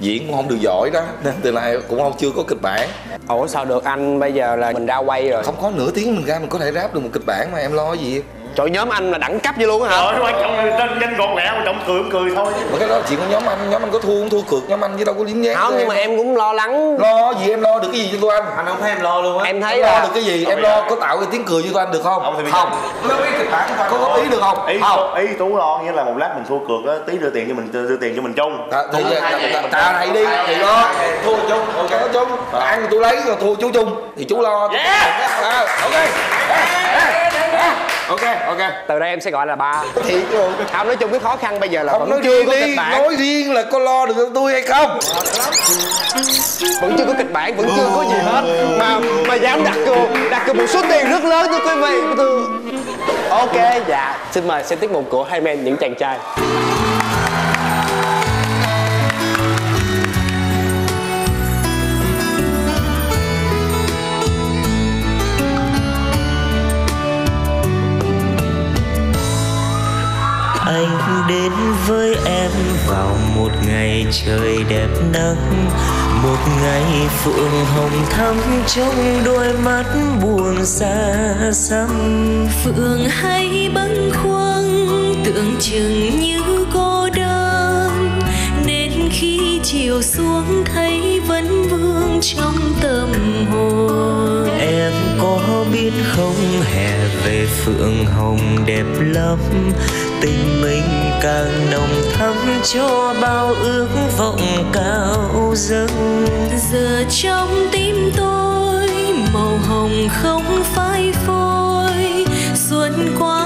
diễn cũng không được giỏi đó nên từ nay cũng không chưa có kịch bản. Ủa sao được anh? Bây giờ là mình ra quay rồi. Không có nửa tiếng mình ra mình có thể ráp được một kịch bản mà em lo gì trời nhóm anh là đẳng cấp vậy luôn á hả? Rồi quan trọng nhanh, nhanh gọn lẹ quan trọng cười cũng cười thôi. Mà cái đó là chuyện của nhóm anh nhóm anh có thua không thua cược nhóm anh chứ đâu có liếm nhác không nhưng mà em cũng lo lắng. Lo gì em lo được cái gì cho tụi anh? Anh không thấy em lo luôn á. Em thấy em là lo được cái gì? Em lo có tạo cái tiếng cười cho tụi anh được không? Không không. Có cái kịch bản có góp ý được không? Ý không. ý tú lo nghĩa là một lát mình thua cược á tí đưa tiền cho mình đưa tiền cho mình chung. Dạ, thì ta này đi thì lo. thua chung ok chung ăn tôi lấy rồi thua chú chung. Thì chú lo. Ok ok ok. Từ đây em sẽ gọi là ba. Thiệt luôn. Không nói chung cái khó khăn bây giờ là Ông vẫn nói chưa riêng có đi, kịch bản. Nói riêng là có lo được cho tôi hay không? Vẫn chưa có kịch bản vẫn chưa có gì hết. mà mà dám đặt cược đặt cược một số tiền rất lớn thưa quý vị. Thưa ok dạ. Xin mời xem tiết mục của hai men những chàng trai anh đến với em vào một ngày trời đẹp nắng, một ngày phượng hồng thắm trong đôi mắt buồn xa xăm. Phượng hay bâng khuâng, tưởng chừng như cô đơn. Nên khi chiều xuống, thấy vẫn vương trong tâm hồn có biết không? Hè về phượng hồng đẹp lắm. Tình mình càng nồng thắm cho bao ước vọng cao dâng. Giờ trong tim tôi, màu hồng không phai phôi. Xuân qua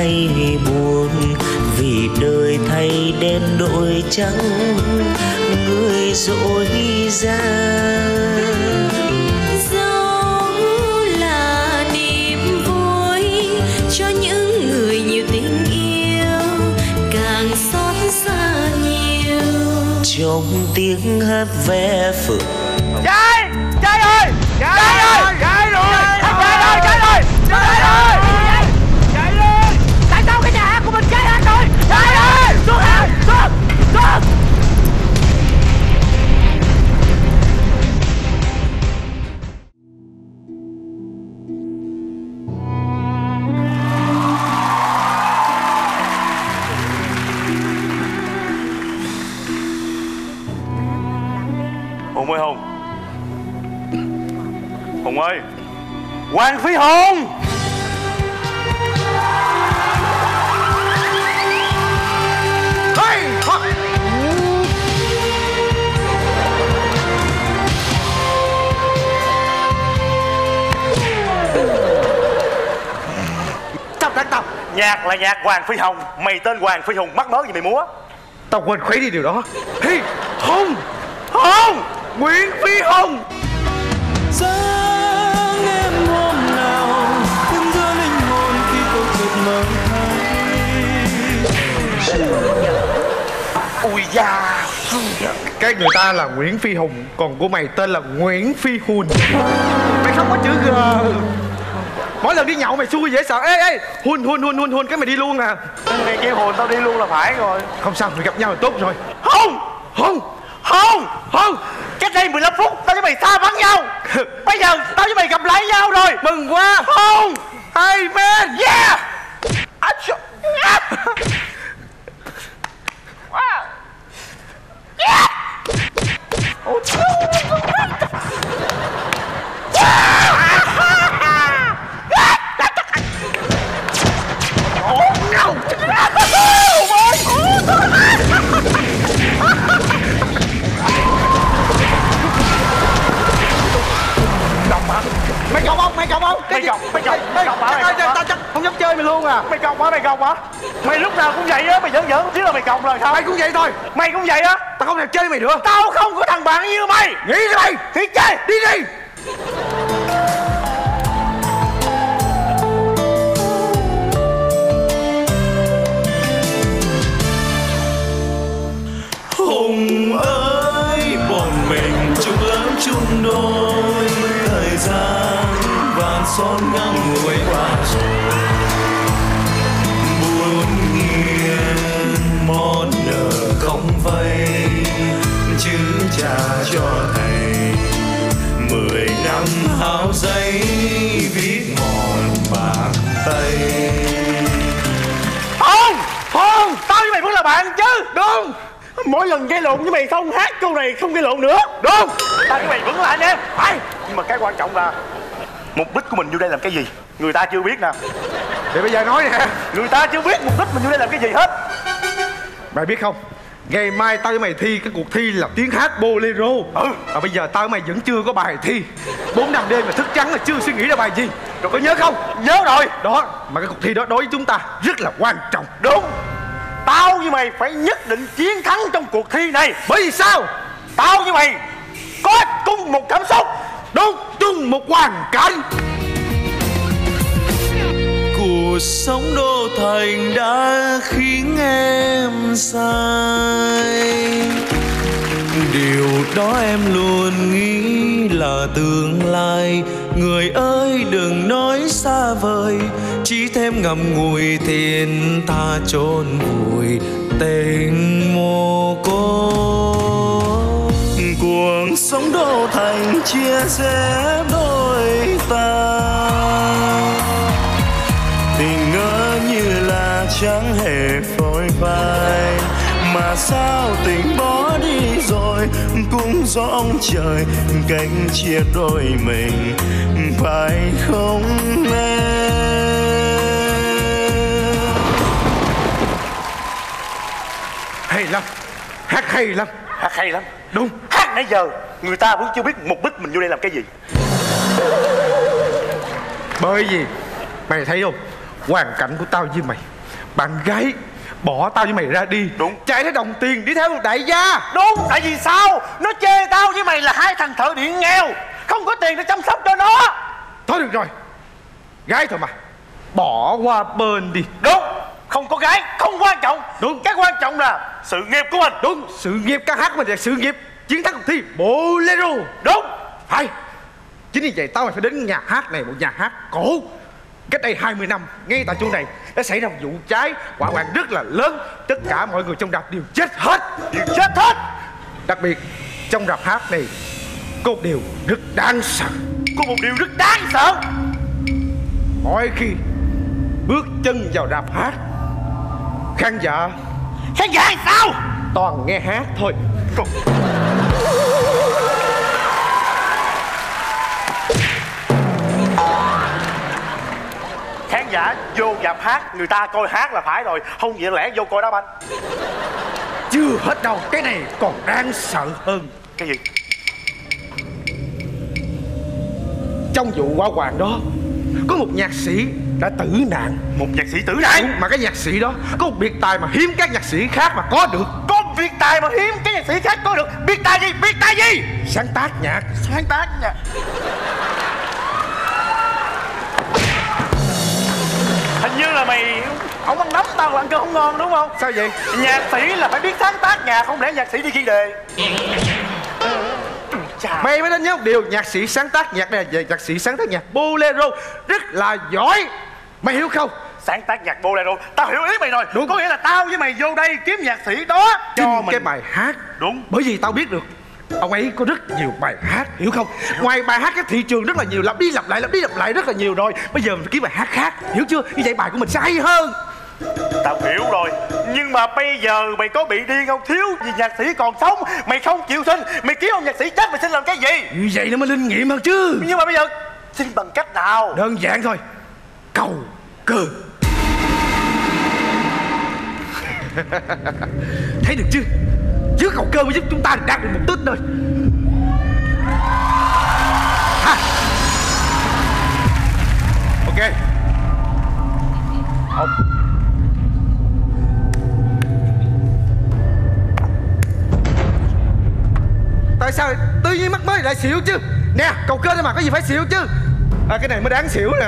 hay buồn vì đời thay đen đổi trắng người dối gian dẫu là niềm vui cho những người nhiều tình yêu càng xót xa nhiều. Trong tiếng hát ve phượng. Trai Trai ơi! Trai ơi! Trai rồi Trai ơi! Trai ơi! Trai ơi Hùng ơi Hùng Hùng ơi. Hoàng Phi Hùng. Hey Hả? Tao. Nhạc là nhạc Hoàng Phi Hồng Mày tên Hoàng Phi Hùng, mắc mớ gì mày múa? Tao quên khuấy đi điều đó. Hi Hùng. Hùng. Nguyễn Phi Hùng Sáng em hôm nào Vẫn giữa linh hồn khi tôi chợt mơ Ui da Cái người ta là Nguyễn Phi Hùng Còn của mày tên là Nguyễn Phi Hùn Mày không có chữ G. Mỗi lần đi nhậu mày xui dễ sợ. Ê ê Hùn hùn hùn hùn hùn Cái mày đi luôn à. Mày kêu hồn tao đi luôn là phải rồi. Không sao mày gặp nhau là tốt rồi. Hùng Hùng Hùng Hùng Cách đây 15 phút Tao với mày xa bắn nhau. <laughs> Bây giờ tao với mày gặp lại nhau rồi. Mừng quá. Hey man Yeah. À, à. Wow. Yeah. Ôi, Oh no! Gọc Mày gọc không? Mày gọc không? Mày gọc, mày gọc, mày gọc hả? Mày? Tao không dám chơi mày luôn à Mày gọc hả? Mày gọc hả? Mày lúc nào cũng vậy á, mày giỡn giỡn xíu là mày gọc rồi sao? Mày cũng vậy thôi Mày cũng vậy á Tao không thèm chơi mày nữa Tao không có thằng bạn như mày Nghĩ đi mày Thì chơi, đi đi Hùng ơi bọn mình chung lớn chung đôi son ngang người qua rồi buồn nghiêng món nợ không vay chứ trả cho thầy. Mười năm hao giấy viết mòn bàn tay Không, không, tao với mày vẫn là bạn chứ. Đúng. Mỗi lần gây lộn với mày không hát câu này không gây lộn nữa. Đúng. Tao với mày vẫn là anh em. Phải. Nhưng mà cái quan trọng là Mục đích của mình vô đây làm cái gì? Người ta chưa biết nè Để bây giờ nói nè. Người ta chưa biết mục đích mình vô đây làm cái gì hết. Mày biết không? Ngày mai tao với mày thi cái cuộc thi là tiếng hát bolero. Ừ. Mà bây giờ tao với mày vẫn chưa có bài thi. Bốn năm đêm mà thức trắng là chưa suy nghĩ ra bài gì. Rồi có nhớ không? Nhớ rồi. Đó Mà cái cuộc thi đó đối với chúng ta rất là quan trọng. Đúng. Tao với mày phải nhất định chiến thắng trong cuộc thi này. Bởi vì sao? Tao với mày Có cùng một cảm xúc Đúng chung một hoàn cảnh. Cuộc sống đô thành đã khiến em sai điều đó em luôn nghĩ là tương lai. Người ơi, đừng nói xa vời. Chỉ thêm ngậm ngùi thiên tha chôn vùi tình mồ côi đường sống đô thành chia rẽ đôi ta. Tình ngỡ như là chẳng hề phôi phai, mà sao tình bỏ đi rồi cũng do ông trời cánh chia đôi mình, phải không em? Hay lắm, Hát hay lắm. Hát hay lắm. Đúng. Hát nãy giờ Người ta vẫn chưa biết mục đích mình vô đây làm cái gì. Bởi vì Mày thấy không? Hoàn cảnh của tao với mày Bạn gái bỏ tao với mày ra đi Đúng. Chạy tới đồng tiền đi theo một đại gia. Đúng Tại vì sao? Nó chê tao với mày là hai thằng thợ điện nghèo Không có tiền để chăm sóc cho nó. Thôi được rồi. Gái thôi mà. Bỏ qua bên đi. Đúng Không có gái Không quan trọng. Đúng. Cái quan trọng là Sự nghiệp của mình. Đúng. Sự nghiệp ca hát của mình là sự nghiệp Chiến thắng cuộc thi Bolero. Đúng. Phải. Chính vì vậy tao mày phải đến nhà hát này Một nhà hát cổ. Cách đây 20 năm Ngay tại chỗ này Đã xảy ra một vụ cháy. Hỏa hoạn rất là lớn. Tất cả mọi người trong rạp đều chết hết. Đều chết hết. Đặc biệt Trong rạp hát này Có một điều rất đáng sợ. Có một điều rất đáng sợ. Mỗi khi Bước chân vào rạp hát Khán giả. Khán giả sao? Toàn nghe hát thôi. Khán giả vô dạp hát Người ta coi hát là phải rồi. Không vậy lẽ vô coi đá banh? Chưa hết đâu Cái này còn đáng sợ hơn. Cái gì? Trong vụ hỏa hoạn đó Có một nhạc sĩ đã tử nạn. Một nhạc sĩ tử nạn? Đúng, Mà cái nhạc sĩ đó Có một biệt tài mà hiếm các nhạc sĩ khác mà có được. Có một biệt tài mà hiếm cái nhạc sĩ khác có được. Biệt tài gì? Biệt tài gì? Sáng tác nhạc. Sáng tác nhạc. Hình như là mày Ông ăn nấm tao là ăn cơm không ngon đúng không? Sao vậy? Nhạc sĩ là phải biết sáng tác nhạc Không lẽ nhạc sĩ đi ghi đề Chà. Mày mới nên nhớ một điều Nhạc sĩ sáng tác nhạc này là nhạc sĩ sáng tác nhạc bolero Rất là giỏi. Mày hiểu không? Sáng tác nhạc bolero. Tao hiểu ý mày rồi. Đúng. Có nghĩa là tao với mày vô đây kiếm nhạc sĩ đó. Cho mình. cái bài hát. Đúng. Bởi vì tao biết được Ông ấy có rất nhiều bài hát Hiểu không? Ngoài bài hát cái thị trường rất là nhiều Lặp đi lặp lại lặp đi lặp lại rất là nhiều rồi. Bây giờ mình kiếm bài hát khác Hiểu chưa? Như vậy bài của mình sẽ hay hơn Tao hiểu rồi. Nhưng mà bây giờ mày có bị điên không? Thiếu gì nhạc sĩ còn sống? Mày không chịu xin. Mày kiếm ông nhạc sĩ chết mày xin làm cái gì? Như vậy nó mới linh nghiệm hơn chứ. Nhưng mà bây giờ Xin bằng cách nào? Đơn giản thôi. Cầu cơ. <laughs> Thấy được chưa? Chứ cầu cơ mới giúp chúng ta đạt được mục đích thôi. Ha. Ok Tại sao tự nhiên mắc mới lại xỉu chứ? Nè cầu cơ đây mà có gì phải xỉu chứ? À cái này mới đáng xỉu nè.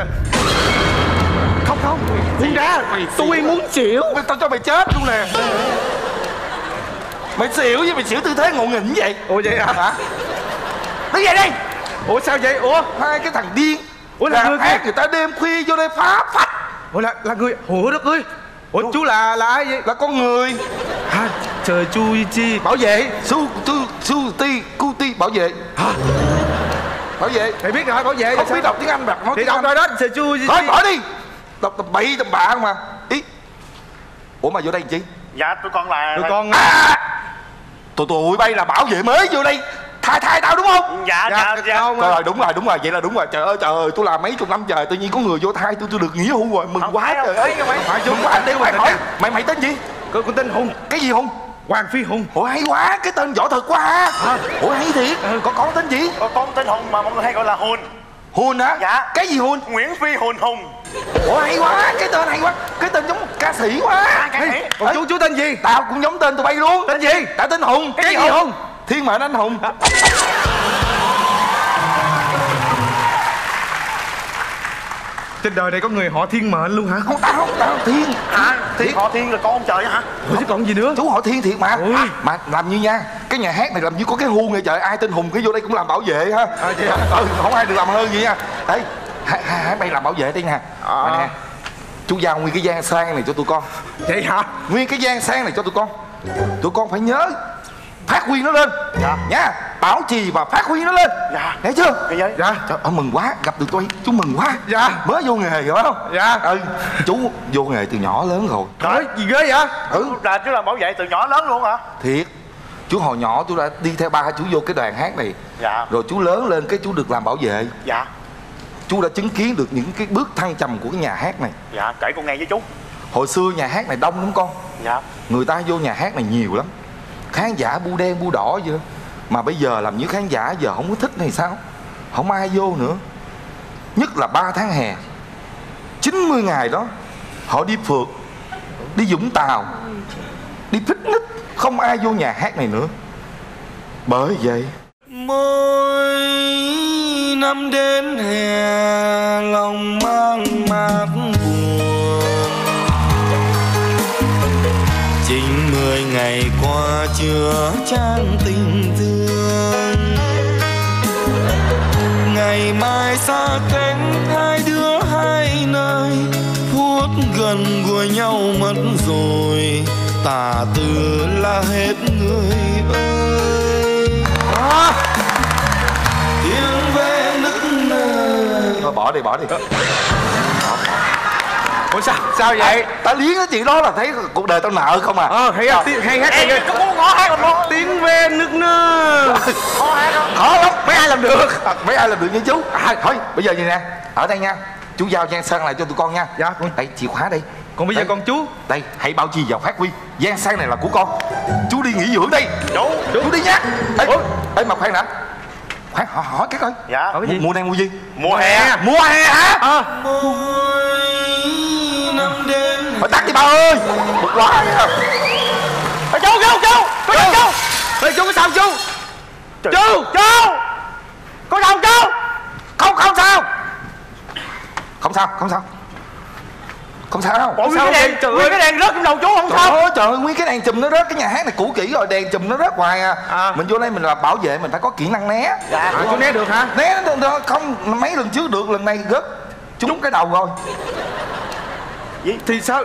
Không không Buông ra Tôi muốn xỉu. Tao cho mày chết luôn nè. Mày xỉu với mày xỉu tư thế ngộ nghĩnh vậy. Ủa vậy hả? Hả? Đứng dậy đi. Ủa sao vậy? Ủa Hai cái thằng điên. Ủa là Làm người hát người ta đêm khuya vô đây phá phách. Ủa là, là người Ủa đất ơi. Ủa chú là là ai vậy? Là con người. Hả Trời chu chi. Bảo vệ. Su tu su ti cu ti bảo vệ. Hả? Bảo vệ. Mày biết rồi bảo vệ Không biết đọc tiếng Anh bạc nói Thì tiếng đọc Anh. rồi đó Trời chu Thôi bỏ đi. Đọc tầm bậy tầm bạ không mà. Ý. Ủa mà vô đây làm chi? Dạ tụi con là Tụi con à, Tụi tụi bay là bảo vệ mới vô đây. Thay thay tao đúng không? Dạ, dạ, dạ. Trời ơi, đúng rồi đúng rồi vậy là đúng rồi. Trời ơi trời ơi tôi làm mấy chục năm trời tự nhiên có người vô thay tôi tôi được nghỉ hưu rồi. Mừng quá trời ơi. quá để mày hỏi. Mày mày tên gì? Con tên hùng. Cái gì hùng hoàng phi hùng. Ủa hay quá cái tên võ thật quá ủa hay thiệt. Có con tên gì? Có con tên hùng mà mọi người hay gọi là hồn hùn hả? Dạ. Cái gì hùn? Nguyễn phi hồn hùng. Ủa hay quá cái tên hay quá. Cái tên giống ca sĩ quá. Ca sĩ. còn chú chú tên gì? Tao cũng giống tên tụi bay luôn. Tên gì? Tao tên hùng. Cái gì Hùng? thiên mệnh anh hùng trên đời này có người họ thiên mệnh luôn hả? Không tao không tao thiên. À thiên. Họ thiên là con ông trời hả? Ủa, chứ còn gì nữa? Chú họ thiên thiệt mà. À, mà làm như nha cái nhà hát này làm như có cái huông này trời ai tên hùng cái vô đây cũng làm bảo vệ ha. À, vậy hả? ừ, không ai được làm hơn vậy nha. Hai, hai bay làm bảo vệ đi nè À. Mà nè chú giao nguyên cái gian sang này cho tụi con. Vậy hả? Nguyên cái gian sang này cho tụi con. Tụi con phải nhớ phát huy nó lên. Dạ. Nha bảo trì và phát huy nó lên. Dạ. Thấy chưa? Dạ. Dạ. Trời ơi mừng quá gặp được tôi chú mừng quá. Dạ. Mới vô nghề rồi phải không? Dạ. Ừ chú vô nghề từ nhỏ lớn rồi. Trời gì ghê vậy? Ừ. Là chú làm bảo vệ từ nhỏ lớn luôn hả? Thiệt chú hồi nhỏ chú đã đi theo ba chú vô cái đoàn hát này. Dạ. Rồi chú lớn lên cái chú được làm bảo vệ. Dạ. Chú đã chứng kiến được những cái bước thăng trầm của cái nhà hát này. Dạ kể con nghe với chú. Hồi xưa nhà hát này đông lắm con. Dạ. Người ta vô nhà hát này nhiều lắm khán giả bu đen bu đỏ vậy? Mà bây giờ làm như khán giả giờ không có thích này sao? Không ai vô nữa. Nhất là 3 tháng hè. 90 ngày đó, họ đi phượt, đi Vũng Tàu, đi picnic, không ai vô nhà hát này nữa. Bởi vậy, mỗi năm đến hè, lòng mang mát buồn mười ngày qua chưa chan tình thương. Ngày mai xa cách hai đứa hai nơi phút gần gũi nhau mất rồi tả từ là hết người ơi. Tiếng ve nức nở. Bỏ đi bỏ đi ủa sao? Sao vậy? Ta liếng cái chuyện đó là thấy cuộc đời tao nợ không à? Ờ hay à, hay hát hay có muốn ngó hát không? Tiếng ve nức nở khó hát không? Khó lắm mấy ai làm được? À, mấy ai làm được như chú? À, thôi bây giờ vậy nè? Ở đây nha. Chú giao giang sang lại cho tụi con nha. Dạ con. Đây chìa khóa đây. Còn bây giờ con chú. Đây hãy bảo trì và phát huy. Giang sang này là của con. Chú đi nghỉ dưỡng đi chú chú. Đi nha ê, ê mà khoan đã. Khoan hỏi, hỏi cái coi. Dạ. Cái gì? mùa này mùa gì? Mùa hè. Mùa hè hả? Ờ. Năm đến Thôi tắt đi ba ơi. Bực quá nha Ê, chú chú chú có đồng chú Ê, chú có sao chú chú chú có đồng chú Không không sao. Không sao không sao. Không sao. Bộ nguyên Sao cái vậy? đèn trời nguyên cái đèn rớt trong đầu chú không Trời sao? ơi trời ơi nguyên cái đèn chùm nó rớt Cái nhà hát này cũ kỹ rồi đèn chùm nó rớt hoài à, Mình vô đây mình là bảo vệ mình phải có kỹ năng né. Dạ, à, chú không? né được hả? Né được được không mấy lần trước được lần này rớt Trúng. cái đầu rồi Vậy thì sao?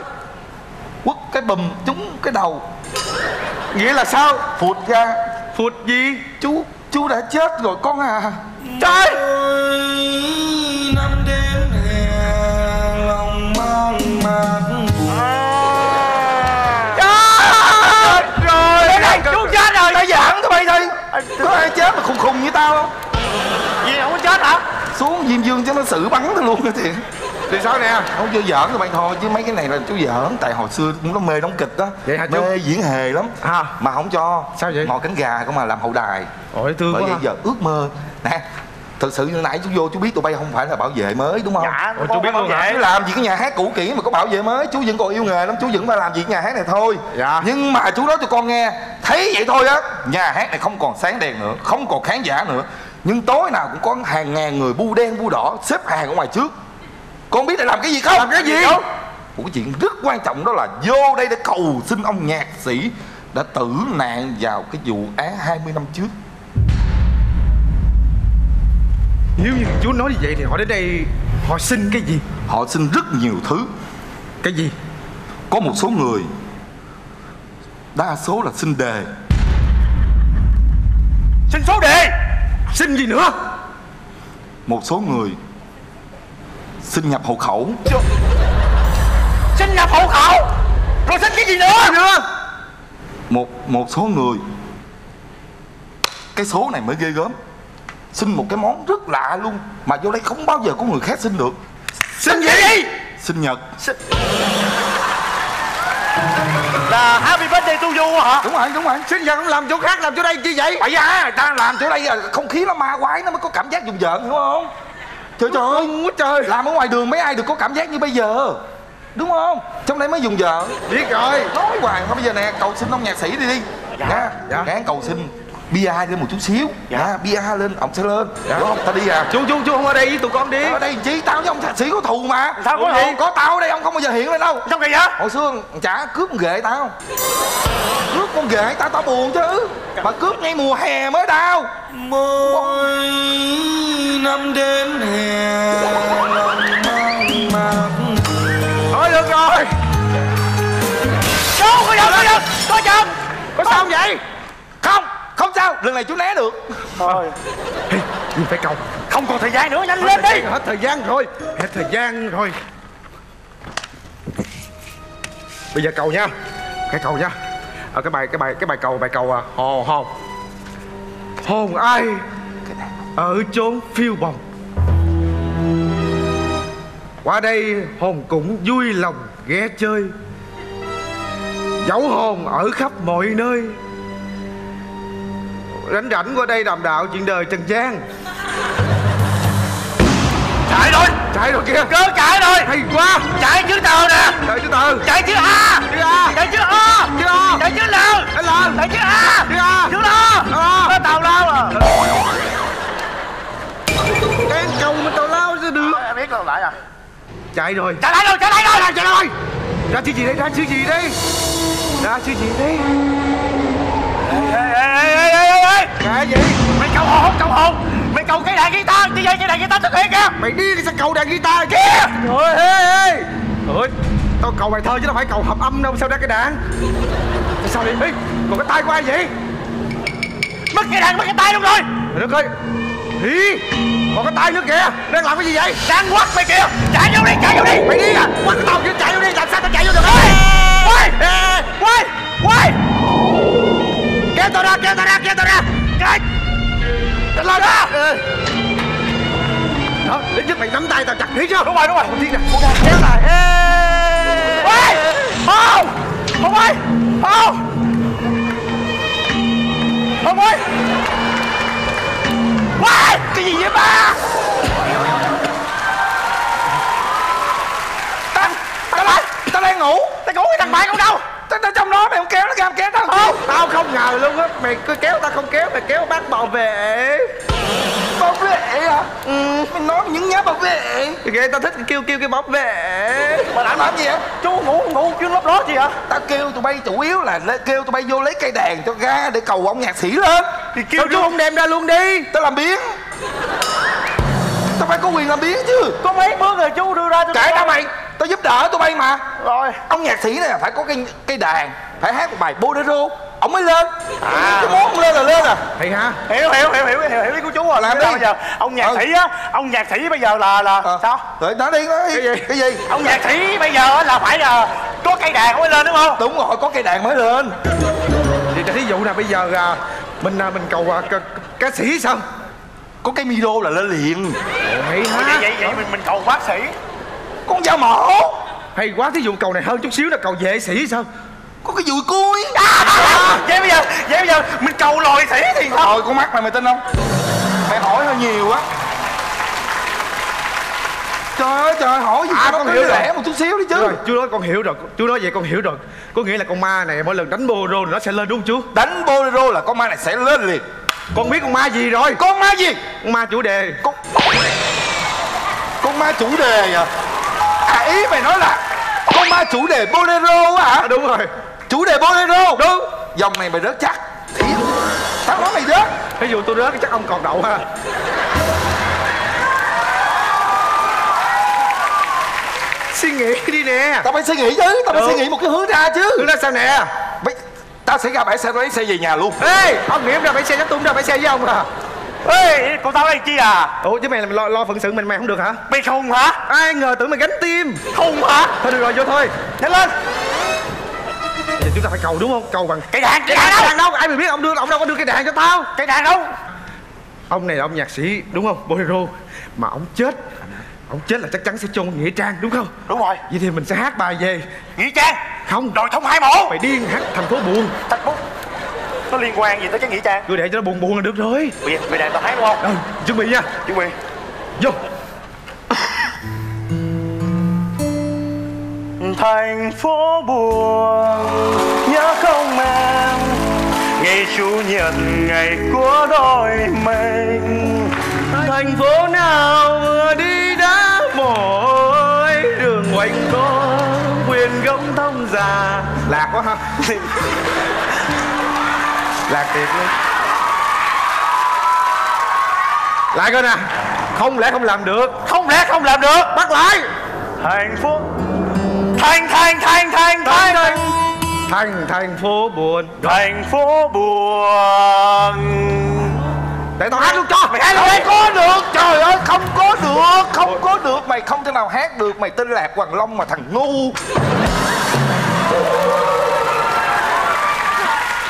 Quất cái bùm trúng cái đầu. Nghĩa là sao? Phụt ra. Phụt gì? Chú chú đã chết rồi con à. Trời! Năm hè lòng Rồi Đây này chú chết rồi. Tao giỡn tụi bay thôi Có ai chết mà khùng khùng như tao. Không Gì không có chết hả? Xuống Diêm Dương cho nó xử bắn tao luôn á thì Thì sao nè? Không chưa giỡn tụi bay thôi Chứ mấy cái này là chú giỡn. Tại hồi xưa cũng có mê đóng kịch đó Vậy hả chú? Mê diễn hề lắm. À. Mà không cho. Sao vậy? Ngồi cánh gà không mà làm hậu đài. Ôi thương Bởi quá vậy giờ ước mơ. Nè Thực sự như nãy chú vô chú biết tụi bay không phải là bảo vệ mới đúng không? Dạ, Ủa, chú biết luôn hả? Chứ làm gì cái nhà hát cũ kỹ mà có bảo vệ mới? Chú vẫn còn yêu nghề lắm Chú vẫn phải làm việc nhà hát này thôi. Dạ. Nhưng mà chú nói cho con nghe Thấy vậy thôi á Nhà hát này không còn sáng đèn nữa Không còn khán giả nữa. Nhưng tối nào cũng có hàng ngàn người bu đen bu đỏ Xếp hàng ở ngoài trước Con biết để làm cái gì không? Làm cái gì? Một cái chuyện rất quan trọng đó là Vô đây để cầu xin ông nhạc sĩ Đã tử nạn vào cái vụ án 20 năm trước. Nếu như chú nói như vậy thì họ đến đây Họ xin cái gì? Họ xin rất nhiều thứ. Cái gì? Có một số người Đa số là xin đề. Xin số đề? Xin gì nữa? Một số người Xin nhập hộ khẩu. Xin nhập hộ khẩu? Rồi xin cái gì nữa? Nữa. Một một số người. Cái số này mới ghê gớm. Xin một cái món rất lạ luôn mà vô đây không bao giờ có người khác xin được. Xin gì? sinh nhật. Là happy birthday to you hả? đúng rồi đúng rồi. Sinh nhật không làm chỗ khác làm chỗ đây chi vậy? Bậy à, ta làm chỗ đây là không khí nó ma quái nó mới có cảm giác dùng vợn hiểu không? Trời trời ơi, trời. Làm ở ngoài đường mấy ai được có cảm giác như bây giờ? Đúng không? Trong đây mới dùng vợn Biết rồi. Nói hoài. Thôi bây giờ nè, cầu xin ông nhạc sĩ đi đi. Nha, dạ. ráng cầu xin bia lên một chút xíu. Dạ. bia lên ông sẽ lên. Dạ. đúng không? Ta đi à. Chú chú chú không ở đây với tụi con đi. Ở đây chi? Tao với ông thạc sĩ có thù mà. Sao có thù? có tao ở đây ông không bao giờ hiện lên đâu. Sao kỳ vậy? hồi xưa chả cướp con ghệ tao. Cướp con ghệ tao tao buồn chứ. Mà cướp ngay mùa hè mới đau. Mỗi năm đến hè lòng mang mạc Thôi được rồi. Chú có giật có giật có giật Có sao không vậy? không không sao lần này chú né được. Thôi. Mình phải cầu Không còn thời gian nữa nhanh lên đi. Hết thời gian rồi. Hết thời gian rồi. Bây giờ cầu nha. Cái cầu nha. Ở cái bài cái bài cái bài cầu bài cầu à. Hồn hồn hồn ai ở chốn phiêu bồng? Qua đây hồn cũng vui lòng ghé chơi. Dấu hồn ở khắp mọi nơi rảnh rảnh qua đây đàm đạo chuyện đời trần gian chạy rồi. Chạy rồi kìa. Cớ chạy rồi. Hay quá. Chạy chữ tờ nè. Chạy chữ tờ. Chạy chữ a. Chữ a. Chạy chữ o. Chữ o. Chạy chữ l. L. Chạy chữ a. Chữ a. Chữ lo lo tàu lao à. Cái cầu mà tàu lao chứ được? Em biết đâu lại à. Chạy rồi. Chạy lại rồi chạy lại rồi. Chạy rồi ra chữ gì đây ra chữ gì đây. Ra chữ gì đây. Ê ê ê ê ê ê. Cái gì mày cầu hồn cầu hồn. Mày cầu cái đàn guitar. Như vậy cái đàn guitar thực hiện kìa. Mày đi đi sao cầu đàn guitar kia. Ôi ê ê. Ôi tao cầu bài thơ chứ đâu phải cầu hợp âm đâu. Sao ra cái đàn? Sao đi? Ê, còn cái tay của ai vậy? Mất cái đàn mất cái tay luôn rồi. Trời đất ơi Ý, còn cái tay nữa kìa. Đang làm cái gì vậy? Đang quắt mày kìa. Chạy vô đi chạy vô đi. Mày đi à. Quắt cái tàu kia chạy vô đi. Làm sao tao chạy vô được? Ê Quay Quay Quay Kéo tao ra kéo tao ra kéo tao ra Cái Tao lên ra Đó đến nhất mày nắm tay tao chặt thấy chưa? Đúng rồi đúng rồi Thiên nè Cố gắng kéo lại Ê. Không. Không ơi Không. Không ơi Quay Cái gì vậy ba? Tao tao lại tao đang ngủ. Tao ngủ cái thằng bạn con đâu tao tao trong đó mày không kéo nó ra kéo tao không. tao không ngờ luôn á mày cứ kéo tao không kéo mày kéo bác bảo vệ. Bảo vệ à ừ. Mày nói nhấn nhá bảo vệ. Ghê tao thích kêu kêu cái bảo vệ. Mà đã làm gì vậy? Chú ngủ ngủ chứ lót lót gì hả? Tao kêu tụi bay chủ yếu là kêu tụi bay vô lấy cây đàn cho ra để cầu ông nhạc sĩ lên. Thì kêu chú không đem ra luôn đi. Tao làm biến. Tao phải có quyền làm biến chứ. Có mấy bước rồi chú đưa ra cho kể tao mày tao giúp đỡ tụi bay mà. Rồi. Ông nhạc sĩ này phải có cây cây đàn phải hát một bài bolero ông mới lên. À. cái ông lên là lên à. Hay ha hiểu hiểu hiểu hiểu hiểu ý của chú rồi. Làm đi. bây giờ ông nhạc Ừ. sĩ á ông nhạc sĩ bây giờ là là sao? Rồi nói đi nói đi. Cái gì? Cái gì? Ông nhạc sĩ bây giờ là phải là có cây đàn mới lên đúng không? Đúng rồi có cây đàn mới lên. Thì thí dụ là bây giờ à, mình à, mình cầu à, ca, ca sĩ sao? Có cái micro là lên liền. Ủa, ha. vậy vậy vậy mình mình cầu bác sĩ con dao mổ. Hay quá thí dụ cầu này hơn chút xíu là cầu vệ sĩ sao? Có cái dùi cuối. À, vậy bây giờ vậy bây giờ mình cầu lòi sĩ thì sao rồi con mắt mày mày tin không? Mày hỏi hơi nhiều á trời ơi trời hỏi gì À, con hiểu lẻ một chút xíu đi chứ. Rồi chú nói con hiểu rồi. Chú nói vậy con hiểu rồi. Có nghĩa là con ma này mỗi lần đánh bolero nó sẽ lên đúng không chú? Đánh bolero là con ma này sẽ lên liền. Con biết con ma gì rồi? Con ma gì? Con ma chủ đề. Con con ma chủ đề à à ý mày nói là con ma chủ đề bolero á hả? Đúng rồi. Chủ đề bolero? Đúng. Dòng này mày rớt chắc. Thiệt tao nói mày rớt. Ví dụ tôi rớt chắc ông còn đậu ha. Suy nghĩ đi nè. Tao phải suy nghĩ chứ tao phải suy nghĩ một cái hướng ra chứ. Hướng ra sao nè? Mày tao sẽ ra bãi xe lấy xe về nhà luôn. Ê ông nghĩ em ra bãi xe chắc không ra bãi xe với ông à ê con tao đây chi à? Ủa chứ mày lo lo phận sự mình mày không được hả? Mày khùng hả? Ai ngờ tưởng mày gánh tim. Khùng hả? Thôi được rồi vô thôi. Nhanh lên. Giờ chúng ta phải cầu đúng không? Cầu bằng Cây đàn, cái cây đàn đàn, đâu? đàn đâu? Ai mà biết ông đưa ông đâu có đưa cái đàn cho tao? Cây đàn đâu? Ông này là ông nhạc sĩ đúng không? Bolero. Mà ông chết. Ông chết là chắc chắn sẽ chôn nghĩa trang đúng không? Đúng rồi. Vậy thì mình sẽ hát bài về. Nghĩa trang. Không. Đồi thông hai mộ mày điên hát thành phố buồn. Thành phố nó liên quan gì tới cái nghĩa trang? Cứ để cho nó buồn buồn là được rồi. Bây giờ bây giờ tao hát đúng không? Ừ, chuẩn bị nha. Chuẩn bị. Vô. <laughs> Thành phố buồn nhớ không em? Ngày chủ nhật ngày của đôi mình. Thành phố nào vừa đi đã mỏi đường quanh có quyền gấm thông già lạc quá ha <laughs> Lạc tiệc luôn. Lại coi nè. Không lẽ không làm được? Không lẽ không làm được? Bắt lại. Thành phố Thành thành thành thành thành thành Thành thành phố buồn. Thành phố buồn. Để tao hát luôn cho. Mày hát luôn không có được. Trời ơi không có được không có được. Mày không thể nào hát được. Mày tên lạc hoàng long mà thằng ngu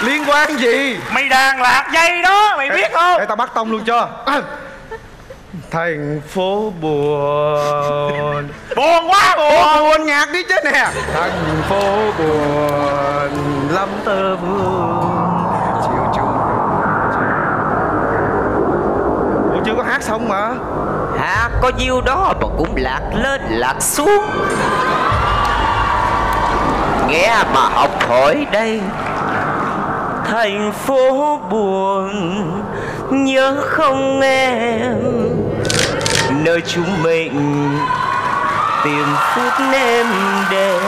liên quan gì? Mày đàn lạc dây đó mày biết không? để tao bắt tông luôn cho. À. thành phố buồn. <laughs> Buồn quá buồn. Buồn nhạc đi chứ nè. Thành phố buồn lắm tơ vương. Chiều chuông ủa chưa có hát xong mà. Hát có nhiêu đó mà cũng lạc lên lạc xuống. Nghe mà học hỏi đây Thành phố buồn, Nhớ không em. Nơi chúng mình Tìm phút êm đềm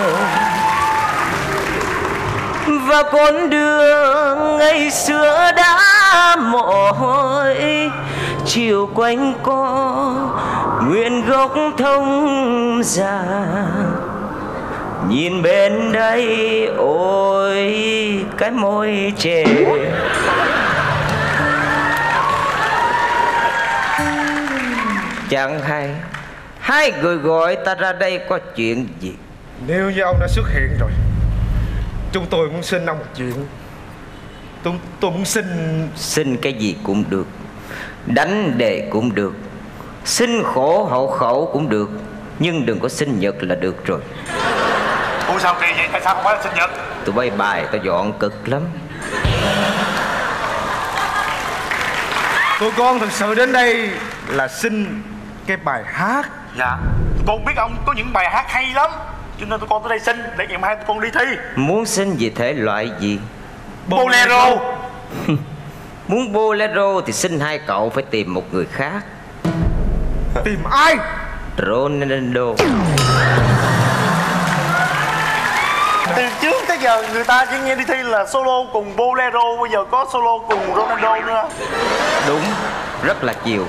và con đường ngày xưa đã mỏi, chiều quanh co, nguyện gốc thông già nhìn bên đây ôi cái môi trẻ. Chẳng hay hai người gọi ta ra đây có chuyện gì? Nếu như ông đã xuất hiện rồi chúng tôi muốn xin ông một chuyện. Tôi, tôi muốn xin xin cái gì cũng được đánh đề cũng được xin khổ hậu khẩu cũng được nhưng đừng có sinh nhật là được rồi ủa sao kỳ vậy? Tại sao không phải là sinh nhật? Tụi bay bài tao dọn cực lắm. Tụi con thực sự đến đây là xin cái bài hát. Dạ. Con biết ông có những bài hát hay lắm. Cho nên tụi con tới đây xin để ngày mai tụi con đi thi. Muốn xin gì thể loại gì? Bolero. <laughs> Muốn bolero thì xin hai cậu phải tìm một người khác. Tìm ai? Ronaldo từ trước tới giờ người ta chỉ nghe đi thi là solo cùng bolero bây giờ có solo cùng ronaldo nữa. Đúng rất là chiều.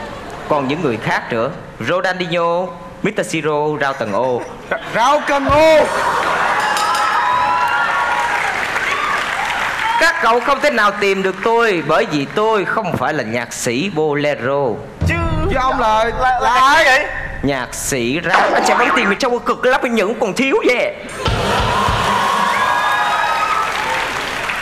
Còn những người khác nữa Ronaldinho Mr. Siro rao tầng ô. <laughs> Rau cần ô! Các cậu không thể nào tìm được tôi bởi vì tôi không phải là nhạc sĩ bolero. Chứ chứ ông là là, là ai vậy? Nhạc sĩ rap anh sẽ vẫn tìm được trong cái cực lắm những còn thiếu về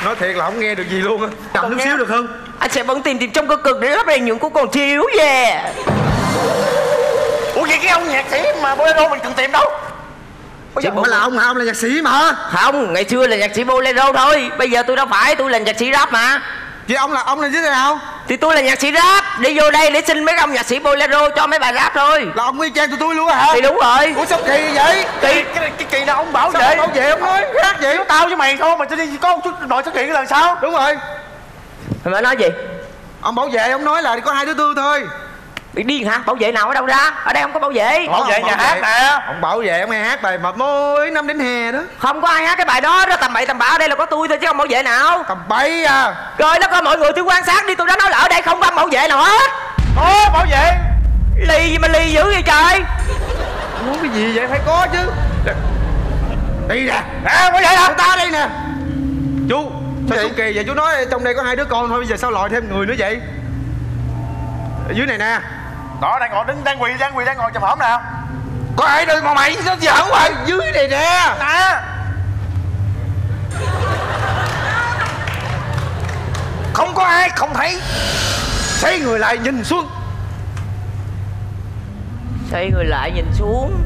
nói thiệt là không nghe được gì luôn á. Chậm chút xíu được không? Anh sẽ vẫn tìm tìm trong cái cực để lắp lại những của còn thiếu về. Ủa vậy cái ông nhạc sĩ mà bolero mình cần tìm đâu? Chứ không phải là ông hả ông là nhạc sĩ mà. Không ngày xưa là nhạc sĩ bolero thôi. Bây giờ tôi đâu phải tôi là nhạc sĩ rap mà. Vậy ông là ông là như thế nào thì tôi là nhạc sĩ rap. Đi vô đây để xin mấy ông nhạc sĩ bolero cho mấy bài rap thôi. Là ông y chang tụi tôi luôn á hả? Thì đúng rồi. Ủa sao kỳ vậy? Kỳ. Cái, cái kỳ nào ông bảo Sao vệ ông bảo vệ ông nói khác vậy. Chứ tao với mày thôi mà cho đi có một chút đội xuất hiện là sao đúng rồi. Mày nói gì? Ông bảo vệ ông nói là có hai đứa tư thôi bị điên hả? Bảo vệ nào ở đâu ra? Ở đây không có bảo vệ. Bảo vệ nhà hát nè. Ông bảo vệ ông nghe hát bài mập môi năm đến hè đó. Không có ai hát cái bài đó đó tầm bậy tầm bạ. Ở đây là có tôi thôi chứ không bảo vệ nào. Tầm bậy à. Rồi nó coi mọi người tôi quan sát đi tôi đã nói là ở đây không có ông bảo vệ nào hết. Ồ bảo vệ. Lì gì mà lì dữ vậy trời? Muốn cái gì vậy? Phải có chứ. Đi nè. À bảo vệ hả? Ta đây nè. Chú. Sao chú kỳ vậy? Chú nói trong đây có hai đứa con thôi bây giờ sao lòi thêm người nữa vậy? Ở dưới này nè đó đang ngồi đứng đang quỳ đang quỳ đang ngồi chụp hổm nào. Có ai đâu mà mày nó giỡn hoài dưới này nè. Nè. Không có ai không thấy. Xoay người lại nhìn xuống. Xoay người lại nhìn xuống.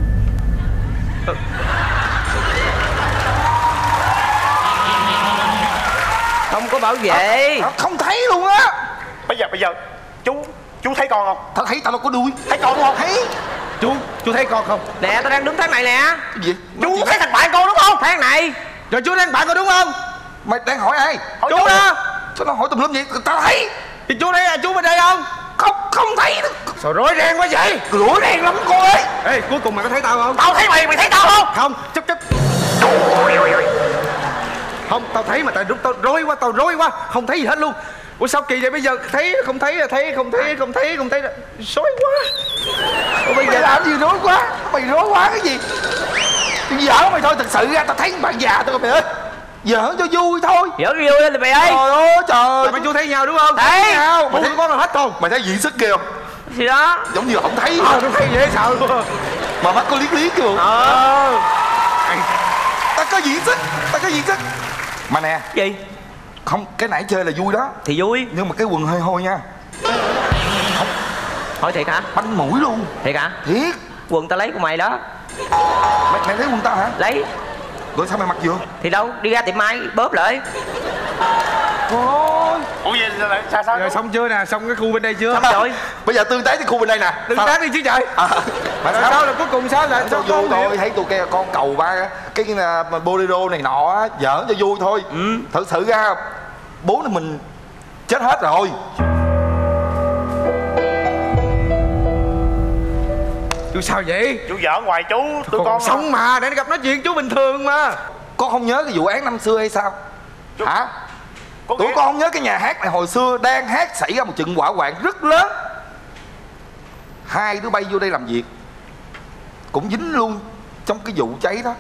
Không có bảo vệ. Ờ, không thấy luôn á. Bây giờ bây giờ chú chú thấy con không? Tao thấy tao đâu có đuôi. Thấy con đúng không? Thấy. Chú chú thấy con không? Nè tao đang đứng tháng này nè. Cái gì? Chú thấy thằng bạn con đúng không? Tháng này. Rồi chú đang bạn con đúng không? Mày đang hỏi ai? Hỏi chú chú. đó. Sao nó hỏi tùm lum vậy tao thấy. Thì chú thấy là chú bên đây không? Không không thấy. Sao rối ren quá vậy. Rối ren lắm cô ơi. Ê cuối cùng mày có thấy tao không? Tao thấy mày mày thấy tao không? Không chấp chấp không tao thấy mà tao rút tao rối quá tao rối quá. Không thấy gì hết luôn ủa sao kỳ vậy? Bây giờ thấy không thấy là thấy không thấy không thấy không thấy là rối quá. Ủa bây giờ làm gì rối quá? Mày rối quá cái gì? Mày giỡn mày thôi thật sự ra tao thấy bạn già tao mày ơi. Giỡn cho vui thôi. Giỡn vui lên mày ơi. Trời ơi trời. Mày chú thấy nhau đúng không? Thấy. nhau. Mày thấy con nào hết không? mày thấy diễn xuất kia không gì đó. Giống như không thấy. Ờ không thấy dễ sợ. Luôn mà mắt có liếc liếc kìa. Ờ. Tao có diễn xuất tao có diễn xuất. Mà nè gì không cái nãy chơi là vui đó. Thì vui. Nhưng mà cái quần hơi hôi nha. Hỏi thiệt hả? Bánh mũi luôn. Thiệt hả? Thiệt. Quần tao lấy của mày đó. Mày, mày thấy quần tao hả? Lấy. Rồi sao mày mặc vừa? Thì đâu? Đi ra tiệm mai bóp lại. Ôi. Ủa vậy là sao sao? Rồi xong chưa nè? Xong cái khu bên đây chưa? Xong rồi. <laughs> Bây giờ tương tác thì khu bên đây nè. Đừng Sao? tác đi chứ trời. <laughs> À, mà rồi sao? sao là cuối cùng sao lại cho sao vui con thôi? thấy tôi kêu con cầu ba cái cái à, bolero này nọ á, giỡn cho vui thôi. Ừ. thật sự ra bố mình chết hết rồi. Chú sao vậy? Chú giỡn hoài chú tụi con con sống mà để gặp nói chuyện chú bình thường mà. Con không nhớ cái vụ án năm xưa hay sao? Hả? Có tụi nghĩa- con không nhớ cái nhà hát này hồi xưa đang hát xảy ra một trận hỏa hoạn rất lớn. Hai đứa bay vô đây làm việc. Cũng dính luôn trong cái vụ cháy đó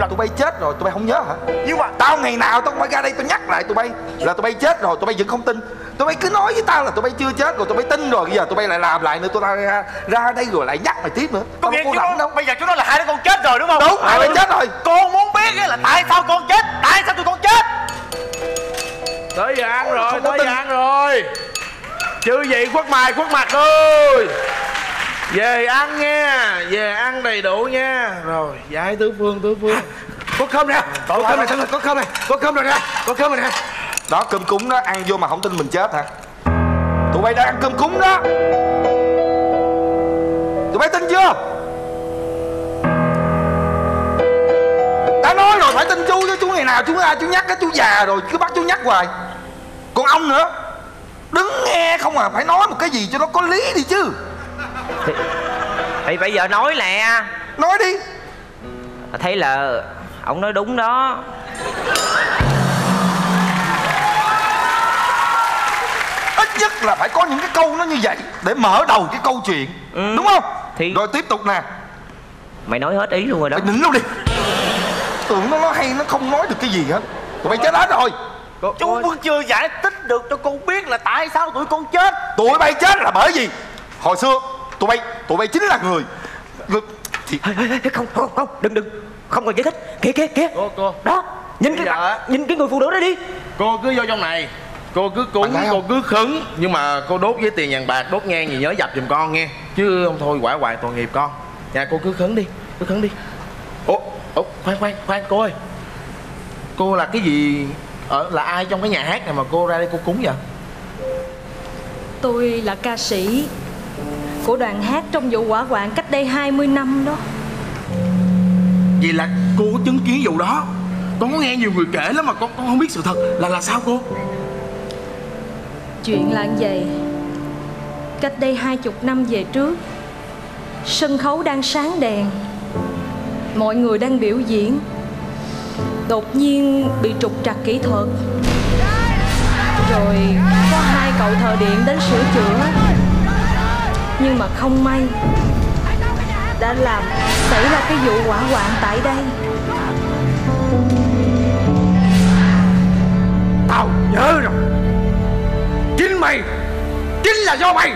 là tụi bay chết rồi tụi bay không nhớ hả? Nhưng mà tao ngày nào tao cũng phải ra đây tao nhắc lại tụi bay là tụi bay chết rồi tụi bay vẫn không tin. Tụi bay cứ nói với tao là tụi bay chưa chết rồi tụi bay tin rồi. Bây giờ tụi bay lại làm lại nữa tụi tao ra, ra đây rồi lại nhắc mày tiếp nữa. Có nghĩa đâu chú đâu. bây giờ chú nói là hai đứa con chết rồi đúng không? Đúng hai bay chết rồi. Con muốn biết là tại sao con chết tại sao tụi con chết? Tới giờ ăn rồi tới giờ ăn rồi. Chứ gì khuất mày khuất mặt ơi về ăn nha. Về ăn đầy đủ nha. Rồi giải tứ phương tứ phương. Có cơm nè. Có cơm này rồi có cơm này có cơm rồi nè. Có cơm rồi nè. Đó cơm cúng đó ăn vô mà không tin mình chết hả? Tụi bay đang ăn cơm cúng đó. Tụi bay tin chưa? Đã nói rồi phải tin chú chứ. Chú ngày nào chú ai chú nhắc cái chú già rồi cứ bắt chú nhắc hoài. Còn ông nữa đứng nghe không à phải nói một cái gì cho nó có lý đi chứ thì, thì bây giờ nói nè. Nói đi. Thấy là ông nói đúng đó. Ít nhất là phải có những cái câu nó như vậy để mở đầu cái câu chuyện. Đúng không? Thì rồi tiếp tục nè. Mày nói hết ý luôn rồi đó. Mày nín luôn đi. Tưởng nó nói hay nó không nói được cái gì hết. Tụi bay chết hết rồi. Chú vẫn chưa giải thích được cho con biết là tại sao tụi con chết. Tụi bay chết là bởi vì hồi xưa tụi bay tụi bay chính là người. Người thì không không không đừng đừng. Không cần giải thích. Kìa kìa kìa. Cô cô. Đó nhìn cái giờ mặt, nhìn cái người phụ nữ đó đi. Cô cứ vô trong này. Cô cứ cúng cô cứ khấn nhưng mà cô đốt với tiền vàng bạc đốt nhang gì nhớ dập giùm con nghe. Chứ không thôi quả hoài tội nghiệp con. Nhà cô cứ khấn đi cứ khấn đi. Ủa? Ủa khoan khoan khoan cô ơi. Cô là cái gì? Ở là ai trong cái nhà hát này mà cô ra đây cô cúng vậy? Tôi là ca sĩ của đoàn hát trong vụ hỏa hoạn cách đây 20 năm đó. Vậy là cô có chứng kiến vụ đó. Con có nghe nhiều người kể lắm mà con con không biết sự thật. Là là sao cô? Chuyện là như vậy. Cách đây hai chục năm về trước Sân khấu đang sáng đèn. Mọi người đang biểu diễn. Đột nhiên bị trục trặc kỹ thuật. Rồi có hai cậu thợ điện đến sửa chữa nhưng mà không may, Đã làm xảy ra cái vụ hỏa hoạn tại đây. Tao nhớ rồi. Chính mày Chính là do mày.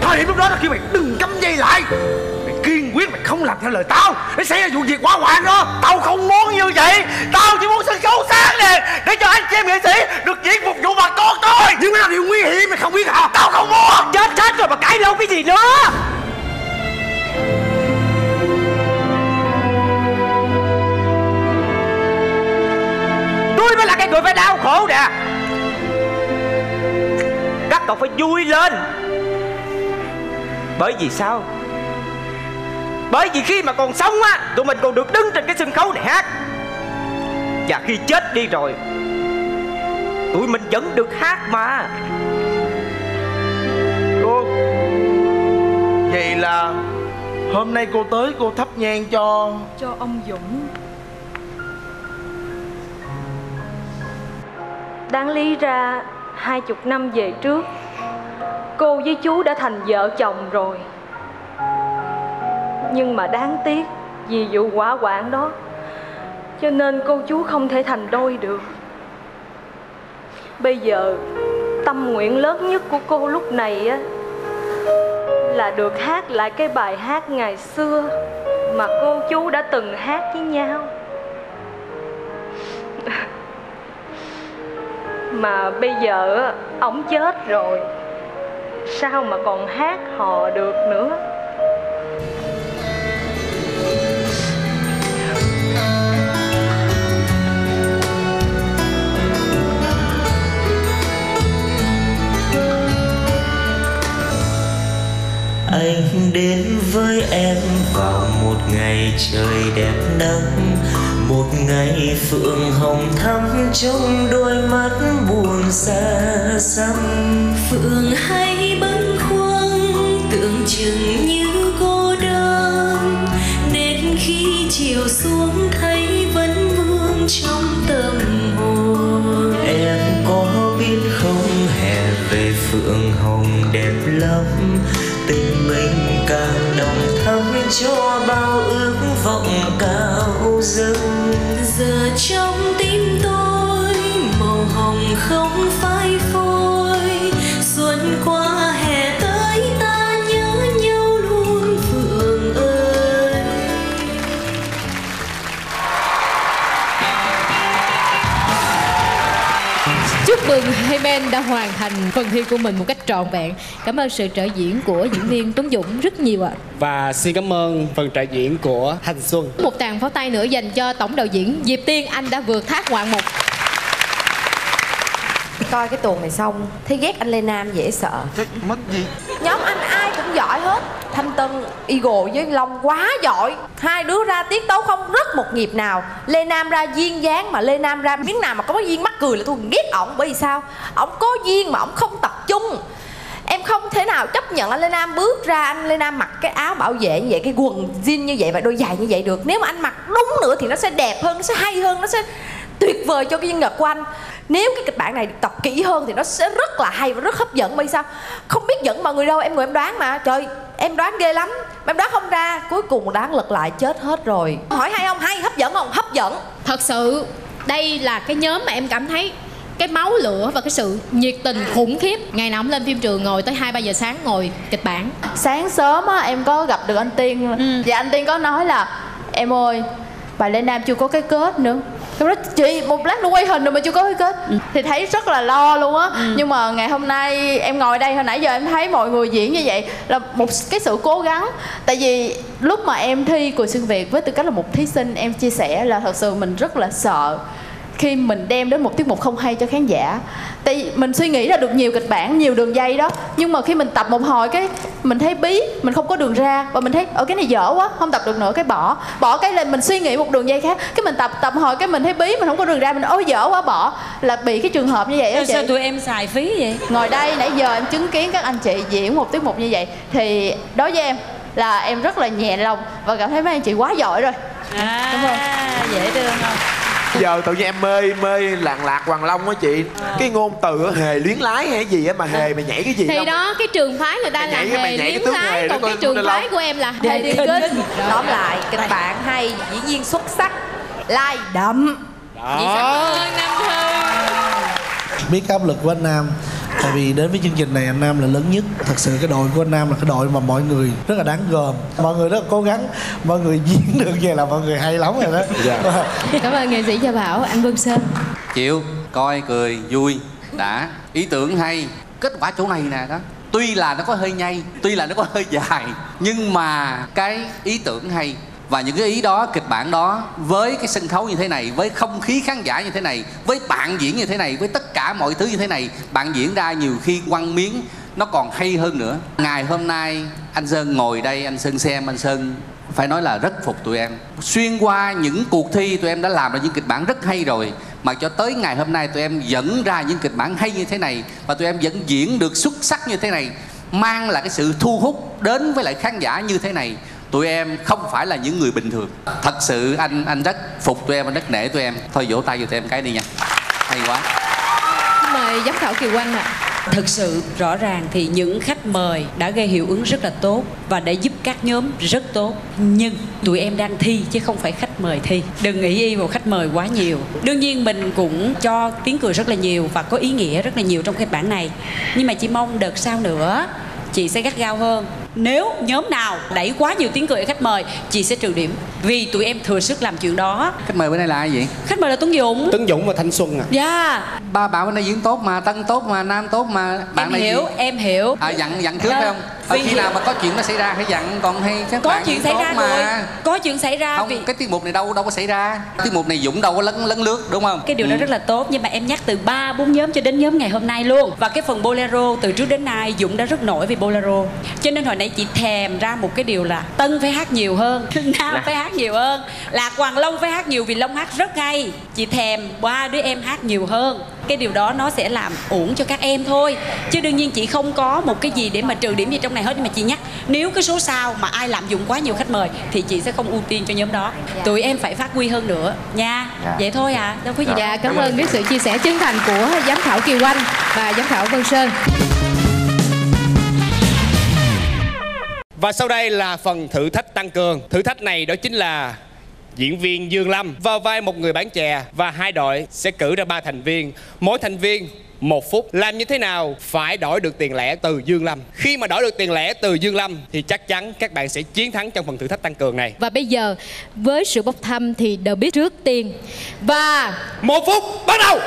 Thời điểm lúc đó là khi mày đừng cắm dây lại kiên quyết mày không làm theo lời tao. Để xảy ra vụ việc quá hoạn đó. Tao không muốn như vậy. Tao chỉ muốn sân khấu sáng đèn để cho anh chị em nghệ sĩ được diễn phục vụ bà con thôi. Nhưng mà là điều nguy hiểm mày không biết hả? Tao không muốn. Chết chết rồi mà cãi lâu cái gì nữa? Tôi mới là cái người phải đau khổ nè. Các cậu phải vui lên. Bởi vì sao bởi vì khi mà còn sống á, tụi mình còn được đứng trên cái sân khấu này hát. Và khi chết đi rồi, tụi mình vẫn được hát mà. Cô, vậy là hôm nay cô tới, cô thắp nhang cho cho ông Dũng. Đáng lý ra, hai chục năm về trước, Cô với chú đã thành vợ chồng rồi. Nhưng mà đáng tiếc Vì vụ quả quản đó. Cho nên cô chú không thể thành đôi được. Bây giờ, Tâm nguyện lớn nhất của cô lúc này á, Là được hát lại cái bài hát ngày xưa Mà cô chú đã từng hát với nhau. <laughs> Mà bây giờ ổng chết rồi. Sao mà còn hát hò được nữa? Anh đến với em vào một ngày trời đẹp nắng, một ngày phượng hồng thắm trong đôi mắt buồn xa xăm. Phượng hay bâng khuâng, tưởng chừng như cô đơn đến khi chiều xuống thấy vẫn vương trong tâm cho bao ước vọng cao dâng. Giờ trong Chúc mừng hai men đã hoàn thành phần thi của mình một cách trọn vẹn. Cảm ơn sự trợ diễn của diễn viên Tuấn Dũng rất nhiều ạ. Và xin cảm ơn phần trợ diễn của Thanh Xuân Một tràng pháo tay nữa dành cho tổng đạo diễn Diệp Tiên anh đã vượt thác ngoạn mục. coi cái tuồng này xong thấy ghét anh lê nam dễ sợ mất gì nhóm anh ai cũng giỏi hết thanh tân, eagle với long quá giỏi. Hai đứa ra tiết tấu không rất một nhịp nào. Lê nam ra duyên dáng mà lê nam ra miếng nào mà có cái duyên mắc cười là tôi ghét ổng. Bởi vì sao? Ổng có duyên mà ổng không tập trung. Em không thể nào chấp nhận anh lê nam bước ra, anh lê nam mặc cái áo bảo vệ như vậy, cái quần jean như vậy và đôi giày như vậy được. Nếu mà anh mặc đúng nữa thì nó sẽ đẹp hơn, nó sẽ hay hơn, nó sẽ tuyệt vời cho cái nhân vật của anh. Nếu cái kịch bản này được tập kỹ hơn thì nó sẽ rất là hay và rất hấp dẫn. Bởi vì sao? Không biết dẫn mọi người đâu em ngồi em đoán mà. Trời em đoán ghê lắm. Mà em đoán không ra cuối cùng đoán lật lại chết hết rồi. Hỏi hay không? Hay hấp dẫn không? Hấp dẫn. Thật sự đây là cái nhóm mà em cảm thấy cái máu lửa và cái sự nhiệt tình khủng khiếp. Ngày nào cũng lên phim trường ngồi tới hai ba giờ sáng ngồi kịch bản. Sáng sớm á em có gặp được anh tiên. Và anh tiên có nói là em ơi bà lê nam chưa có cái kết nữa em nói chị một lát nữa quay hình rồi mà chưa có cái kết. Thì thấy rất là lo luôn á. Nhưng mà ngày hôm nay em ngồi đây hồi nãy giờ em thấy mọi người diễn như vậy là một cái sự cố gắng. Tại vì lúc mà em thi cuộc xuyên việt với tư cách là một thí sinh em chia sẻ là thật sự mình rất là sợ khi mình đem đến một tiết mục không hay cho khán giả. Tại vì mình suy nghĩ ra được nhiều kịch bản nhiều đường dây đó nhưng mà khi mình tập một hồi cái mình thấy bí mình không có đường ra và mình thấy ở cái này dở quá không tập được nữa cái bỏ. Bỏ cái lên mình suy nghĩ một đường dây khác. Cái mình tập tập hồi cái mình thấy bí mình không có đường ra mình ôi dở quá bỏ. Là bị cái trường hợp như vậy đó sao chị? tụi em xài phí vậy? Ngồi đây nãy giờ em chứng kiến các anh chị diễn một tiết mục như vậy thì đối với em là em rất là nhẹ lòng và cảm thấy mấy anh chị quá giỏi rồi. À, cảm ơn dễ thương không giờ tự nhiên em mê mê làng lạc hoàng long á chị cái ngôn từ á, hề luyến lái hay gì á mà hề mày nhảy cái gì thì không? đó cái trường phái người ta là nhảy- mày hề nhảy cái liếm tướng lái đó còn cái trường phái của em là hề đi điền kinh tóm lại kịch bản hay diễn viên xuất sắc lai đậm Vậy sao ơn Nam Thư biết áp lực của anh Nam tại vì đến với chương trình này anh Nam là lớn nhất. Thật sự cái đội của anh Nam là cái đội mà mọi người rất là đáng gờm. Mọi người rất là cố gắng. Mọi người <laughs> diễn được về là mọi người hay lắm rồi đó. Cảm ơn nghệ sĩ Gia Bảo anh Vân Sơn. Chịu. Coi cười vui đã. Ý tưởng hay. Kết quả chỗ này nè đó. Tuy là nó có hơi nhây tuy là nó có hơi dài nhưng mà cái ý tưởng hay và những cái ý đó, kịch bản đó, với cái sân khấu như thế này, với không khí khán giả như thế này, với bạn diễn như thế này, với tất cả mọi thứ như thế này, bạn diễn ra nhiều khi quăng miếng, nó còn hay hơn nữa. Ngày hôm nay, anh sơn ngồi đây, anh sơn xem, anh sơn phải nói là rất phục tụi em. Xuyên qua những cuộc thi tụi em đã làm ra những kịch bản rất hay rồi, mà cho tới ngày hôm nay tụi em dẫn ra những kịch bản hay như thế này, và tụi em vẫn diễn được xuất sắc như thế này, mang lại cái sự thu hút đến với lại khán giả như thế này tụi em không phải là những người bình thường thật sự anh anh rất phục tụi em anh rất nể tụi em thôi vỗ tay cho tụi em cái đi nha hay quá Xin mời giám khảo Kiều Anh ạ Thực sự rõ ràng thì những khách mời đã gây hiệu ứng rất là tốt và đã giúp các nhóm rất tốt. Nhưng tụi em đang thi chứ không phải khách mời thi. Đừng nghĩ y vào khách mời quá nhiều. Đương nhiên mình cũng cho tiếng cười rất là nhiều và có ý nghĩa rất là nhiều trong kịch bản này. Nhưng mà chỉ mong đợt sau nữa chị sẽ gắt gao hơn nếu nhóm nào đẩy quá nhiều tiếng cười ở khách mời chị sẽ trừ điểm. Vì tụi em thừa sức làm chuyện đó. Khách mời bữa nay là ai vậy? Khách mời là tuấn dũng. Tuấn Dũng và Thanh Xuân à? Dạ. Ba bạn bên đây diễn tốt mà tân tốt mà nam tốt mà bạn em này hiểu diễn- em hiểu. À, dặn dặn trước Vâng. phải không? À, Vì khi hiểu- nào mà có chuyện nó xảy ra phải dặn còn hay các có bạn chuyện xảy ra mà. rồi có chuyện xảy ra không vì cái tiết mục này đâu đâu có xảy ra. Tiết mục này dũng đâu có lấn lấn lướt đúng không? Cái điều đó Ừ. rất là tốt nhưng mà em nhắc từ ba bốn nhóm cho đến nhóm ngày hôm nay luôn. Và cái phần bolero từ trước đến nay dũng đã rất nổi về bolero. Cho nên hồi nãy chị thèm ra một cái điều là tân phải hát nhiều hơn <laughs> nam phải hát nhiều hơn lạc hoàng long phải hát nhiều vì long hát rất hay. Chị thèm ba đứa em hát nhiều hơn. Cái điều đó nó sẽ làm uổng cho các em thôi. Chứ đương nhiên chị không có một cái gì để mà trừ điểm gì trong này hết. Nhưng mà chị nhắc nếu cái số sau mà ai lạm dụng quá nhiều khách mời thì chị sẽ không ưu tiên cho nhóm đó. Tụi em phải phát huy hơn nữa nha. Dạ. vậy thôi à đâu có gì đâu Dạ cảm ơn. cái sự chia sẻ chân thành của giám khảo Kiều Anh và giám khảo Vân Sơn Và sau đây là phần thử thách tăng cường. Thử thách này đó chính là diễn viên Dương Lâm vào vai một người bán chè và hai đội sẽ cử ra ba thành viên. Mỗi thành viên một phút làm như thế nào phải đổi được tiền lẻ từ Dương Lâm. Khi mà đổi được tiền lẻ từ Dương Lâm thì chắc chắn các bạn sẽ chiến thắng trong phần thử thách tăng cường này. Và bây giờ với sự bốc thăm thì The Beat trước tiên Và một phút bắt đầu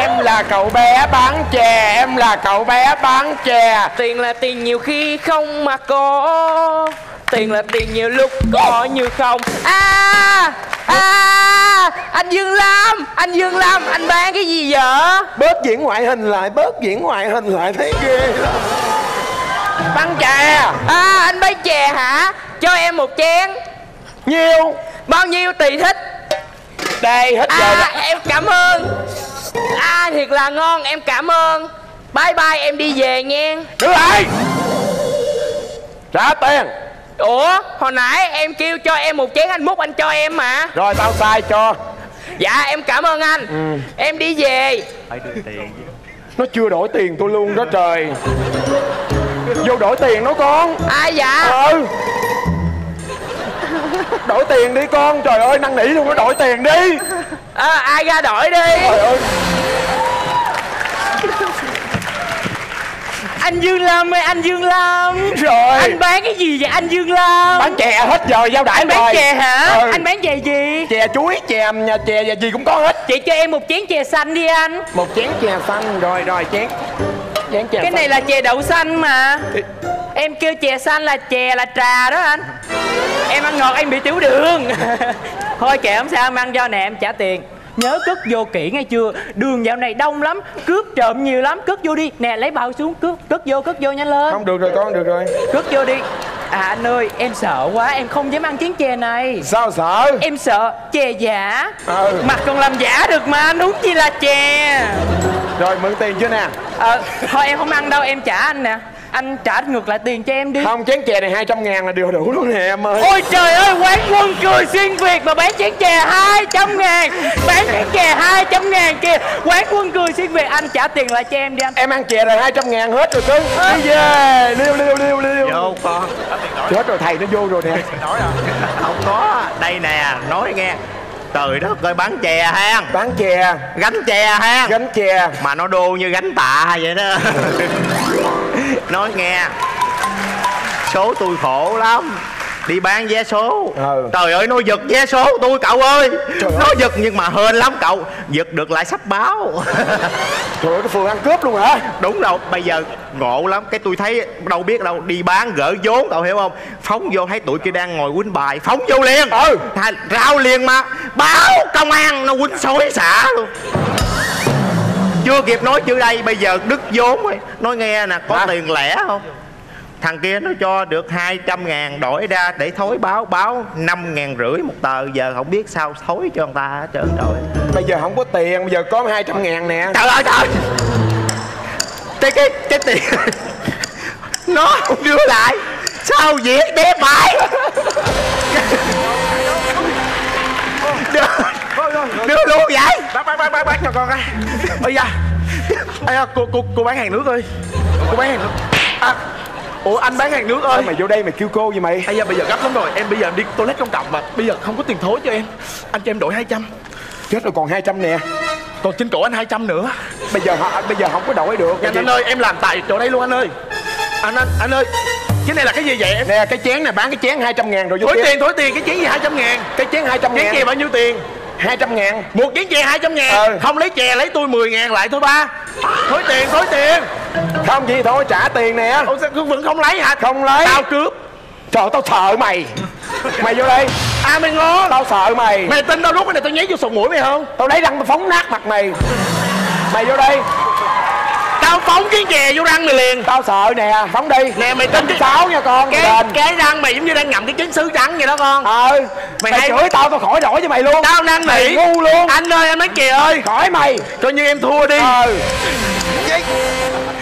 Em là cậu bé bán chè Em là cậu bé bán chè. Tiền là tiền nhiều khi không mà có. Tiền là tiền nhiều lúc có như không. À À Anh Dương Lam Anh Dương Lam Anh bán cái gì vậy? Bớt diễn ngoại hình lại Bớt diễn ngoại hình lại thấy ghê lắm Bán chè. À anh bán chè hả? Cho em một chén. Nhiêu? Bao nhiêu tùy thích Đây hết giờ À rồi. em cảm ơn. À thiệt là ngon em cảm ơn. Bye bye em đi về nha. Đứng lại Trả tiền. Ủa hồi nãy em kêu cho em một chén anh múc anh cho em mà. Rồi tao sai cho. Dạ em cảm ơn anh. Em đi về. Phải đưa tiền. Nó chưa đổi tiền tôi luôn đó trời. Vô đổi tiền nó con. Ai dạ. Ừ <laughs> Đổi tiền đi con Trời ơi năn nỉ luôn nó đổi tiền đi. À, Ai ra đổi đi? Trời ơi. <laughs> Anh Dương Lâm ơi anh Dương Lâm. Rồi. Anh bán cái gì vậy anh Dương Lâm? Bán chè hết giờ giao đãi Anh bán rồi. chè hả? Ừ. Anh bán chè gì? Chè chuối, chè nhà chè và gì cũng có hết. Chị cho em một chén chè xanh đi anh. Một chén chè xanh Rồi rồi chén Chén chè Cái xanh. này là chè đậu xanh mà Em kêu chè xanh là chè là trà đó anh. Em ăn ngọt em bị tiểu đường. <laughs> Thôi kệ không sao em ăn cho nè em trả tiền. Nhớ cất vô kỹ nghe chưa? Đường dạo này đông lắm Cướp trộm nhiều lắm Cất vô đi. Nè lấy bao xuống Cướp cất vô cất vô nhanh lên. Không được rồi con được rồi. Cất vô đi. À anh ơi em sợ quá Em không dám ăn chén chè này. Sao sợ? Em sợ chè giả. Ừ. Mặt còn làm giả được mà Đúng chi là chè. Rồi mượn tiền chưa nè? Ờ Thôi em không ăn đâu em trả anh nè Anh trả ngược lại tiền cho em đi. Không chén chè này 200 ngàn là điều đủ luôn nè em ơi. Ôi trời ơi quán quân cười xuyên Việt mà bán chén chè 200 ngàn. Bán chén chè 200 ngàn kìa. Quán quân cười xuyên Việt anh trả tiền lại cho em đi anh. Em ăn chè rồi 200 ngàn hết rồi cưng Đi về. Liêu liêu liêu liêu. Vô con. Chết rồi thầy nó vô rồi nè. Nói à? Không có. Đây nè Nói nghe. Trời đất ơi bán chè ha. Bán chè. Gánh chè ha. Gánh chè. Mà nó đô như gánh tạ vậy đó <laughs> nói nghe. Số tôi khổ lắm. Đi bán vé số. Trời ơi nó giật vé số tôi cậu ơi. Nó giật nhưng mà hên lắm cậu. Giật được lại sắp báo. <laughs> Trời ơi cái phường ăn cướp luôn hả? Đúng đâu bây giờ ngộ lắm. Cái tôi thấy đâu biết đâu. Đi bán gỡ vốn cậu hiểu không? Phóng vô thấy tụi kia đang ngồi quýnh bài. Phóng vô liền. Ừ. Rao liền mà. Báo công an nó quýnh xối xả luôn chưa kịp nói chữ đây bây giờ đứt vốn rồi. Nói nghe nè có tiền lẻ không? Thằng kia nó cho được 200 ngàn đổi ra để thối báo báo 5 ngàn rưỡi một tờ. Giờ không biết sao thối cho người ta hết trơn rồi. Bây giờ không có tiền bây giờ có 200 ngàn nè. Trời ơi trời cái cái cái tiền <laughs> nó không đưa lại. Sao việc đép bài đưa, đưa luôn vậy? Bác bác bác bác bác cho con coi ơi da. Ây da, cô cô cô bán hàng nước ơi. Cô bán hàng nước. À, ủa anh bán hàng nước ơi. Mày vô đây mày kêu cô gì mày? Ây da bây giờ gấp lắm rồi. Em bây giờ đi toilet công cộng mà. Bây giờ không có tiền thối cho em. Anh cho em đổi 200 chết rồi còn 200 nè. Còn trên cổ anh 200 nữa. Bây giờ họ bây giờ không có đổi được. Anh, anh ơi em làm tại chỗ đây luôn anh ơi. Anh anh anh ơi cái này là cái gì vậy em? Nè cái chén này bán cái chén 200 ngàn rồi vô thối kia. tiền thối tiền cái chén gì 200 ngàn? Cái chén 200 chén ngàn. chè bao nhiêu tiền 200 ngàn. Một chén chè 200 ngàn. Ừ. không lấy chè lấy tôi 10 ngàn lại thôi ba. Thối tiền thối tiền. Không gì thôi trả tiền nè. Ủa sao vẫn không lấy hả? Không lấy. Tao cướp. Trời tao sợ mày. Mày vô đây. À mày ngon tao sợ mày. Mày tin tao lúc này tao nháy vô sụn mũi mày không? Tao lấy răng tao phóng nát mặt mày. Mày vô đây tao phóng cái chè vô răng mày liền. Tao sợ nè phóng đi. Nè mày tin cái sáu nha con cái đền. cái răng mày giống như đang ngậm cái trứng sứ trắng vậy đó con. Ờ mày mày, hay- chửi tao tao khỏi đổi cho mày luôn. Tao năn mày. Nỉ ngu luôn. Anh ơi anh nói chè ơi. khỏi mày. Coi như em thua đi. Ờ.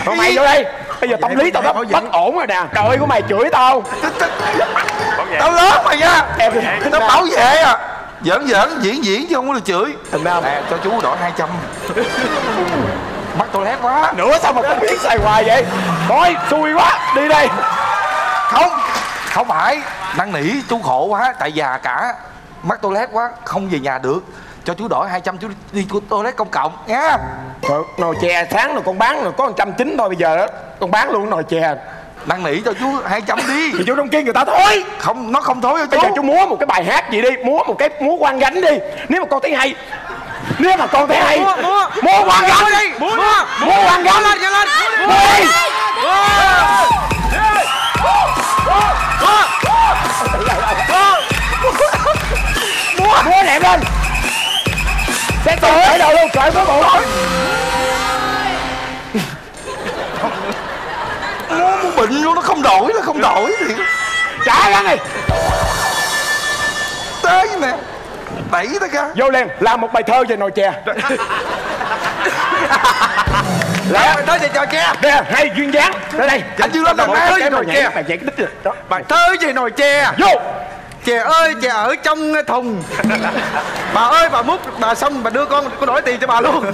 Thôi mày vô đây. Bây giờ tâm lý tao đã bất ổn rồi nè. Trời của mày chửi tao. Tao lớn mày nha. Em tao bảo vệ à. Giỡn giỡn diễn diễn chứ không có được chửi. Thành nè cho chú đổi 200 mắt tôi lét quá. Nữa sao mà không biết xài hoài vậy? Thôi xui quá đi đây. Không không phải. Năn nỉ chú khổ quá tại già cả. Mắt tôi lét quá không về nhà được. Cho chú đổi 200 chú đi toilet công cộng nha. Rồi, nồi chè sáng rồi con bán rồi có 190 thôi bây giờ đó. Con bán luôn nồi chè. Năn nỉ cho chú 200 đi. Thì chú trong kia người ta thôi. Không nó không thối cho bây giờ chú. chú múa một cái bài hát gì đi múa một cái múa quan gánh đi. Nếu mà con thấy hay nếu mà con thấy múa. múa quan Múa gánh đi, múa. múa quan gánh lên, lên. múa đi. Múa múa đẹp lên. Sẽ cởi đầu luôn cởi với bộ nó muốn bệnh luôn nó không đổi nó không đổi. Thì trả ra này. Tới nè đẩy tới ca vô liền làm một bài thơ về nồi chè. Lẹ, <laughs> nói về trò chè. Nè hay duyên dáng. Tới đây. Anh chưa làm Làm bài thơ về nồi chè. bài cái đích đó. Bài thơ về nồi chè. Vô. Chè ơi chè ở trong thùng. <laughs> Bà ơi bà múc bà xong bà đưa con con đổi tiền cho bà luôn <laughs>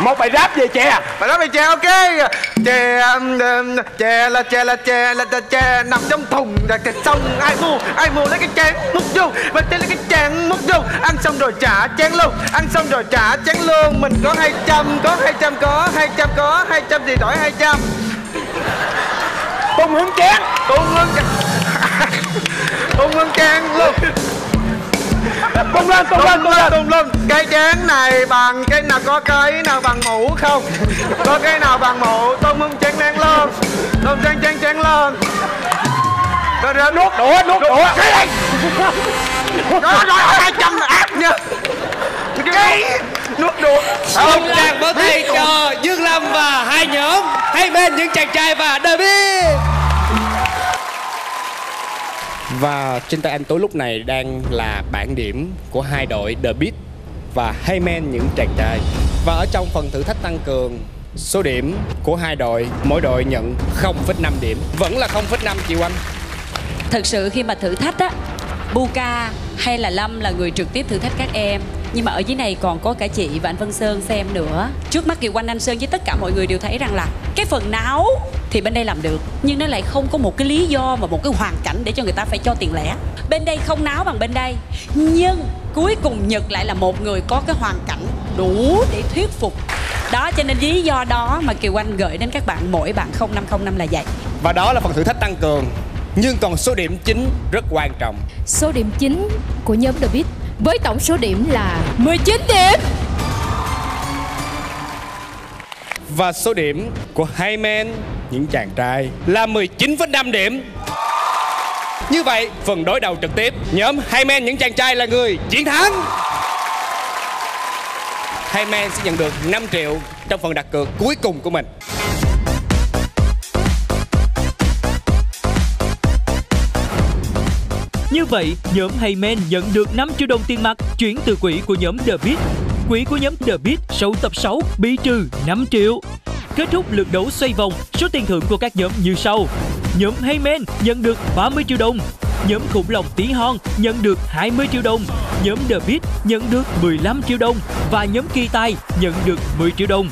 một bài rap về chè. Bà nói về chè ok. Chè um, um, chè là chè là chè là chè, chè nằm trong thùng là chè xong. Ai mua ai mua lấy cái chén múc vô. Và tên lấy cái chén múc vô. Ăn xong rồi trả chén luôn. Ăn xong rồi trả chén luôn. Mình có 200 có 200 có 200 có 200 gì đổi 200 tung hướng chén. Tung hướng chén. Tung hướng chén luôn tung lên tung lên tung lên tung lên cái chén này bằng cái nào có cái nào bằng mũ không? Có cái nào bằng mũ? Tôi muốn chén nén lên. Tôi chén chén chén lên. Rồi rồi nuốt. Đũa nuốt đũa cái này. <laughs> Rồi rồi hai trăm là ác nha. Cái nuốt đũa Một tràng vỗ tay cho Dương Lâm và hai nhóm. Hai bên những chàng trai và David và trên tay anh tối lúc này đang là bảng điểm của hai đội The Beat và Hayman những chàng trai. Và ở trong phần thử thách tăng cường Số điểm của hai đội Mỗi đội nhận 0,5 điểm. Vẫn là 0,5 chị Oanh Thật sự khi mà thử thách á, Buka hay là Lâm là người trực tiếp thử thách các em. Nhưng mà ở dưới này còn có cả chị và anh Vân Sơn xem nữa. Trước mắt Kiều Quanh Anh Sơn với tất cả mọi người đều thấy rằng là Cái phần náo thì bên đây làm được. Nhưng nó lại không có một cái lý do và một cái hoàn cảnh để cho người ta phải cho tiền lẻ. Bên đây không náo bằng bên đây. Nhưng cuối cùng nhật lại là một người có cái hoàn cảnh đủ để thuyết phục. Đó, cho nên lý do đó mà kiều anh gửi đến các bạn mỗi bạn 0505 là vậy. Và đó là phần thử thách tăng cường. Nhưng còn số điểm chính rất quan trọng. Số điểm chính của nhóm The Beat với tổng số điểm là 19 điểm. Và số điểm của hai men những chàng trai là 19,5 điểm. Như vậy phần đối đầu trực tiếp Nhóm hai men những chàng trai là người chiến thắng. Hai men sẽ nhận được 5 triệu trong phần đặt cược cuối cùng của mình Như vậy, nhóm Heyman nhận được 5 triệu đồng tiền mặt chuyển từ quỹ của nhóm The Beat. Quỹ của nhóm The Beat sau tập 6 bị trừ 5 triệu. Kết thúc lượt đấu xoay vòng, số tiền thưởng của các nhóm như sau. Nhóm Heyman nhận được 30 triệu đồng. Nhóm khủng long tí hon nhận được 20 triệu đồng. Nhóm The Beat nhận được 15 triệu đồng. Và nhóm Kỳ Tai nhận được 10 triệu đồng.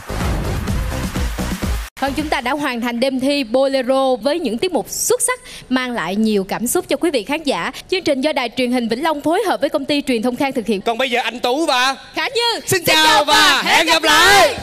Vâng, chúng ta đã hoàn thành đêm thi Bolero với những tiết mục xuất sắc mang lại nhiều cảm xúc cho quý vị khán giả. Chương trình do Đài truyền hình Vĩnh Long phối hợp với công ty truyền thông Khang thực hiện. Còn bây giờ anh Tú và Khả Như Xin chào và hẹn gặp lại.